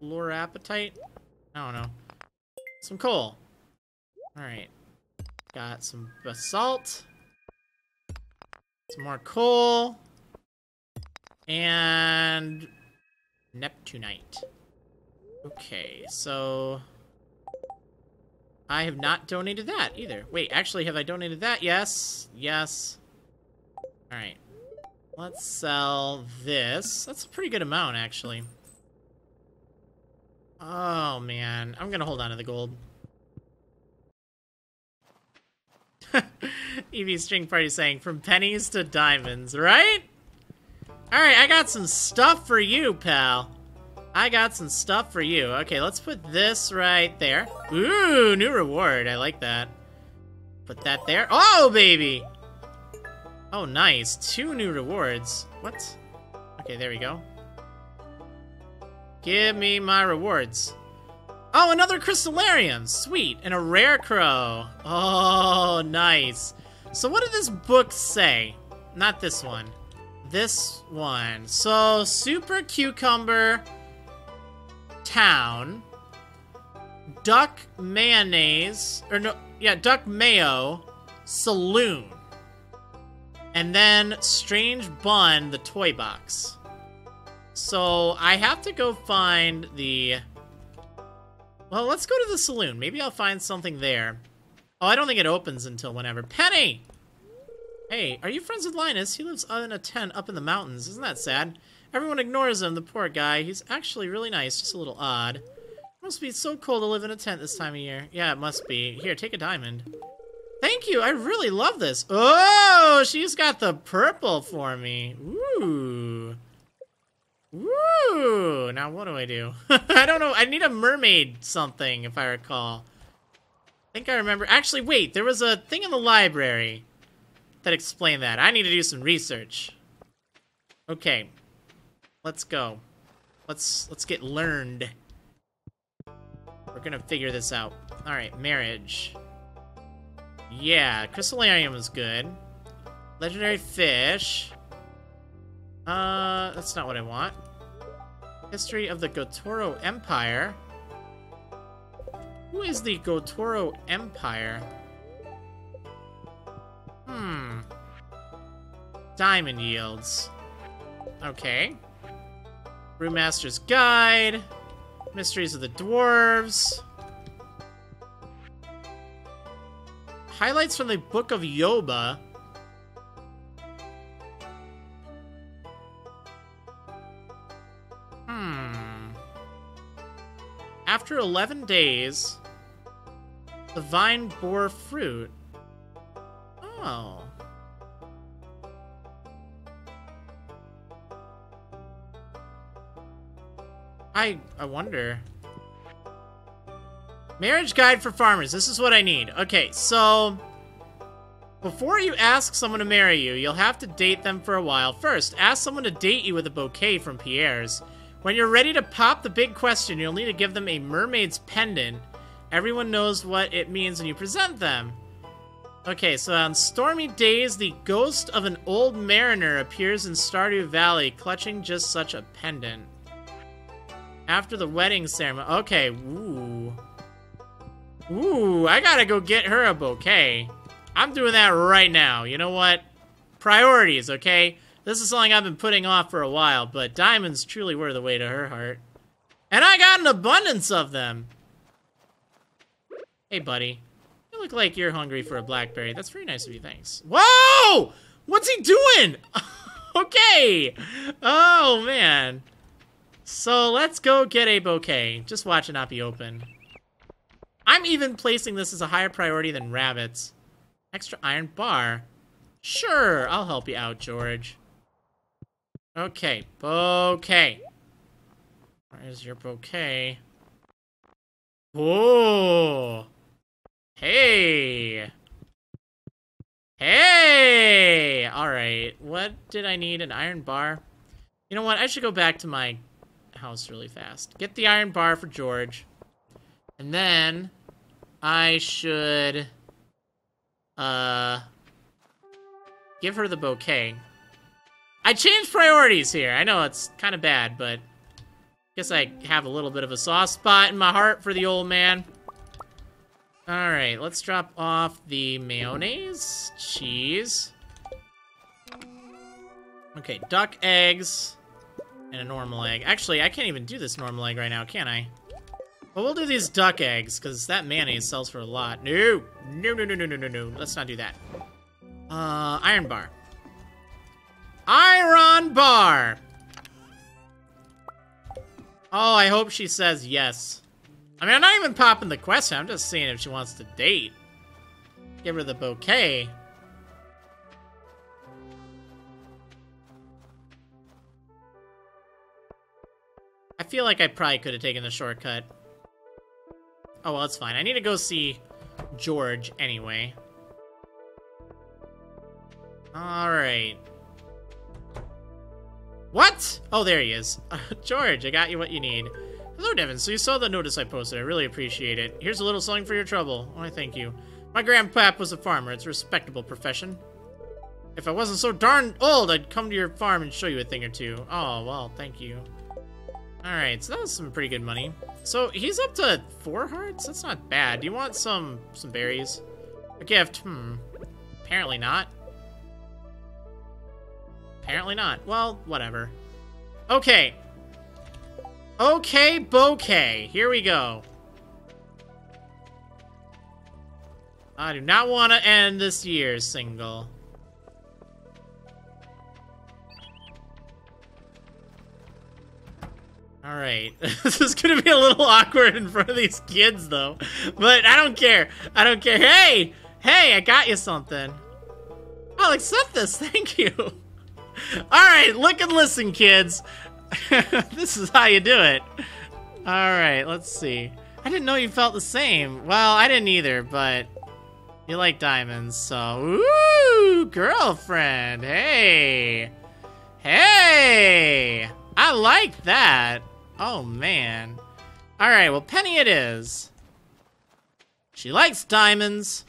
Fluorapatite? I don't know. some coal. Alright. Got some basalt. Some more coal. And Neptunite. Okay, so I have not donated that either. Wait, actually, have I donated that? Yes. Yes. Alright. Let's sell this. That's a pretty good amount, actually. Oh, man. I'm gonna hold on to the gold. Eevee String Party saying, from pennies to diamonds, right? Alright, I got some stuff for you, pal. I got some stuff for you. Okay, let's put this right there. Ooh, new reward. I like that. Put that there. Oh, baby! Oh, nice. Two new rewards. What? Okay, there we go. Give me my rewards. Oh, another Crystallarium! Sweet. And a Rarecrow. Oh, nice. So what did this book say? Not this one. This one. So, Super Cucumber town, duck mayonnaise, or no, yeah, duck mayo, saloon, and then strange bun, the toy box. So I have to go find the. Well, let's go to the saloon. Maybe I'll find something there. Oh, I don't think it opens until whenever. Penny! Hey, are you friends with Linus? He lives in a tent up in the mountains. Isn't that sad? Everyone ignores him, the poor guy. He's actually really nice, just a little odd. It must be so cold to live in a tent this time of year. Yeah, it must be. Here, take a diamond. Thank you, I really love this. Oh, she's got the purple for me. Ooh. Ooh. Now what do I do? I don't know. I need a mermaid something, if I recall. I think I remember. Actually, wait. There was a thing in the library that explained that. I need to do some research. Okay. Let's go. Let's let's get learned. We're gonna figure this out. Alright, marriage. Yeah, Crystallarium is good. Legendary fish. Uh, that's not what I want. History of the Gotoro Empire. Who is the Gotoro Empire? Hmm. Diamond yields. Okay. Brewmaster's Guide. Mysteries of the Dwarves. Highlights from the Book of Yoba. Hmm. After 11 days, the vine bore fruit. Oh. I I wonder. Marriage guide for farmers. This is what I need. Okay, so before you ask someone to marry you, you'll have to date them for a while. First, ask someone to date you with a bouquet from Pierre's. When you're ready to pop the big question, you'll need to give them a mermaid's pendant. Everyone knows what it means when you present them. Okay, so on stormy days, the ghost of an old mariner appears in Stardew Valley, clutching just such a pendant. After the wedding ceremony. Okay, ooh. Ooh, I gotta go get her a bouquet. I'm doing that right now. You know what? Priorities, okay? This is something I've been putting off for a while, but diamonds truly were the way to her heart. And I got an abundance of them. Hey, buddy. You look like you're hungry for a blackberry. That's very nice of you, thanks. Whoa! What's he doing? okay. Oh, man. So let's go get a bouquet. Just watch it not be open. I'm even placing this as a higher priority than rabbits. Extra iron bar. Sure, I'll help you out, George. Okay, bouquet. Where's your bouquet? Whoa. Hey. Hey! Alright, what did I need? An iron bar? You know what? I should go back to my house really fast. Get the iron bar for George. And then I should uh give her the bouquet. I changed priorities here. I know it's kind of bad, but guess I have a little bit of a soft spot in my heart for the old man. Alright, let's drop off the mayonnaise, cheese. Okay, duck eggs, and a normal egg. Actually, I can't even do this normal egg right now, can I? Well, we'll do these duck eggs, because that mayonnaise sells for a lot. No! No, no, no, no, no, no, no. Let's not do that. Uh, iron bar. Iron bar! Oh, I hope she says yes. I mean, I'm not even popping the question. I'm just seeing if she wants to date. Give her the bouquet. I feel like I probably could have taken the shortcut. Oh, well, it's fine. I need to go see George anyway. Alright. What? Oh, there he is. George, I got you what you need. Hello, Devin. So you saw the notice I posted. I really appreciate it. Here's a little something for your trouble. Oh, I thank you. My grandpap was a farmer. It's a respectable profession. If I wasn't so darn old, I'd come to your farm and show you a thing or two. Oh, well, thank you. Alright, so that was some pretty good money. So he's up to four hearts? That's not bad. Do you want some some berries? A gift? Hmm. Apparently not. Apparently not. Well, whatever. Okay, Okay, bouquet. Here we go. I do not want to end this year single. Alright. this is gonna be a little awkward in front of these kids, though. But I don't care. I don't care. Hey! Hey, I got you something. I'll accept this. Thank you. Alright, look and listen, kids. this is how you do it. Alright, let's see. I didn't know you felt the same. Well, I didn't either, but you like diamonds, so... Ooh, girlfriend. Hey. Hey. I like that. Oh, man. Alright, well, Penny it is. She likes diamonds.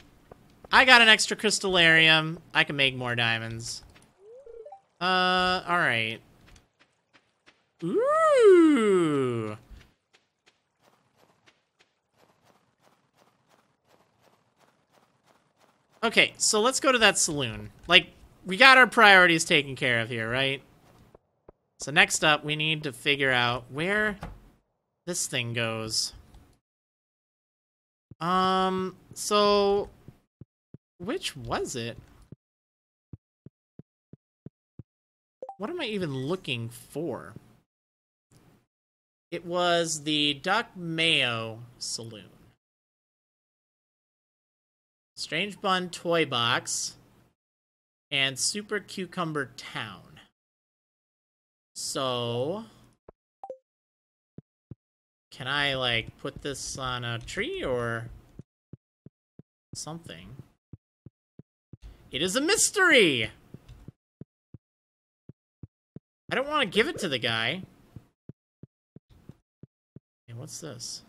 I got an extra crystallarium. I can make more diamonds. Uh, alright. Ooh. Okay, so let's go to that saloon. Like, we got our priorities taken care of here, right? So next up, we need to figure out where this thing goes. Um, so... Which was it? What am I even looking for? It was the Duck Mayo Saloon. Strange Bun Toy Box and Super Cucumber Town. So, can I like put this on a tree or something? It is a mystery! I don't want to give it to the guy And what's this?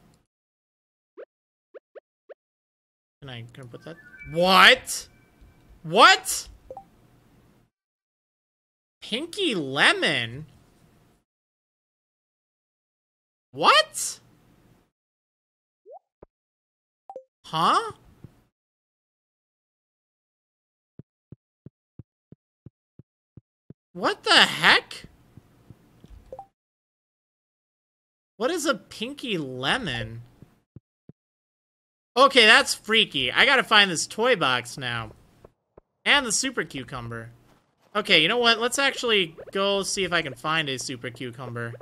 Can I, can I put that? What? What? Pinky Lemon? What? Huh? What the heck? What is a pinky lemon? Okay, that's freaky. I gotta find this toy box now. And the super cucumber. Okay, you know what? Let's actually go see if I can find a super cucumber.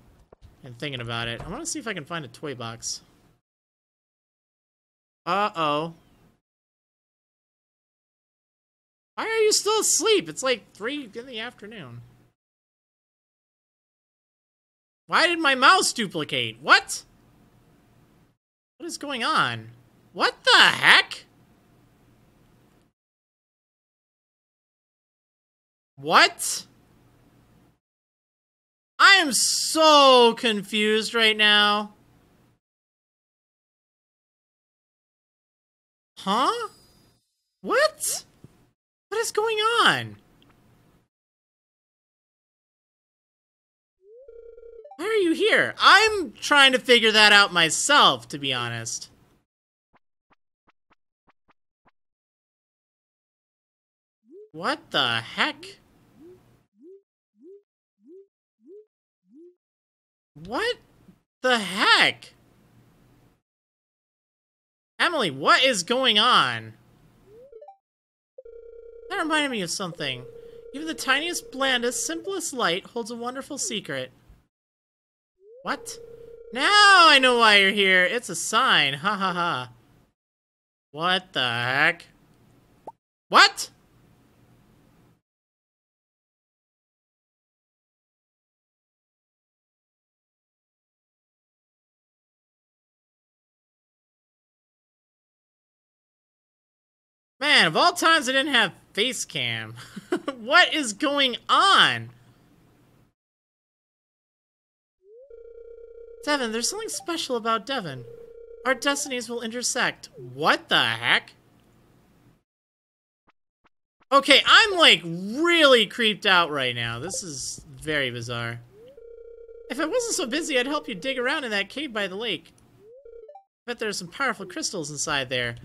And thinking about it. I want to see if I can find a toy box. Uh-oh. Why are you still asleep? It's like 3 in the afternoon. Why did my mouse duplicate? What? What is going on? What the heck? What? I am so confused right now. Huh? What? What is going on? Why are you here? I'm trying to figure that out myself, to be honest. What the heck? What the heck? Emily, what is going on? That reminded me of something. Even the tiniest, blandest, simplest light holds a wonderful secret. What? Now I know why you're here. It's a sign. Ha ha ha. What the heck? What? Man, of all times I didn't have face cam. what is going on? Devin, there's something special about Devin. Our destinies will intersect. What the heck? Okay, I'm like really creeped out right now. This is very bizarre. If I wasn't so busy, I'd help you dig around in that cave by the lake. I Bet there's some powerful crystals inside there.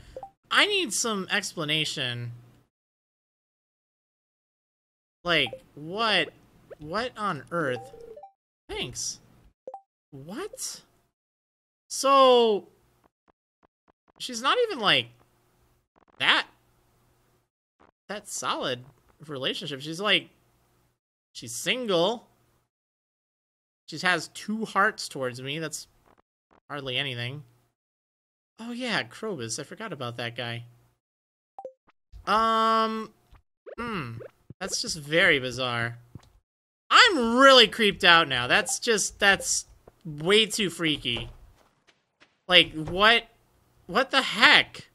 I need some explanation. Like, what? What on earth? Thanks. What? So, she's not even like that that solid relationship. She's like she's single. She has two hearts towards me. That's hardly anything. Oh yeah, Krobus. I forgot about that guy. Um, hmm. That's just very bizarre. I'm really creeped out now. That's just, that's way too freaky. Like, what, what the heck?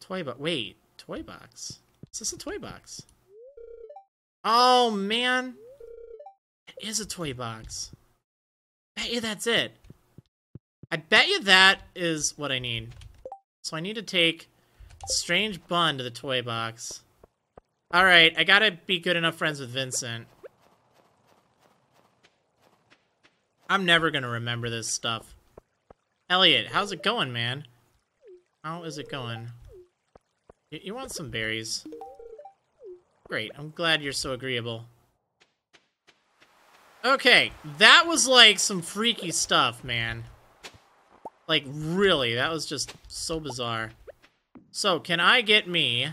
Toy box, wait, toy box? Is this a toy box? Oh, man. It is a toy box. You that's it. I bet you that is what I need. So I need to take Strange Bun to the toy box. Alright, I gotta be good enough friends with Vincent. I'm never gonna remember this stuff. Elliot, how's it going, man? How is it going? You, you want some berries? Great, I'm glad you're so agreeable. Okay, that was like some freaky stuff, man. Like, really, that was just so bizarre. So, can I get me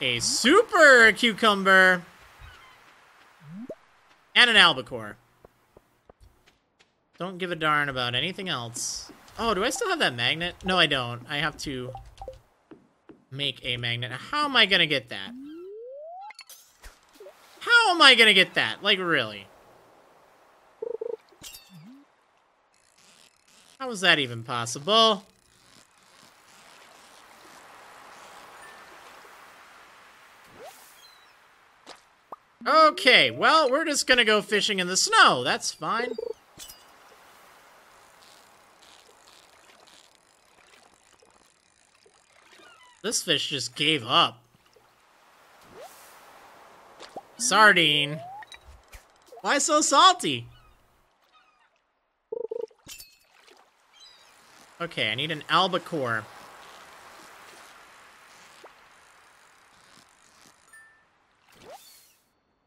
a super cucumber and an albacore? Don't give a darn about anything else. Oh, do I still have that magnet? No, I don't. I have to make a magnet. How am I gonna get that? How am I gonna get that? Like, really? How is that even possible? Okay, well, we're just gonna go fishing in the snow. That's fine. This fish just gave up. Sardine. Why so salty? Okay, I need an albacore.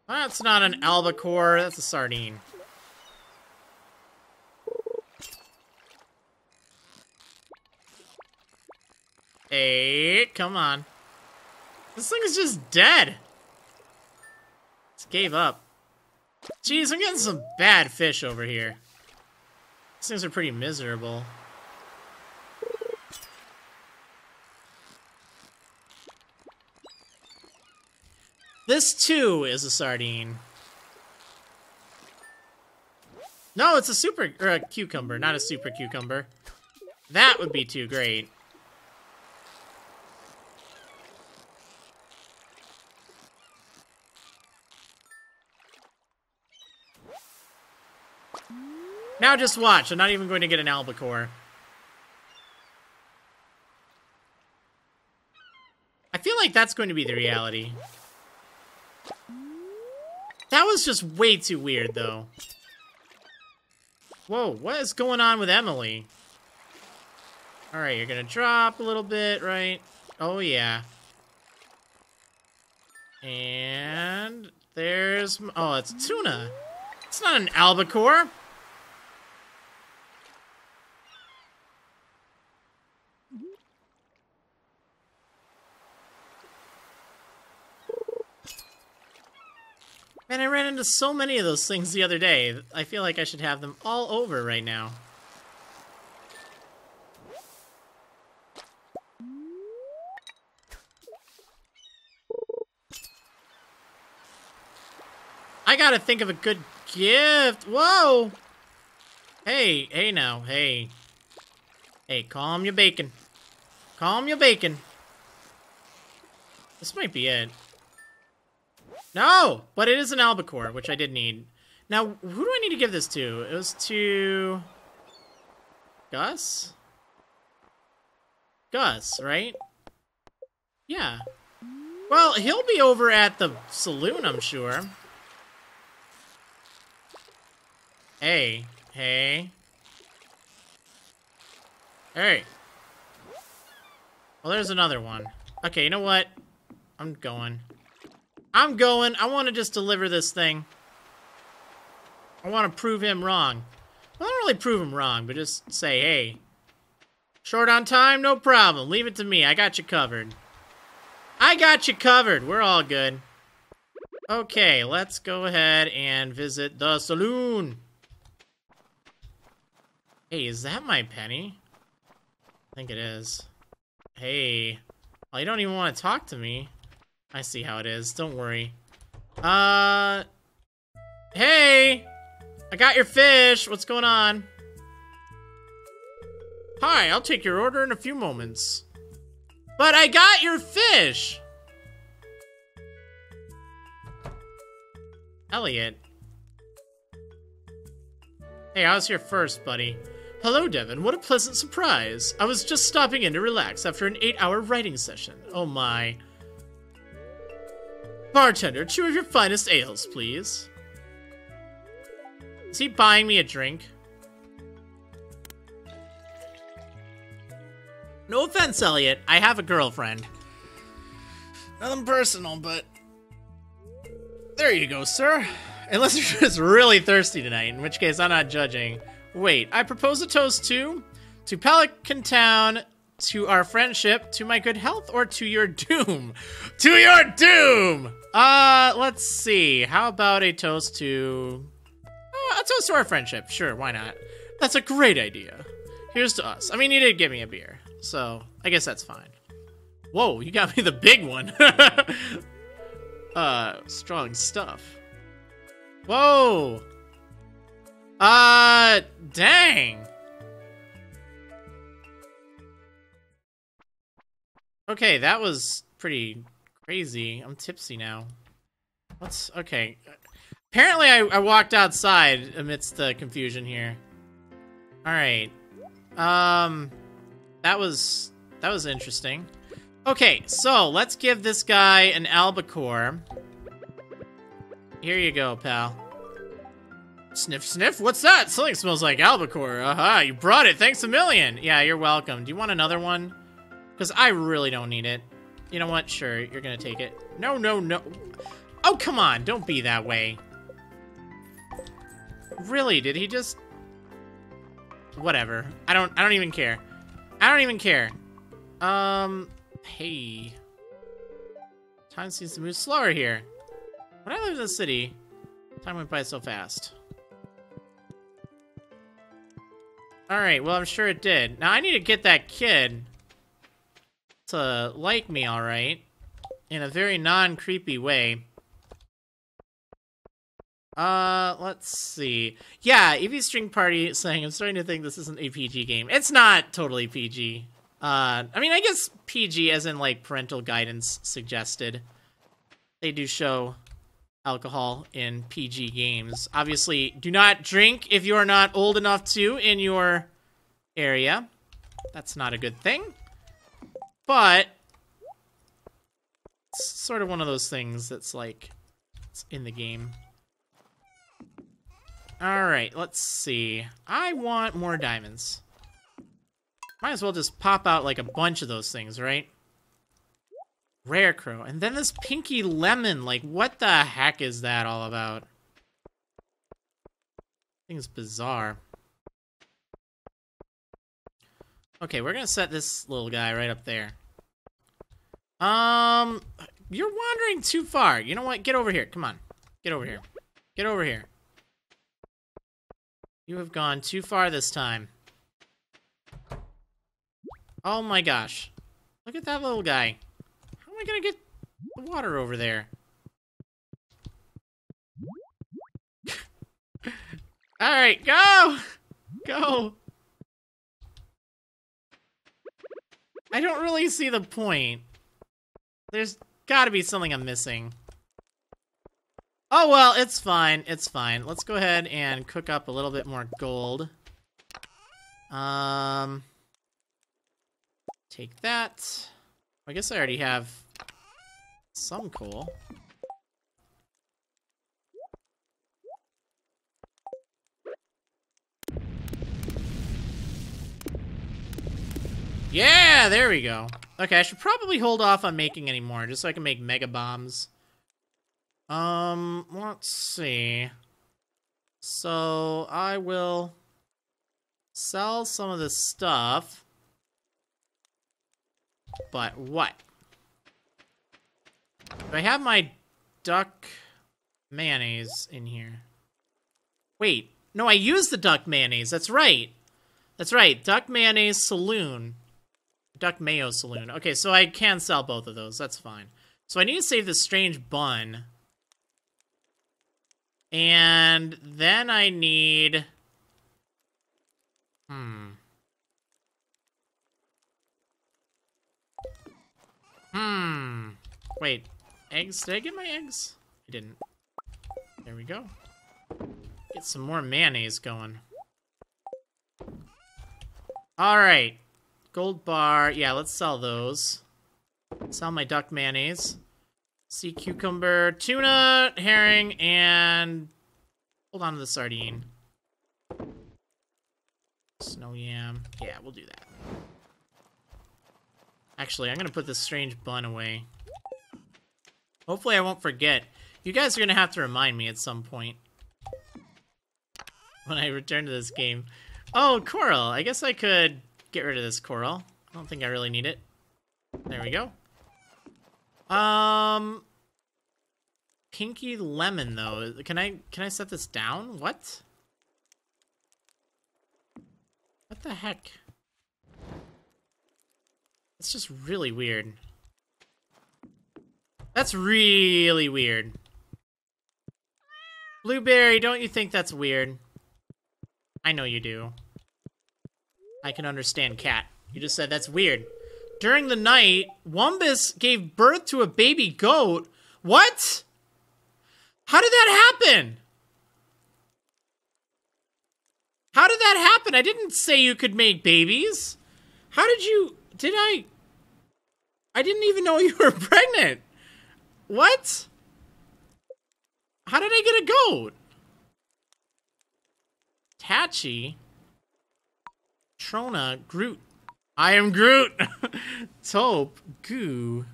That's not an albacore, that's a sardine. Hey, come on. This thing is just dead. Just gave up. Jeez, I'm getting some bad fish over here. These things are pretty miserable. This too is a sardine. No, it's a super or a cucumber, not a super cucumber. That would be too great. Now just watch. I'm not even going to get an albacore. I feel like that's going to be the reality. That was just way too weird, though. Whoa, what is going on with Emily? Alright, you're gonna drop a little bit, right? Oh, yeah. And there's... Oh, it's tuna. It's not an albacore. Man, I ran into so many of those things the other day. I feel like I should have them all over right now. I gotta think of a good gift. Whoa! Hey, hey now, hey. Hey, calm your bacon. Calm your bacon. This might be it. No, but it is an albacore, which I did need. Now, who do I need to give this to? It was to... Gus? Gus, right? Yeah. Well, he'll be over at the saloon, I'm sure. Hey, hey. Hey. Well, there's another one. Okay, you know what? I'm going. I'm going. I want to just deliver this thing. I want to prove him wrong. Well, I don't really prove him wrong, but just say, hey, short on time, no problem. Leave it to me. I got you covered. I got you covered. We're all good. Okay, let's go ahead and visit the saloon. Hey, is that my penny? I think it is. Hey. Well, you don't even want to talk to me. I see how it is. Don't worry. Uh... Hey! I got your fish. What's going on? Hi, I'll take your order in a few moments. But I got your fish! Elliot. Hey, I was here first, buddy. Hello, Devin. What a pleasant surprise. I was just stopping in to relax after an eight-hour writing session. Oh my. Bartender, two of your finest ales, please. Is he buying me a drink? No offense, Elliot. I have a girlfriend. Nothing personal, but... There you go, sir. Unless you're just really thirsty tonight, in which case I'm not judging. Wait, I propose a toast to... To Pelican Town, to our friendship, to my good health, or to your doom? To your doom! Uh, let's see. How about a toast to... Uh, a toast to our friendship. Sure, why not? That's a great idea. Here's to us. I mean, you did give me a beer, so I guess that's fine. Whoa, you got me the big one. uh, strong stuff. Whoa. Uh, dang. Okay, that was pretty crazy. I'm tipsy now. What's... Okay. Apparently I, I walked outside amidst the confusion here. Alright. Um... That was... That was interesting. Okay, so let's give this guy an albacore. Here you go, pal. Sniff, sniff. What's that? Something smells like albacore. Aha, you brought it. Thanks a million. Yeah, you're welcome. Do you want another one? Because I really don't need it. You know what? Sure, you're gonna take it. No, no, no. Oh, come on. Don't be that way. Really? Did he just... Whatever. I don't, I don't even care. I don't even care. Um, hey. Time seems to move slower here. When I lived in the city, time went by so fast. Alright, well, I'm sure it did. Now, I need to get that kid to like me, alright. In a very non-creepy way. Uh, let's see. Yeah, Eevee String Party saying, I'm starting to think this isn't a PG game. It's not totally PG. Uh, I mean, I guess PG as in, like, parental guidance suggested. They do show alcohol in PG games. Obviously, do not drink if you are not old enough to in your area. That's not a good thing. But it's sort of one of those things that's like it's in the game. Alright, let's see. I want more diamonds. Might as well just pop out like a bunch of those things, right? Rarecrow. And then this pinky lemon. Like, what the heck is that all about? Thing's bizarre. Okay, we're gonna set this little guy right up there. Um, you're wandering too far. You know what? Get over here. Come on. Get over here. Get over here. You have gone too far this time. Oh my gosh. Look at that little guy. How am I gonna get the water over there? Alright, go! Go! I don't really see the point. There's gotta be something I'm missing. Oh, well, it's fine. It's fine. Let's go ahead and cook up a little bit more gold. Um, take that. I guess I already have some coal. Yeah, there we go. Okay, I should probably hold off on making any more, just so I can make mega bombs. Um, let's see. So, I will sell some of this stuff. But what? Do I have my duck mayonnaise in here? Wait, no, I used the duck mayonnaise. That's right. That's right. Duck mayonnaise saloon. Duck mayo saloon. Okay, so I can sell both of those. That's fine. So I need to save this strange bun. And then I need... Hmm. Hmm. Wait. Eggs? Did I get my eggs? I didn't. There we go. Get some more mayonnaise going. Alright. Gold bar. Yeah, let's sell those. Sell my duck mayonnaise. Sea cucumber, tuna, herring, and... Hold on to the sardine. Snow yam. Yeah, we'll do that. Actually, I'm gonna put this strange bun away. Hopefully I won't forget. You guys are gonna have to remind me at some point. When I return to this game. Oh, coral. I guess I could get rid of this coral. I don't think I really need it. There we go. Um, pinky lemon though. Can I can I set this down? What? What the heck? It's just really weird. That's really weird. Blueberry, don't you think that's weird? I know you do. I can understand cat. You just said that's weird. During the night, Wumbus gave birth to a baby goat. What? How did that happen? How did that happen? I didn't say you could make babies. How did you... Did I... I didn't even know you were pregnant. What? How did I get a goat? Tachi? Trona, Groot. I am Groot. Taupe, Goo.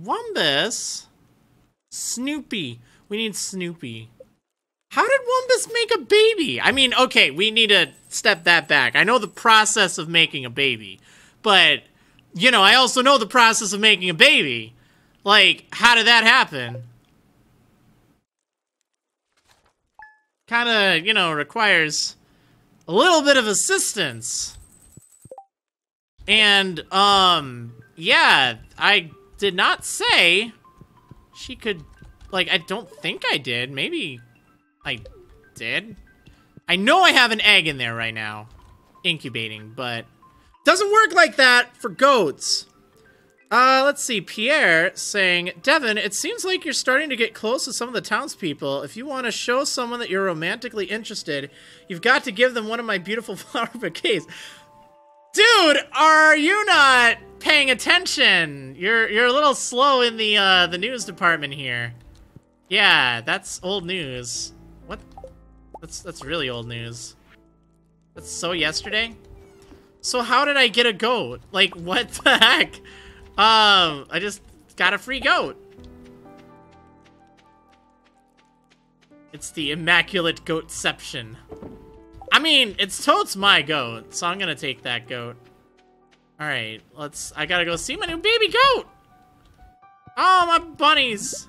Wumbus. Snoopy. We need Snoopy. How did Wumbus make a baby? I mean, okay, we need to step that back. I know the process of making a baby, but, you know, I also know the process of making a baby. Like, how did that happen? Kind of, you know, requires a little bit of assistance. And, um, yeah, I did not say she could, like, I don't think I did. Maybe I did. I know I have an egg in there right now, incubating, but doesn't work like that for goats. Uh, let's see. Pierre saying, Devin, it seems like you're starting to get close to some of the townspeople. If you want to show someone that you're romantically interested, you've got to give them one of my beautiful flower bouquets. Dude, are you not paying attention? You're you're a little slow in the uh, the news department here. Yeah, that's old news. What? That's that's really old news. That's so yesterday. So how did I get a goat? Like what the heck? Um, I just got a free goat. It's the immaculate goatception. I mean, it's Toad's my goat, so I'm gonna take that goat. Alright, let's- I gotta go see my new baby goat! Oh, my bunnies!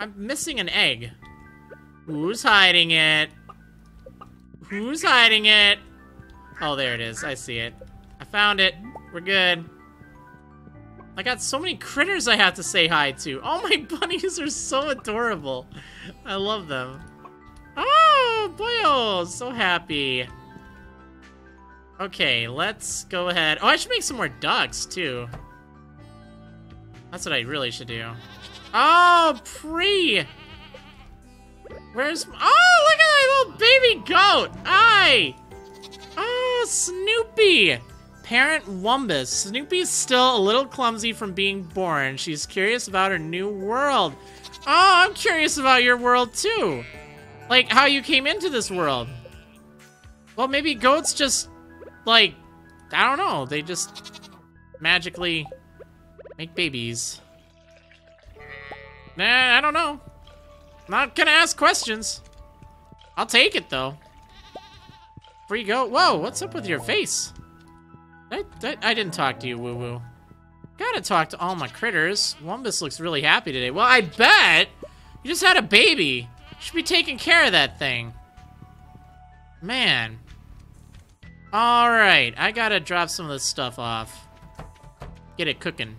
I'm missing an egg. Who's hiding it? Who's hiding it? Oh, there it is. I see it. I found it. We're good. I got so many critters I have to say hi to. All my bunnies are so adorable. I love them. Oh, boyo, so happy. Okay, let's go ahead. Oh, I should make some more ducks, too. That's what I really should do. Oh, Pre! Where's... Oh, look at that little baby goat! Hi! Oh, Snoopy! Parent Wumbus. Snoopy's still a little clumsy from being born. She's curious about her new world. Oh, I'm curious about your world too. Like, how you came into this world. Well, maybe goats just, like, I don't know. They just magically make babies. Nah, I don't know. Not gonna ask questions. I'll take it, though. Free goat. Whoa, what's up with your face? I, I, I didn't talk to you, Woo Woo. Gotta talk to all my critters. Wumbus looks really happy today. Well, I bet! You just had a baby. You should be taking care of that thing. Man. Alright, I gotta drop some of this stuff off. Get it cooking.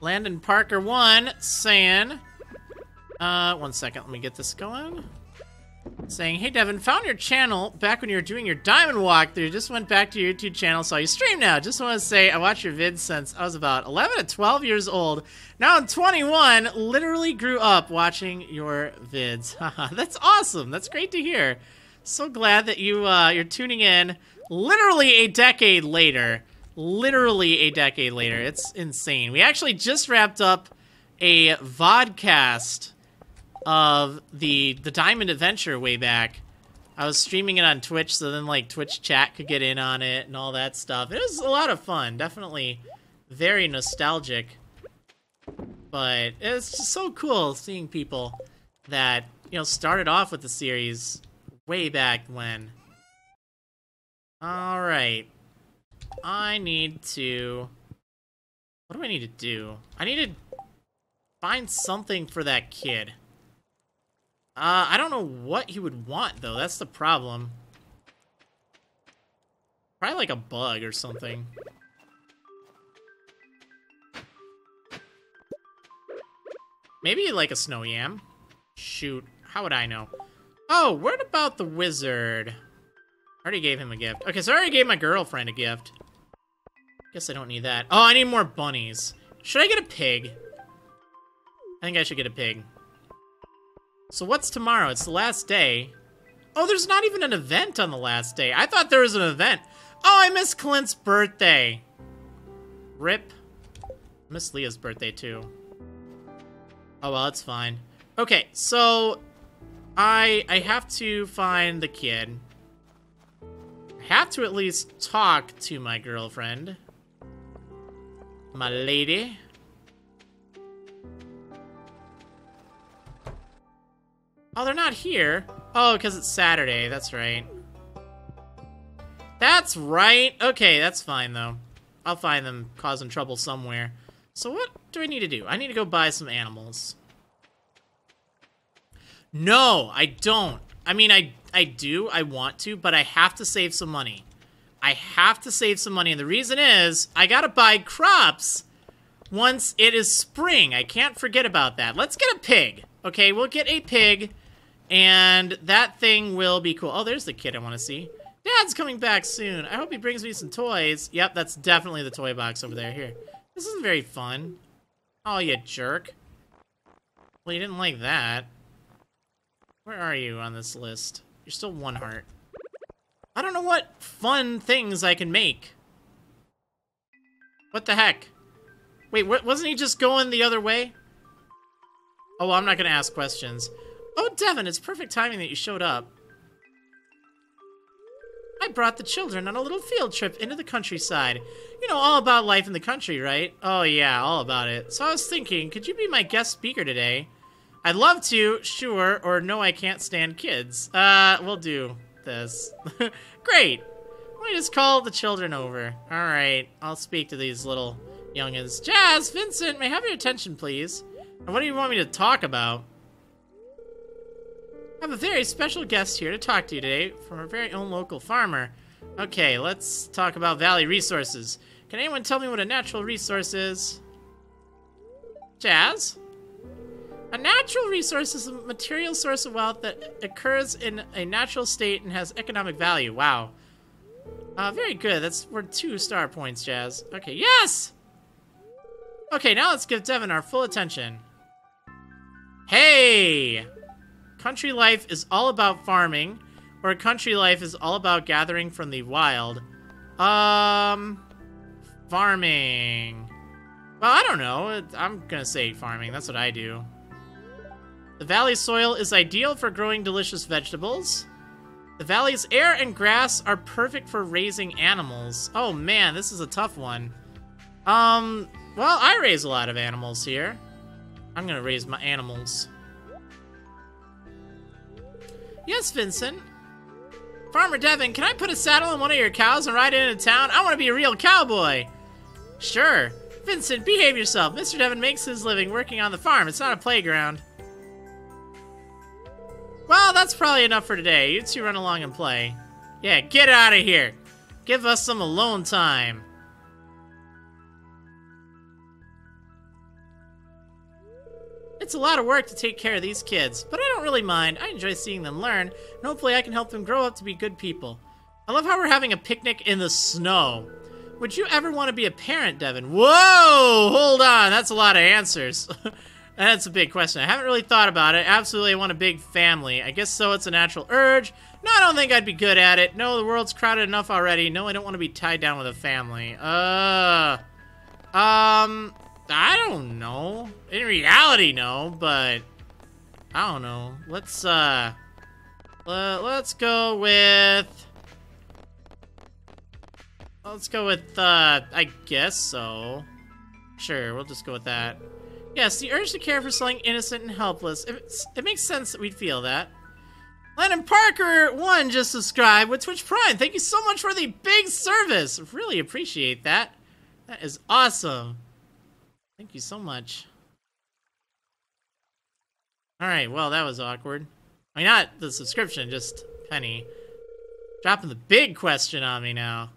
Landon Parker 1 saying... Uh, one second, let me get this going saying, Hey Devin, found your channel back when you were doing your diamond walkthrough. Just went back to your YouTube channel, saw you stream now. Just want to say I watched your vids since I was about 11 to 12 years old. Now I'm 21, literally grew up watching your vids. That's awesome. That's great to hear. So glad that you, uh, you're tuning in literally a decade later. Literally a decade later. It's insane. We actually just wrapped up a vodcast of the the Diamond Adventure way back. I was streaming it on Twitch, so then like Twitch chat could get in on it and all that stuff. It was a lot of fun, definitely very nostalgic. But it's just so cool seeing people that you know started off with the series way back when. All right, I need to. What do I need to do? I need to find something for that kid. Uh, I don't know what he would want, though. That's the problem. Probably like a bug or something. Maybe like a snow yam. Shoot, how would I know? Oh, what about the wizard? I already gave him a gift. Okay, so I already gave my girlfriend a gift. Guess I don't need that. Oh, I need more bunnies. Should I get a pig? I think I should get a pig. So what's tomorrow? It's the last day. Oh, there's not even an event on the last day. I thought there was an event. Oh, I missed Clint's birthday. Rip. Miss Leah's birthday, too. Oh, well, it's fine. Okay, so... I I have to find the kid. I have to at least talk to my girlfriend. My lady. Oh, they're not here. Oh, because it's Saturday. That's right. That's right. Okay, that's fine, though. I'll find them causing trouble somewhere. So what do I need to do? I need to go buy some animals. No, I don't. I mean, I, I do. I want to, but I have to save some money. I have to save some money, and the reason is I gotta buy crops once it is spring. I can't forget about that. Let's get a pig. Okay, we'll get a pig and that thing will be cool. Oh, there's the kid I want to see. Dad's coming back soon. I hope he brings me some toys. Yep, that's definitely the toy box over there. Here. This isn't very fun. Oh, you jerk. Well, you didn't like that. Where are you on this list? You're still one heart. I don't know what fun things I can make. What the heck? Wait, wasn't he just going the other way? Oh, well, I'm not going to ask questions. Oh, Devin, it's perfect timing that you showed up. I brought the children on a little field trip into the countryside. You know, all about life in the country, right? Oh, yeah, all about it. So I was thinking, could you be my guest speaker today? I'd love to, sure, or no, I can't stand kids. Uh, we'll do this. Great. Let me just call the children over. Alright, I'll speak to these little youngins. Jazz, Vincent, may I have your attention, please? And what do you want me to talk about? I have a very special guest here to talk to you today from our very own local farmer. Okay, let's talk about valley resources. Can anyone tell me what a natural resource is? Jazz? A natural resource is a material source of wealth that occurs in a natural state and has economic value. Wow. Uh, very good. That's worth two star points, Jazz. Okay, yes! Okay, now let's give Devin our full attention. Hey! Country life is all about farming, or country life is all about gathering from the wild. Um, farming. Well, I don't know. I'm gonna say farming. That's what I do. The valley soil is ideal for growing delicious vegetables. The valley's air and grass are perfect for raising animals. Oh man, this is a tough one. Um, well, I raise a lot of animals here. I'm gonna raise my animals. Yes, Vincent. Farmer Devin, can I put a saddle on one of your cows and ride it into town? I want to be a real cowboy. Sure. Vincent, behave yourself. Mr. Devin makes his living working on the farm. It's not a playground. Well, that's probably enough for today. You two run along and play. Yeah, get out of here. Give us some alone time. It's a lot of work to take care of these kids, but I don't really mind. I enjoy seeing them learn, and hopefully I can help them grow up to be good people. I love how we're having a picnic in the snow. Would you ever want to be a parent, Devin? Whoa! Hold on, that's a lot of answers. that's a big question. I haven't really thought about it. Absolutely, I want a big family. I guess so, it's a natural urge. No, I don't think I'd be good at it. No, the world's crowded enough already. No, I don't want to be tied down with a family. Uh... Um... I don't know. In reality, no, but I don't know. Let's uh, uh let's go with let's go with uh, I guess so. Sure, we'll just go with that. Yes, the urge to care for something innocent and helpless. It, it makes sense that we'd feel that. Lennon Parker one just subscribed with Twitch Prime. Thank you so much for the big service. Really appreciate that. That is awesome. Thank you so much. Alright, well, that was awkward. I mean, not the subscription, just Penny. Dropping the big question on me now.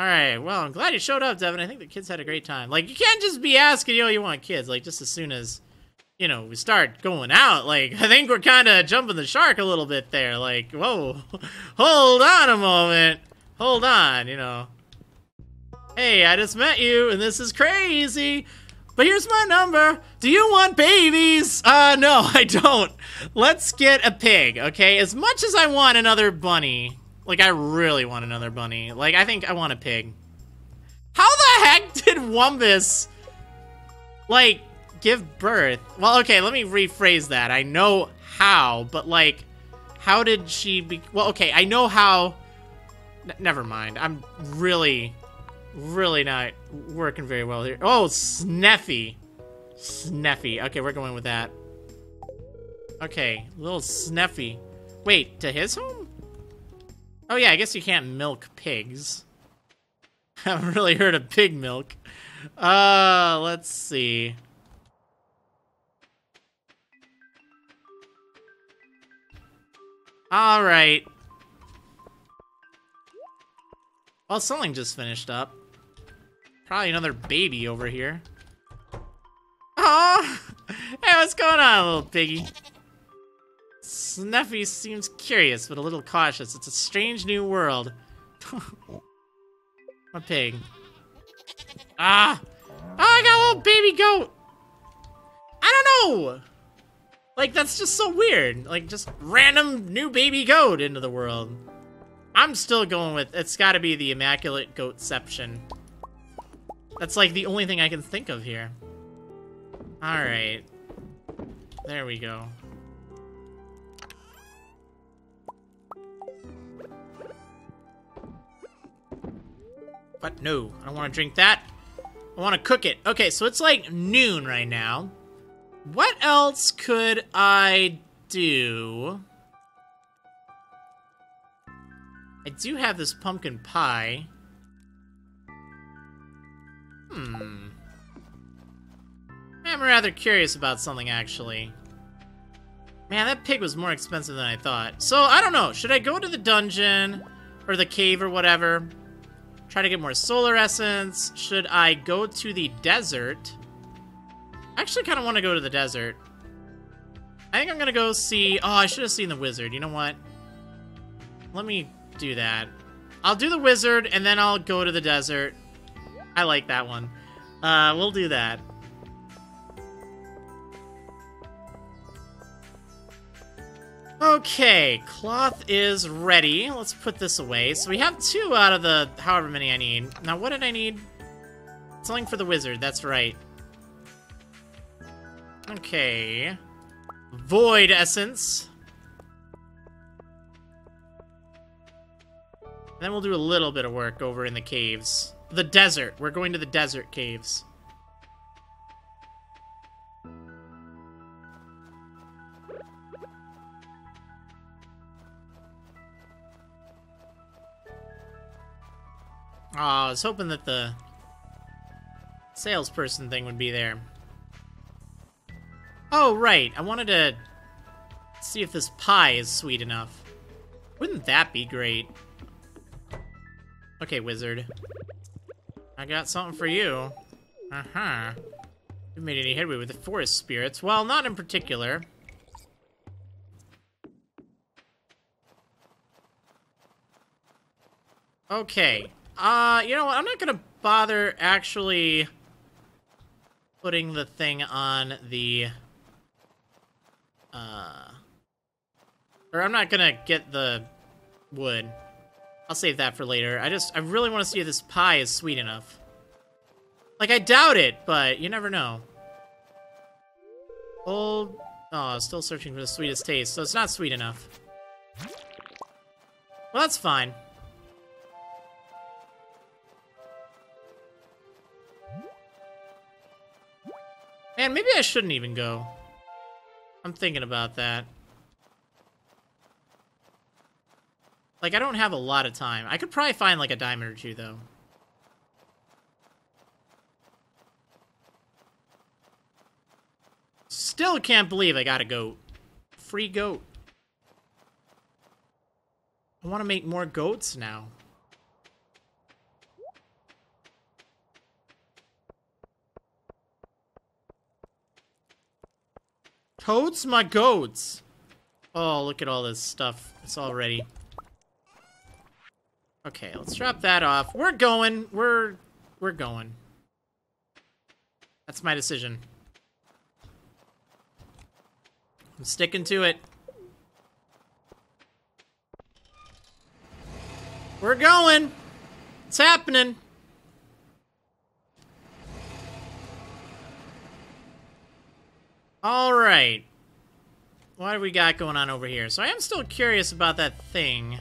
Alright, well, I'm glad you showed up, Devin. I think the kids had a great time. Like, you can't just be asking, know, you want kids. Like, just as soon as, you know, we start going out, like, I think we're kind of jumping the shark a little bit there. Like, whoa, hold on a moment. Hold on, you know. Hey, I just met you, and this is crazy. But here's my number. Do you want babies? Uh, no, I don't. Let's get a pig, okay? As much as I want another bunny, like, I really want another bunny. Like, I think I want a pig. How the heck did Wumbus, like, give birth? Well, okay, let me rephrase that. I know how, but, like, how did she be... Well, okay, I know how... N never mind. I'm really really not working very well here. Oh, Sneffy. Sneffy. Okay, we're going with that. Okay, little Sneffy. Wait, to his home? Oh yeah, I guess you can't milk pigs. I haven't really heard of pig milk. Uh, let's see. All right. Well, something just finished up. Probably another baby over here. Oh, hey, what's going on, little piggy? Snuffy seems curious, but a little cautious. It's a strange new world. a pig. Ah! Oh, I got a little baby goat! I don't know! Like, that's just so weird. Like, just random new baby goat into the world. I'm still going with, it's gotta be the Immaculate Goatception. That's like the only thing I can think of here. Alright. There we go. But no, I don't want to drink that. I want to cook it. Okay, so it's like noon right now. What else could I do? I do have this pumpkin pie. Hmm. I'm rather curious about something, actually. Man, that pig was more expensive than I thought. So, I don't know. Should I go to the dungeon? Or the cave or whatever? Try to get more solar essence? Should I go to the desert? I actually kind of want to go to the desert. I think I'm going to go see... Oh, I should have seen the wizard. You know what? Let me do that. I'll do the wizard, and then I'll go to the desert. I like that one. Uh, we'll do that. Okay, cloth is ready. Let's put this away. So we have two out of the however many I need. Now, what did I need? Something for the wizard, that's right. Okay. Void essence. And then we'll do a little bit of work over in the caves. The desert. We're going to the desert caves. Oh, I was hoping that the salesperson thing would be there. Oh, right. I wanted to see if this pie is sweet enough. Wouldn't that be great? Okay, wizard. I got something for you. Uh-huh. You made any headway with the forest spirits? Well, not in particular. Okay. Uh, you know what? I'm not gonna bother actually putting the thing on the... Uh... Or I'm not gonna get the wood. I'll save that for later. I just, I really want to see if this pie is sweet enough. Like, I doubt it, but you never know. Old... Oh, still searching for the sweetest taste, so it's not sweet enough. Well, that's fine. Man, maybe I shouldn't even go. I'm thinking about that. Like, I don't have a lot of time. I could probably find, like, a diamond or two, though. Still can't believe I got a goat. Free goat. I want to make more goats now. Toads my goats. Oh, look at all this stuff. It's all ready. Okay, let's drop that off. We're going. We're we're going. That's my decision. I'm sticking to it. We're going. It's happening. All right. What do we got going on over here? So I am still curious about that thing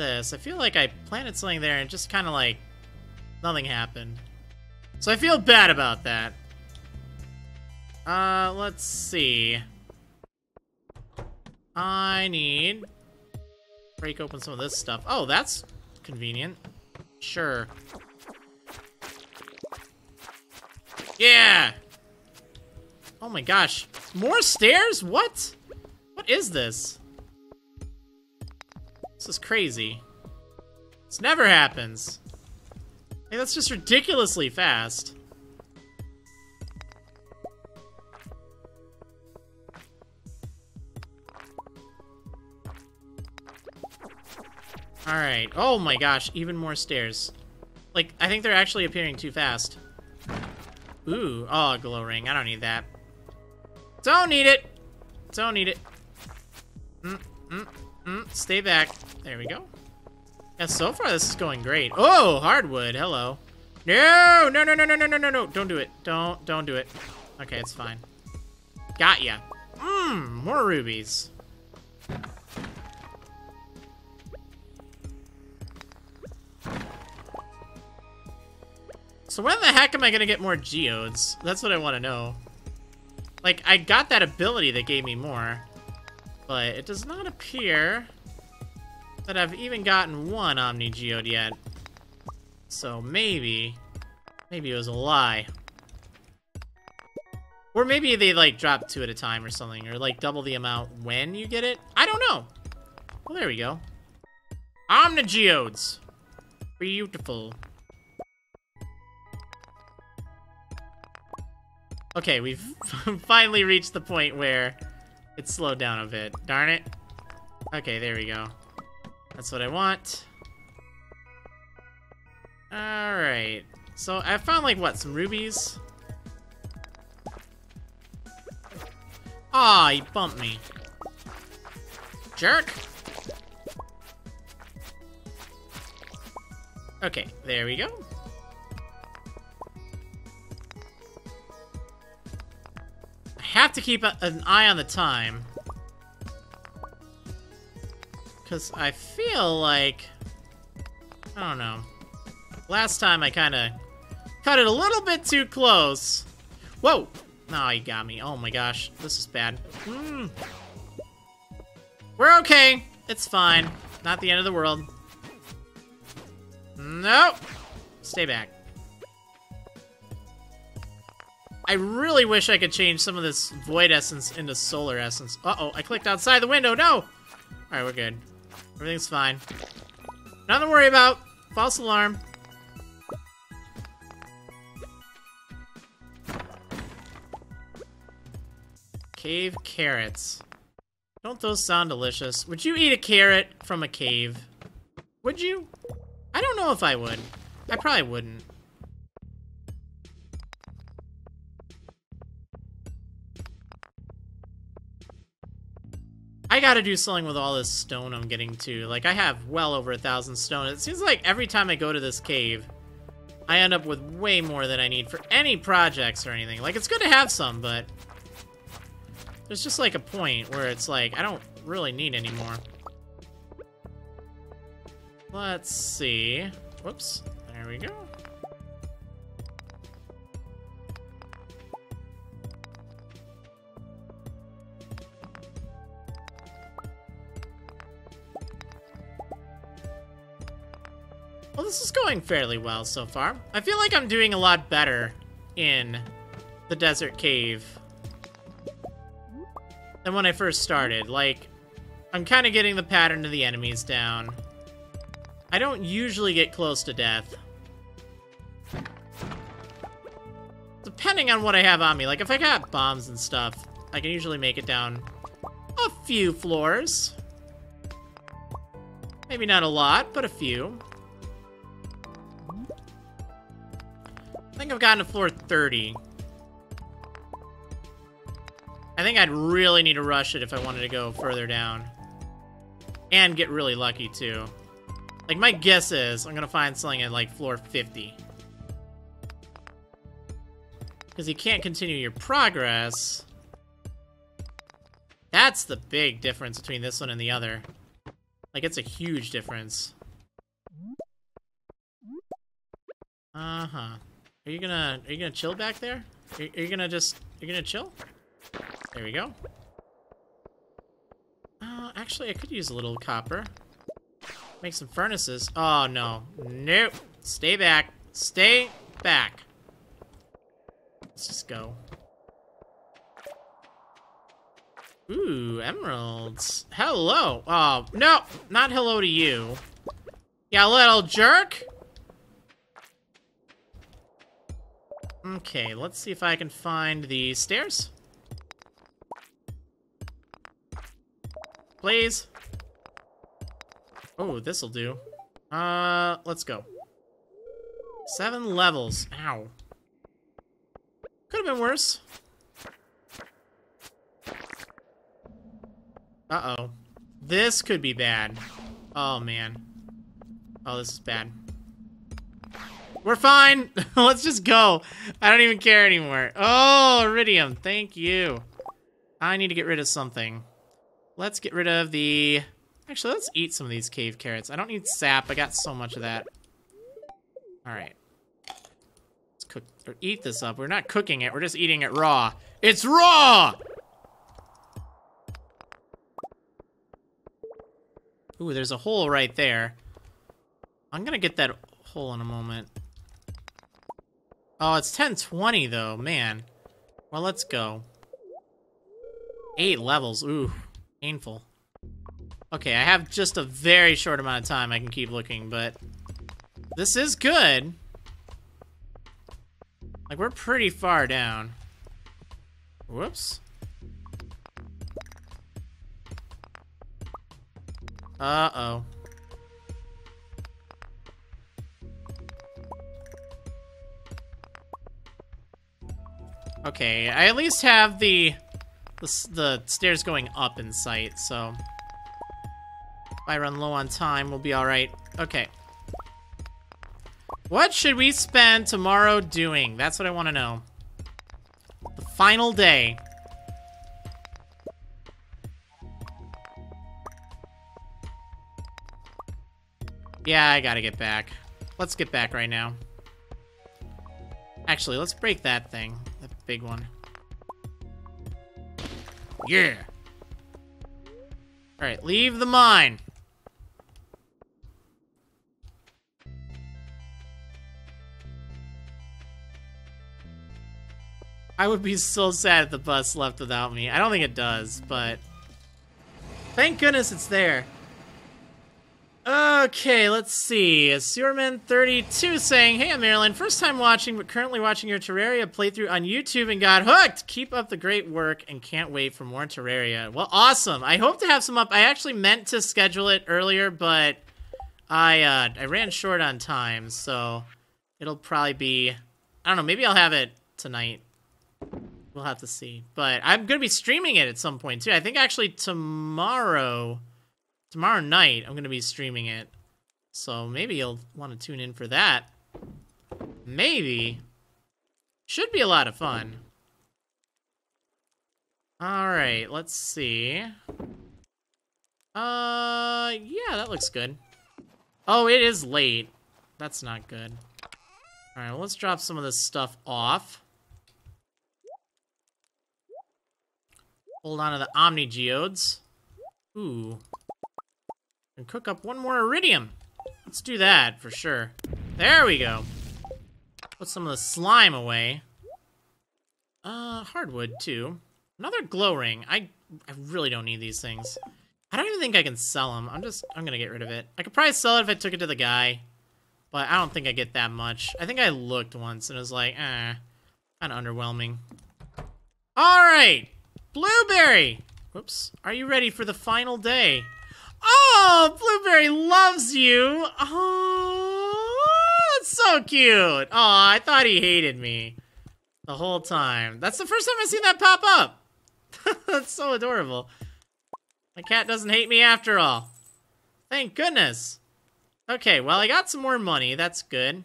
this. I feel like I planted something there and just kind of like nothing happened. So I feel bad about that. Uh, let's see. I need break open some of this stuff. Oh, that's convenient. Sure. Yeah! Oh my gosh. More stairs? What? What is this? This is crazy. This never happens. Hey, that's just ridiculously fast. Alright. Oh my gosh, even more stairs. Like, I think they're actually appearing too fast. Ooh, oh, glow ring. I don't need that. Don't need it! Don't need it. Mm, mm. Mm, stay back. There we go. Yeah, so far this is going great. Oh, hardwood. Hello. No, no, no, no, no, no, no, no, no. Don't do it. Don't, don't do it. Okay, it's fine. Got ya. Mmm, more rubies. So when the heck am I gonna get more geodes? That's what I want to know. Like, I got that ability that gave me more. But it does not appear that I've even gotten one Omni Geode yet. So maybe, maybe it was a lie. Or maybe they like drop two at a time or something, or like double the amount when you get it. I don't know. Well, there we go. Omnigeodes. Beautiful. Okay, we've finally reached the point where it's slowed down a bit. Darn it. Okay, there we go. That's what I want. Alright. So I found like, what, some rubies? Ah, oh, he bumped me. Jerk! Okay, there we go. Have to keep an eye on the time. Because I feel like... I don't know. Last time I kind of cut it a little bit too close. Whoa! No, oh, he got me. Oh my gosh. This is bad. Mm. We're okay. It's fine. Not the end of the world. Nope. Stay back. I really wish I could change some of this Void Essence into Solar Essence. Uh-oh, I clicked outside the window. No! Alright, we're good. Everything's fine. Nothing to worry about. False alarm. Cave carrots. Don't those sound delicious? Would you eat a carrot from a cave? Would you? I don't know if I would. I probably wouldn't. I gotta do something with all this stone I'm getting to. Like, I have well over a thousand stone. It seems like every time I go to this cave, I end up with way more than I need for any projects or anything. Like, it's good to have some, but... There's just, like, a point where it's like, I don't really need any more. Let's see. Whoops. There we go. Well, this is going fairly well so far. I feel like I'm doing a lot better in the desert cave than when I first started. Like, I'm kind of getting the pattern of the enemies down. I don't usually get close to death. Depending on what I have on me. Like, if I got bombs and stuff, I can usually make it down a few floors. Maybe not a lot, but a few. Think I've gotten to floor 30. I think I'd really need to rush it if I wanted to go further down. And get really lucky, too. Like, my guess is I'm gonna find something at, like, floor 50. Because you can't continue your progress. That's the big difference between this one and the other. Like, it's a huge difference. Uh-huh. Are you gonna, are you gonna chill back there? Are, are you gonna just, are you gonna chill? There we go. Uh, actually, I could use a little copper. Make some furnaces. Oh, no. Nope. Stay back. Stay back. Let's just go. Ooh, emeralds. Hello. Oh, no. Not hello to you. Yeah, little jerk. Okay, let's see if I can find the stairs. Please. Oh, this'll do. Uh, let's go. Seven levels. Ow. Could have been worse. Uh-oh. This could be bad. Oh, man. Oh, this is bad. We're fine. Let's just go. I don't even care anymore. Oh, Iridium. Thank you. I need to get rid of something. Let's get rid of the Actually, let's eat some of these cave carrots. I don't need sap. I got so much of that. Alright. Let's cook or eat this up. We're not cooking it. We're just eating it raw. It's raw! Ooh, there's a hole right there. I'm gonna get that hole in a moment. Oh, it's 1020 though, man. Well, let's go. Eight levels, ooh, painful. Okay, I have just a very short amount of time I can keep looking, but this is good. Like, we're pretty far down. Whoops. Uh-oh. Okay, I at least have the, the, the stairs going up in sight, so... If I run low on time, we'll be alright. Okay. What should we spend tomorrow doing? That's what I want to know. The final day. Yeah, I gotta get back. Let's get back right now. Actually, let's break that thing. Big one. Yeah! Alright, leave the mine. I would be so sad if the bus left without me. I don't think it does, but... Thank goodness it's there. Okay, let's see. Sewerman32 saying, Hey, I'm Marriland. First time watching, but currently watching your Terraria playthrough on YouTube and got hooked. Keep up the great work and can't wait for more Terraria. Well, awesome. I hope to have some up. I actually meant to schedule it earlier, but I, uh, I ran short on time, so it'll probably be... I don't know, maybe I'll have it tonight. We'll have to see. But I'm going to be streaming it at some point, too. I think actually tomorrow tomorrow night I'm going to be streaming it. So maybe you'll want to tune in for that. Maybe. Should be a lot of fun. Alright, let's see. Uh, yeah, that looks good. Oh, it is late. That's not good. Alright, well, let's drop some of this stuff off. Hold on to the Omni Geodes. Ooh and cook up one more iridium. Let's do that for sure. There we go. Put some of the slime away. Uh, hardwood too. Another glow ring. I, I really don't need these things. I don't even think I can sell them. I'm just, I'm gonna get rid of it. I could probably sell it if I took it to the guy. But I don't think I get that much. I think I looked once and it was like, eh, kind of underwhelming. All right, Blueberry. Whoops. Are you ready for the final day? Oh, Blueberry loves you. Oh, that's so cute. Oh, I thought he hated me the whole time. That's the first time I've seen that pop up. that's so adorable. My cat doesn't hate me after all. Thank goodness. Okay, well, I got some more money. That's good.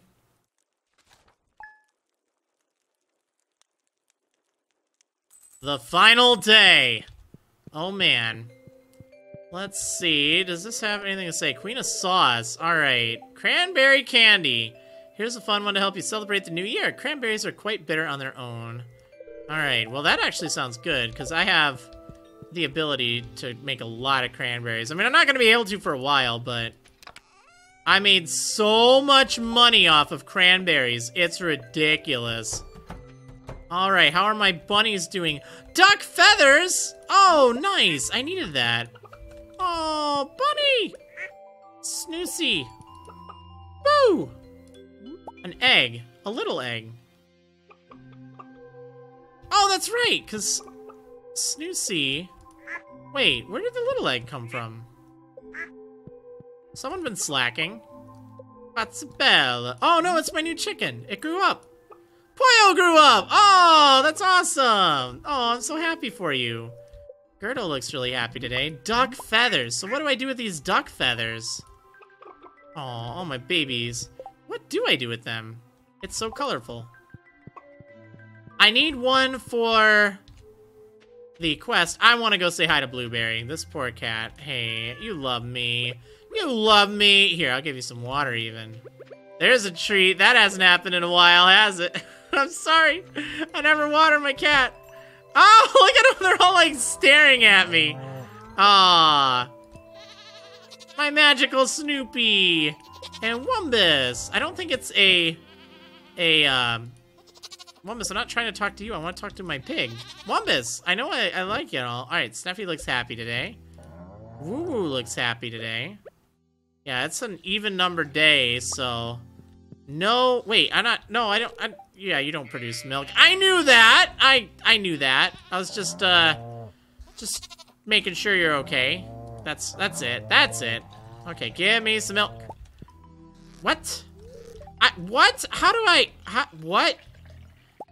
The final day. Oh, man. Let's see. Does this have anything to say? Queen of Sauce. Alright. Cranberry candy. Here's a fun one to help you celebrate the new year. Cranberries are quite bitter on their own. Alright. Well, that actually sounds good, because I have the ability to make a lot of cranberries. I mean, I'm not going to be able to for a while, but... I made so much money off of cranberries. It's ridiculous. Alright, how are my bunnies doing? Duck feathers! Oh, nice! I needed that. Oh, bunny! Snoosey! Boo! An egg. A little egg. Oh, that's right, because Snoosey... Wait, where did the little egg come from? Someone been slacking. Batsabella. Oh, no, it's my new chicken. It grew up. Poyo grew up! Oh, that's awesome! Oh, I'm so happy for you. Gerdo looks really happy today. Duck feathers. So what do I do with these duck feathers? Oh, all my babies. What do I do with them? It's so colorful. I need one for the quest. I want to go say hi to Blueberry. This poor cat. Hey, you love me. You love me. Here, I'll give you some water even. There's a treat. That hasn't happened in a while, has it? I'm sorry. I never water my cat. Oh, look at them. They're all like staring at me. Ah, My magical Snoopy. And Wumbus. I don't think it's a... A, um... Wumbus, I'm not trying to talk to you. I want to talk to my pig. Wumbus, I know I, I like you all. Alright, Snuffy looks happy today. Woo looks happy today. Yeah, it's an even number day, so... No, wait, I'm not, no, I don't, I, yeah, you don't produce milk. I knew that! I, I knew that. I was just, uh, just making sure you're okay. That's, that's it, that's it. Okay, give me some milk. What? I, what? How do I, how, what?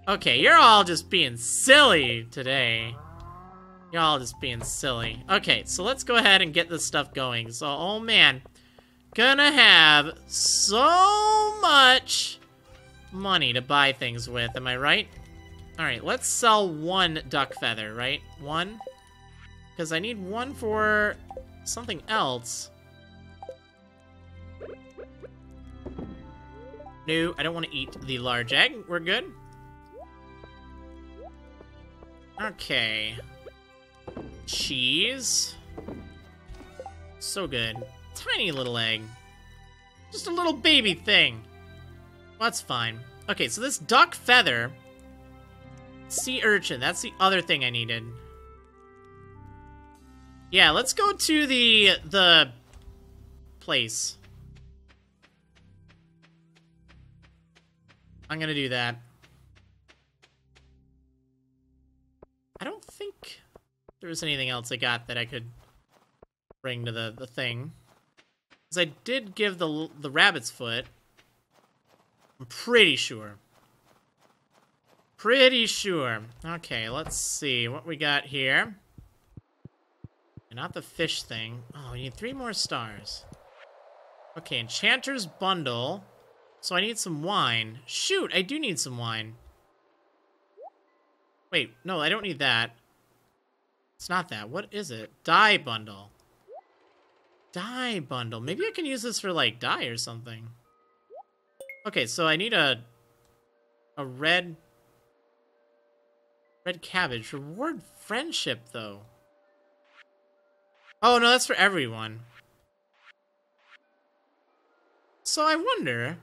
Okay, you're all just being silly today. You're all just being silly. Okay, so let's go ahead and get this stuff going. So, oh man gonna have so much money to buy things with, am I right? Alright, let's sell one duck feather, right? One? Because I need one for something else. No, I don't want to eat the large egg. We're good. Okay. Cheese. So good. Tiny little egg. Just a little baby thing. That's fine. Okay, so this duck feather. Sea urchin. That's the other thing I needed. Yeah, let's go to the the place. I'm gonna do that. I don't think there was anything else I got that I could bring to the, the thing. Because I did give the, the rabbit's foot. I'm pretty sure. Pretty sure. Okay, let's see what we got here. Not the fish thing. Oh, we need three more stars. Okay, Enchanter's Bundle. So I need some wine. Shoot, I do need some wine. Wait, no, I don't need that. It's not that. What is it? Dye Bundle. Dye bundle. Maybe I can use this for, like, dye or something. Okay, so I need a... A red... Red cabbage. Reward friendship, though. Oh, no, that's for everyone. So I wonder...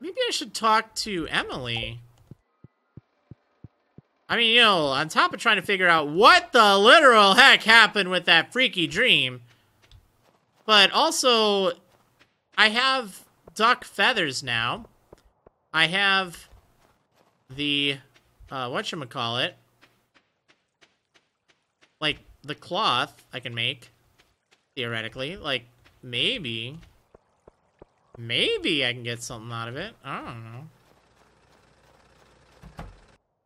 Maybe I should talk to Emily. I mean, you know, on top of trying to figure out what the literal heck happened with that freaky dream... But also, I have duck feathers now. I have the, uh, whatchamacallit, like, the cloth I can make, theoretically. Like, maybe, maybe I can get something out of it. I don't know.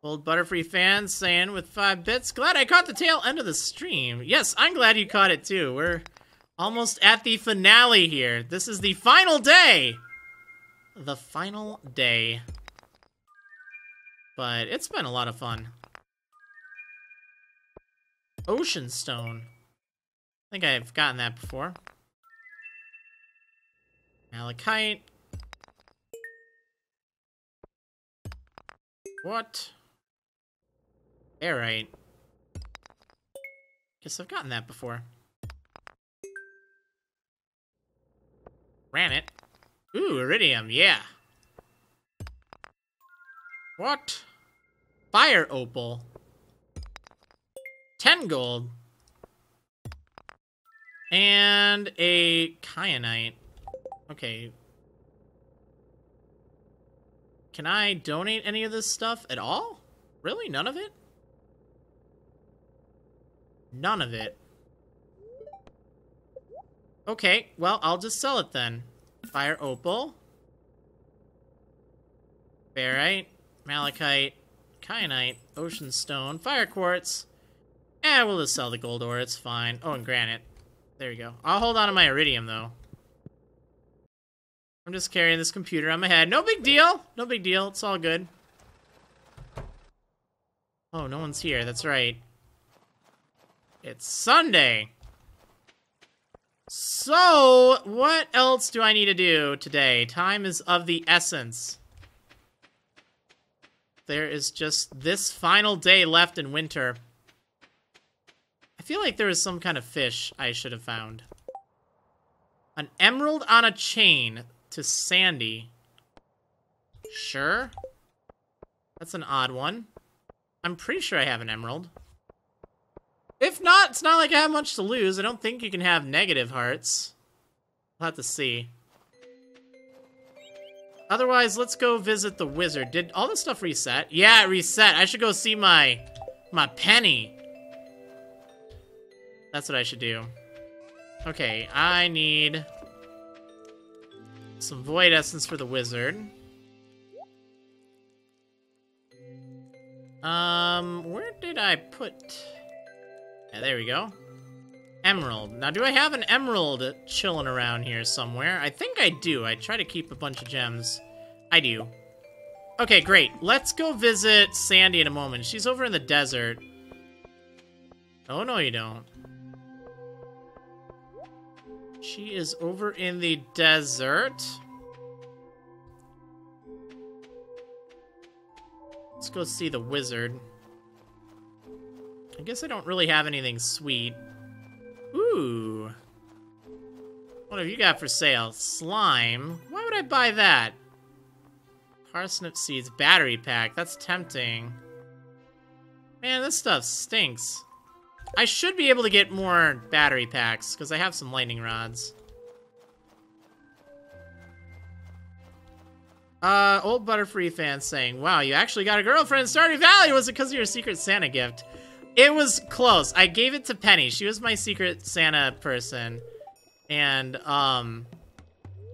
Old Butterfree fans saying with five bits, glad I caught the tail end of the stream. Yes, I'm glad you caught it too. We're Almost at the finale here. This is the final day. The final day. But it's been a lot of fun. Ocean Stone. I think I've gotten that before. Malachite. What? Alright. Guess I've gotten that before. Granite. Ooh, iridium, yeah. What? Fire opal. 10 gold. And a kyanite. Okay. Can I donate any of this stuff at all? Really? None of it? None of it. Okay, well, I'll just sell it then. Fire Opal. Barite. Malachite. Kyanite. Ocean Stone. Fire Quartz. Eh, we'll just sell the gold ore. It's fine. Oh, and granite. There you go. I'll hold on to my iridium, though. I'm just carrying this computer on my head. No big deal. No big deal. It's all good. Oh, no one's here. That's right. It's Sunday. So, what else do I need to do today? Time is of the essence. There is just this final day left in winter. I feel like there is some kind of fish I should have found. An emerald on a chain to Sandy. Sure. That's an odd one. I'm pretty sure I have an emerald. If not, it's not like I have much to lose. I don't think you can have negative hearts. We'll have to see. Otherwise, let's go visit the wizard. Did all this stuff reset? Yeah, it reset. I should go see my my penny. That's what I should do. Okay, I need some void essence for the wizard. Um, where did I put... Yeah, there we go. Emerald. Now, do I have an emerald chilling around here somewhere? I think I do. I try to keep a bunch of gems. I do. Okay, great. Let's go visit Sandy in a moment. She's over in the desert. Oh, no, you don't. She is over in the desert. Let's go see the wizard. I guess I don't really have anything sweet. Ooh. What have you got for sale? Slime? Why would I buy that? Parsnip seeds, battery pack. That's tempting. Man, this stuff stinks. I should be able to get more battery packs, because I have some lightning rods. Uh, old Butterfree fan saying, Wow, you actually got a girlfriend in Stardew Valley! Was it because of your Secret Santa gift? It was close. I gave it to Penny. She was my Secret Santa person. And, um,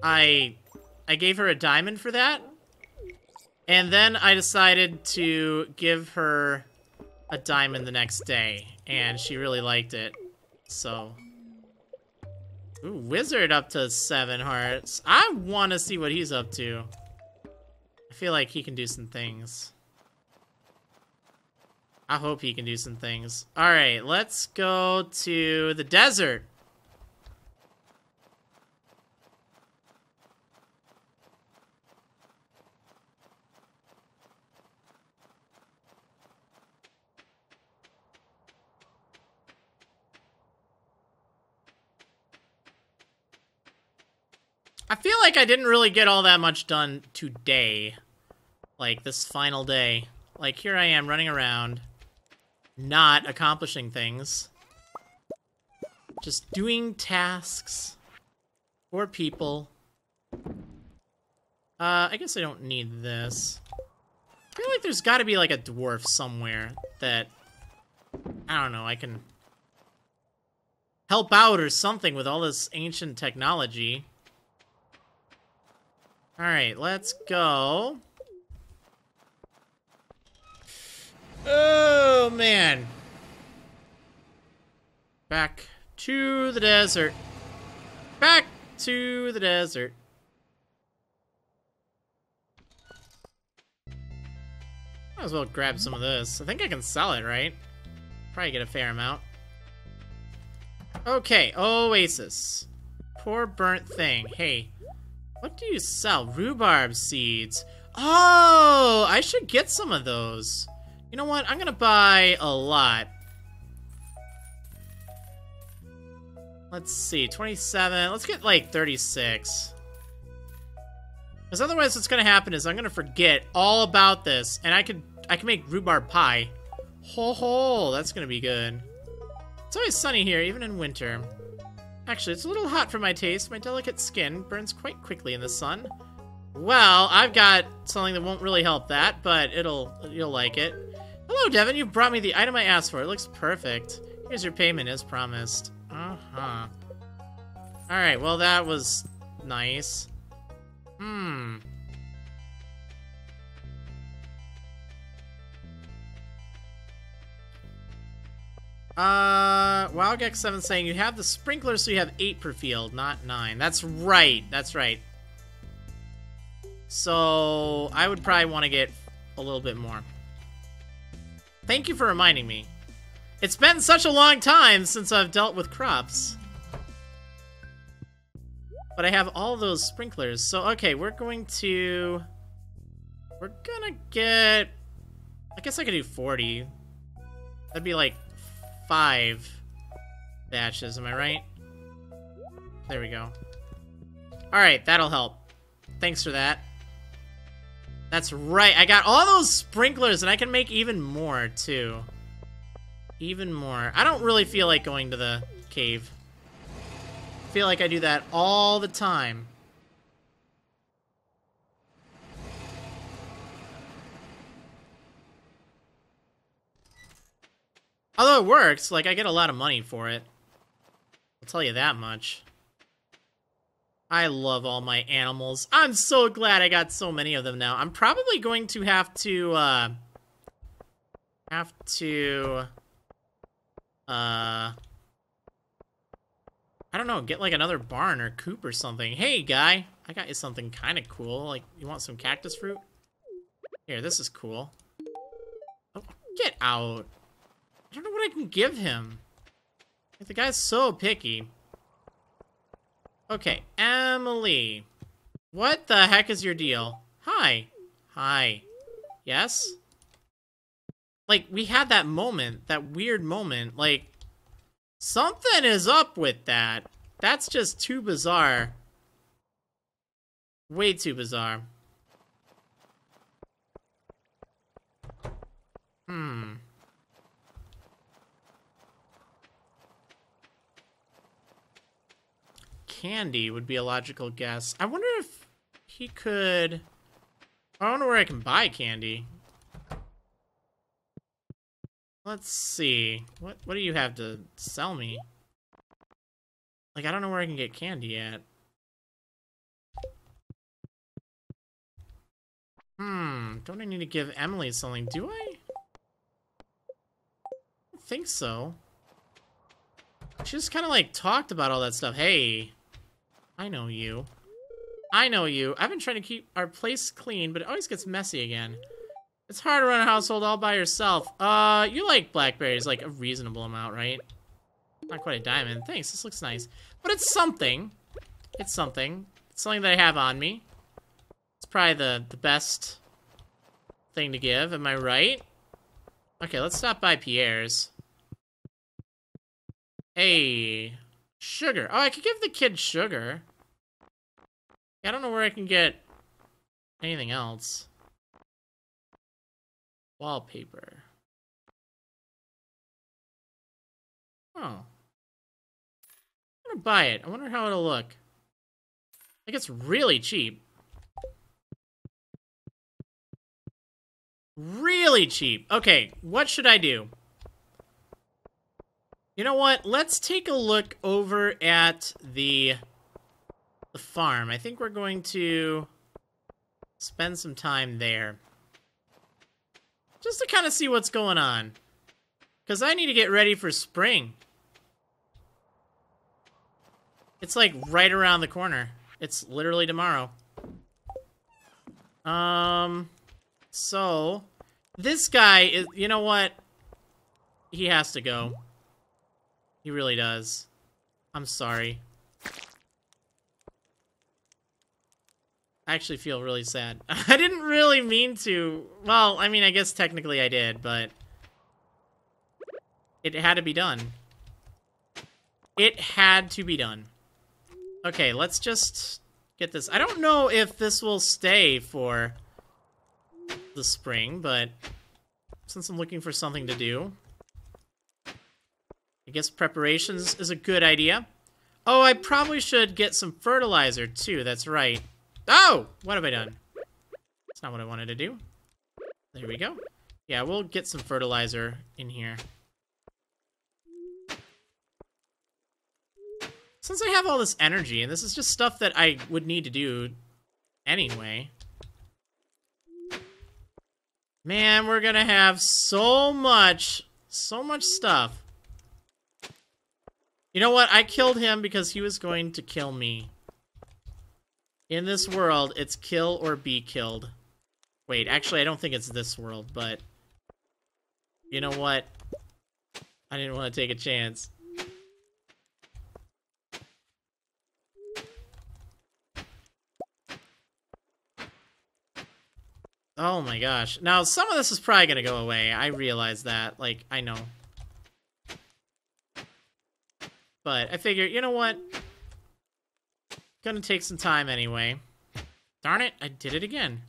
I, I gave her a diamond for that. And then I decided to give her a diamond the next day, and she really liked it. So, Ooh, Wizard up to seven hearts. I want to see what he's up to. I feel like he can do some things. I hope he can do some things. Alright, let's go to the desert. I feel like I didn't really get all that much done today. Like, this final day. Like, here I am running around, not accomplishing things. Just doing tasks for people. Uh, I guess I don't need this. I feel like there's gotta be, like, a dwarf somewhere that, I don't know, I can help out or something with all this ancient technology. Alright, let's go. Oh, man. Back to the desert. Back to the desert. Might as well grab some of this. I think I can sell it, right? Probably get a fair amount. Okay, Oasis. Poor burnt thing. Hey, what do you sell? Rhubarb seeds. Oh, I should get some of those. You know what? I'm gonna buy a lot. Let's see, 27. Let's get like 36. Because otherwise what's gonna happen is I'm gonna forget all about this, and I could I can make rhubarb pie. Ho ho, that's gonna be good. It's always sunny here, even in winter. Actually, it's a little hot for my taste. My delicate skin burns quite quickly in the sun. Well, I've got something that won't really help that, but it'll you'll like it. Hello, Devin. You brought me the item I asked for. It looks perfect. Here's your payment as promised. Uh-huh. Alright, well that was nice. Hmm. Uh, WildGex7 saying you have the sprinkler, so you have 8 per field, not 9. That's right, that's right. So, I would probably want to get a little bit more. Thank you for reminding me. It's been such a long time since I've dealt with crops. But I have all those sprinklers. So, okay, we're going to... We're gonna get... I guess I could do 40. That'd be like five batches, am I right? There we go. Alright, that'll help. Thanks for that. That's right, I got all those sprinklers and I can make even more, too. Even more. I don't really feel like going to the cave. I feel like I do that all the time. Although it works, like, I get a lot of money for it. I'll tell you that much. I love all my animals. I'm so glad I got so many of them now. I'm probably going to have to, uh... Have to... Uh... I don't know, get like another barn or coop or something. Hey, guy, I got you something kind of cool. Like, you want some cactus fruit? Here, this is cool. Oh, get out. I don't know what I can give him. Like, the guy's so picky. Okay, Emily. What the heck is your deal? Hi. Hi. Yes? Like, we had that moment, that weird moment, like, something is up with that. That's just too bizarre. Way too bizarre. Hmm. Candy would be a logical guess. I wonder if he could... I don't know where I can buy candy. Let's see. What what do you have to sell me? Like, I don't know where I can get candy at. Hmm, don't I need to give Emily something, do I? I think so. She just kind of, like, talked about all that stuff. Hey, I know you. I know you. I've been trying to keep our place clean, but it always gets messy again. It's hard to run a household all by yourself. Uh, you like blackberries, like a reasonable amount, right? Not quite a diamond. Thanks, this looks nice. But it's something. It's something. It's something that I have on me. It's probably the, the best thing to give, am I right? Okay, let's stop by Pierre's. Hey, sugar. Oh, I could give the kid sugar. I don't know where I can get anything else. Wallpaper. Oh. I'm gonna buy it. I wonder how it'll look. Like it's really cheap. Really cheap. Okay, what should I do? You know what? Let's take a look over at the the farm. I think we're going to spend some time there. Just to kind of see what's going on. Because I need to get ready for spring. It's like right around the corner. It's literally tomorrow. Um, so, this guy is, you know what? He has to go. He really does. I'm sorry. I actually feel really sad. I didn't really mean to. Well, I mean, I guess technically I did, but it had to be done. It had to be done. Okay, let's just get this. I don't know if this will stay for the spring, but since I'm looking for something to do, I guess preparations is a good idea. Oh, I probably should get some fertilizer too, that's right. Oh! What have I done? That's not what I wanted to do. There we go. Yeah, we'll get some fertilizer in here. Since I have all this energy, and this is just stuff that I would need to do anyway. Man, we're gonna have so much, so much stuff. You know what? I killed him because he was going to kill me. In this world, it's kill or be killed. Wait, actually, I don't think it's this world, but... You know what? I didn't want to take a chance. Oh my gosh. Now, some of this is probably going to go away. I realize that. Like, I know. But I figure, you know what? Gonna take some time anyway. Darn it, I did it again.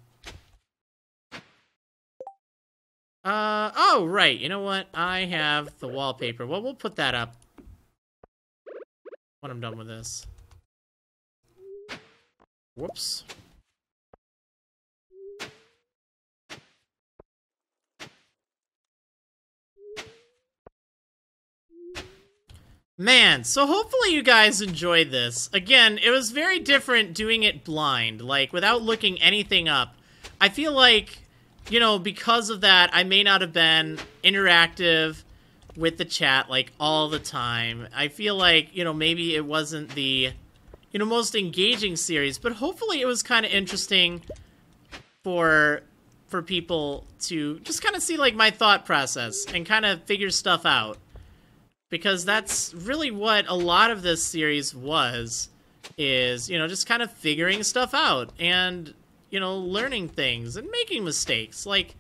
Uh, oh, right. You know what? I have the wallpaper. Well, we'll put that up when I'm done with this. Whoops. Man, so hopefully you guys enjoyed this. Again, it was very different doing it blind, like without looking anything up. I feel like, you know, because of that, I may not have been interactive with the chat like all the time. I feel like, you know, maybe it wasn't the, you know, most engaging series, but hopefully it was kind of interesting for for people to just kind of see like my thought process and kind of figure stuff out because that's really what a lot of this series was is you know just kind of figuring stuff out and you know learning things and making mistakes. Like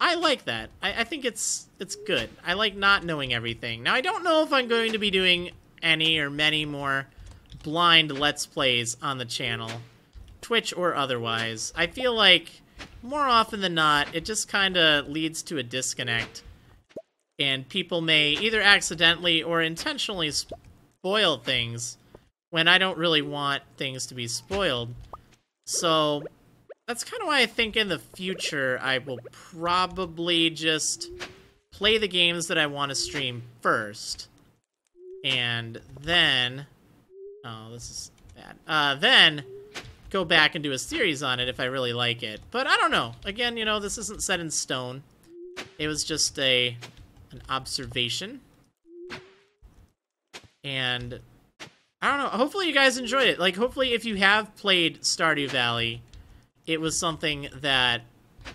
i like that. I, I, think it's it's good. I like not knowing everything. Now i don't know if i'm going to be doing any or many more blind let's plays on the channel twitch or otherwise. I feel like more often than not it just kind of leads to a disconnect and people may either accidentally or intentionally spoil things when I don't really want things to be spoiled. So that's kind of why I think in the future I will probably just play the games that I want to stream first. And then... Oh, this is bad. Uh, then go back and do a series on it if I really like it. But I don't know. Again, you know, this isn't set in stone. It was just a an observation. And I don't know, hopefully you guys enjoyed it. Like, hopefully if you have played Stardew Valley, it was something that,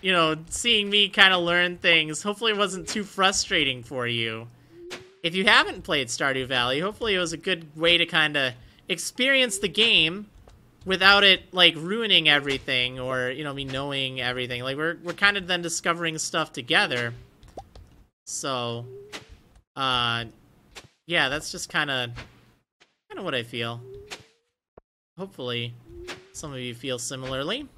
you know, seeing me kind of learn things, hopefully it wasn't too frustrating for you. If you haven't played Stardew Valley, hopefully it was a good way to kind of experience the game without it, like, ruining everything or, you know, me knowing everything. Like, we're, we're kind of then discovering stuff together. So, uh, yeah, that's just kind of, kind of what I feel. Hopefully, some of you feel similarly.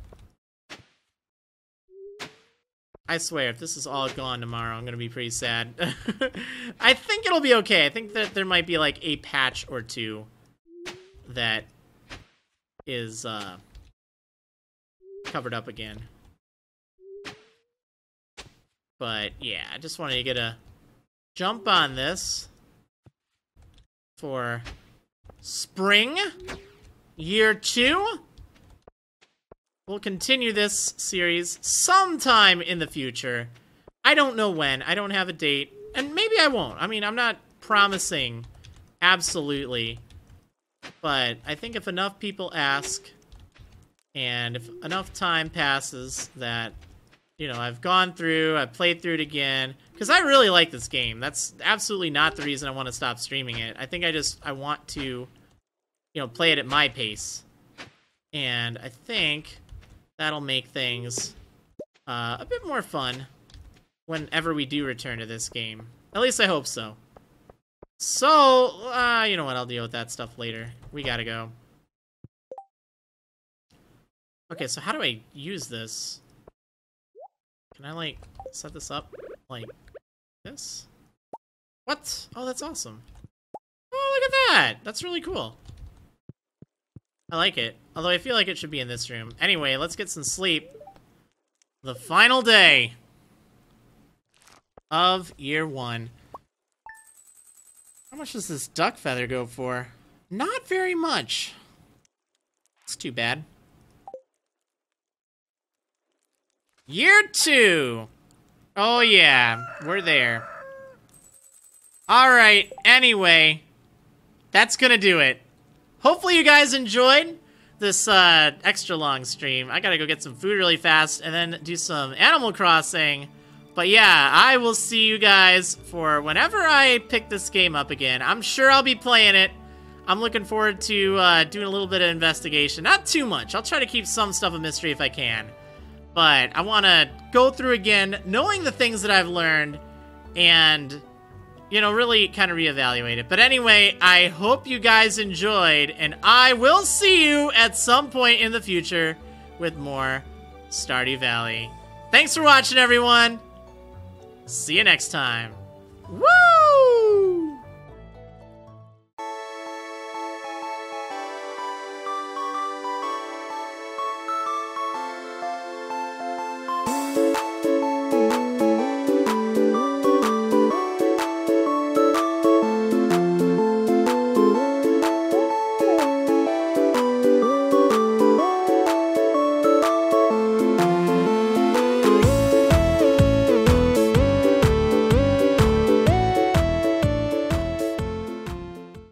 I swear, if this is all gone tomorrow, I'm gonna be pretty sad. I think it'll be okay. I think that there might be like a patch or two that is uh, covered up again. But yeah, I just wanted to get a jump on this for spring year two. We'll continue this series sometime in the future. I don't know when. I don't have a date. And maybe I won't. I mean, I'm not promising absolutely. But I think if enough people ask and if enough time passes that you know, I've gone through, I've played through it again, because I really like this game. That's absolutely not the reason I want to stop streaming it. I think I just, I want to, you know, play it at my pace. And I think that'll make things uh, a bit more fun whenever we do return to this game. At least I hope so. So, uh, you know what, I'll deal with that stuff later. We gotta go. Okay, so how do I use this? Can I, like, set this up like this? What? Oh, that's awesome. Oh, look at that! That's really cool. I like it. Although I feel like it should be in this room. Anyway, let's get some sleep. The final day of year one. How much does this duck feather go for? Not very much. It's too bad. Year two. Oh, yeah. We're there. Alright, anyway. That's gonna do it. Hopefully you guys enjoyed this uh, extra long stream. I gotta go get some food really fast and then do some Animal Crossing. But yeah, I will see you guys for whenever I pick this game up again. I'm sure I'll be playing it. I'm looking forward to uh, doing a little bit of investigation. Not too much. I'll try to keep some stuff a mystery if I can. But I want to go through again, knowing the things that I've learned, and you know, really kind of reevaluate it. But anyway, I hope you guys enjoyed, and I will see you at some point in the future with more Stardew Valley. Thanks for watching, everyone. See you next time. Woo!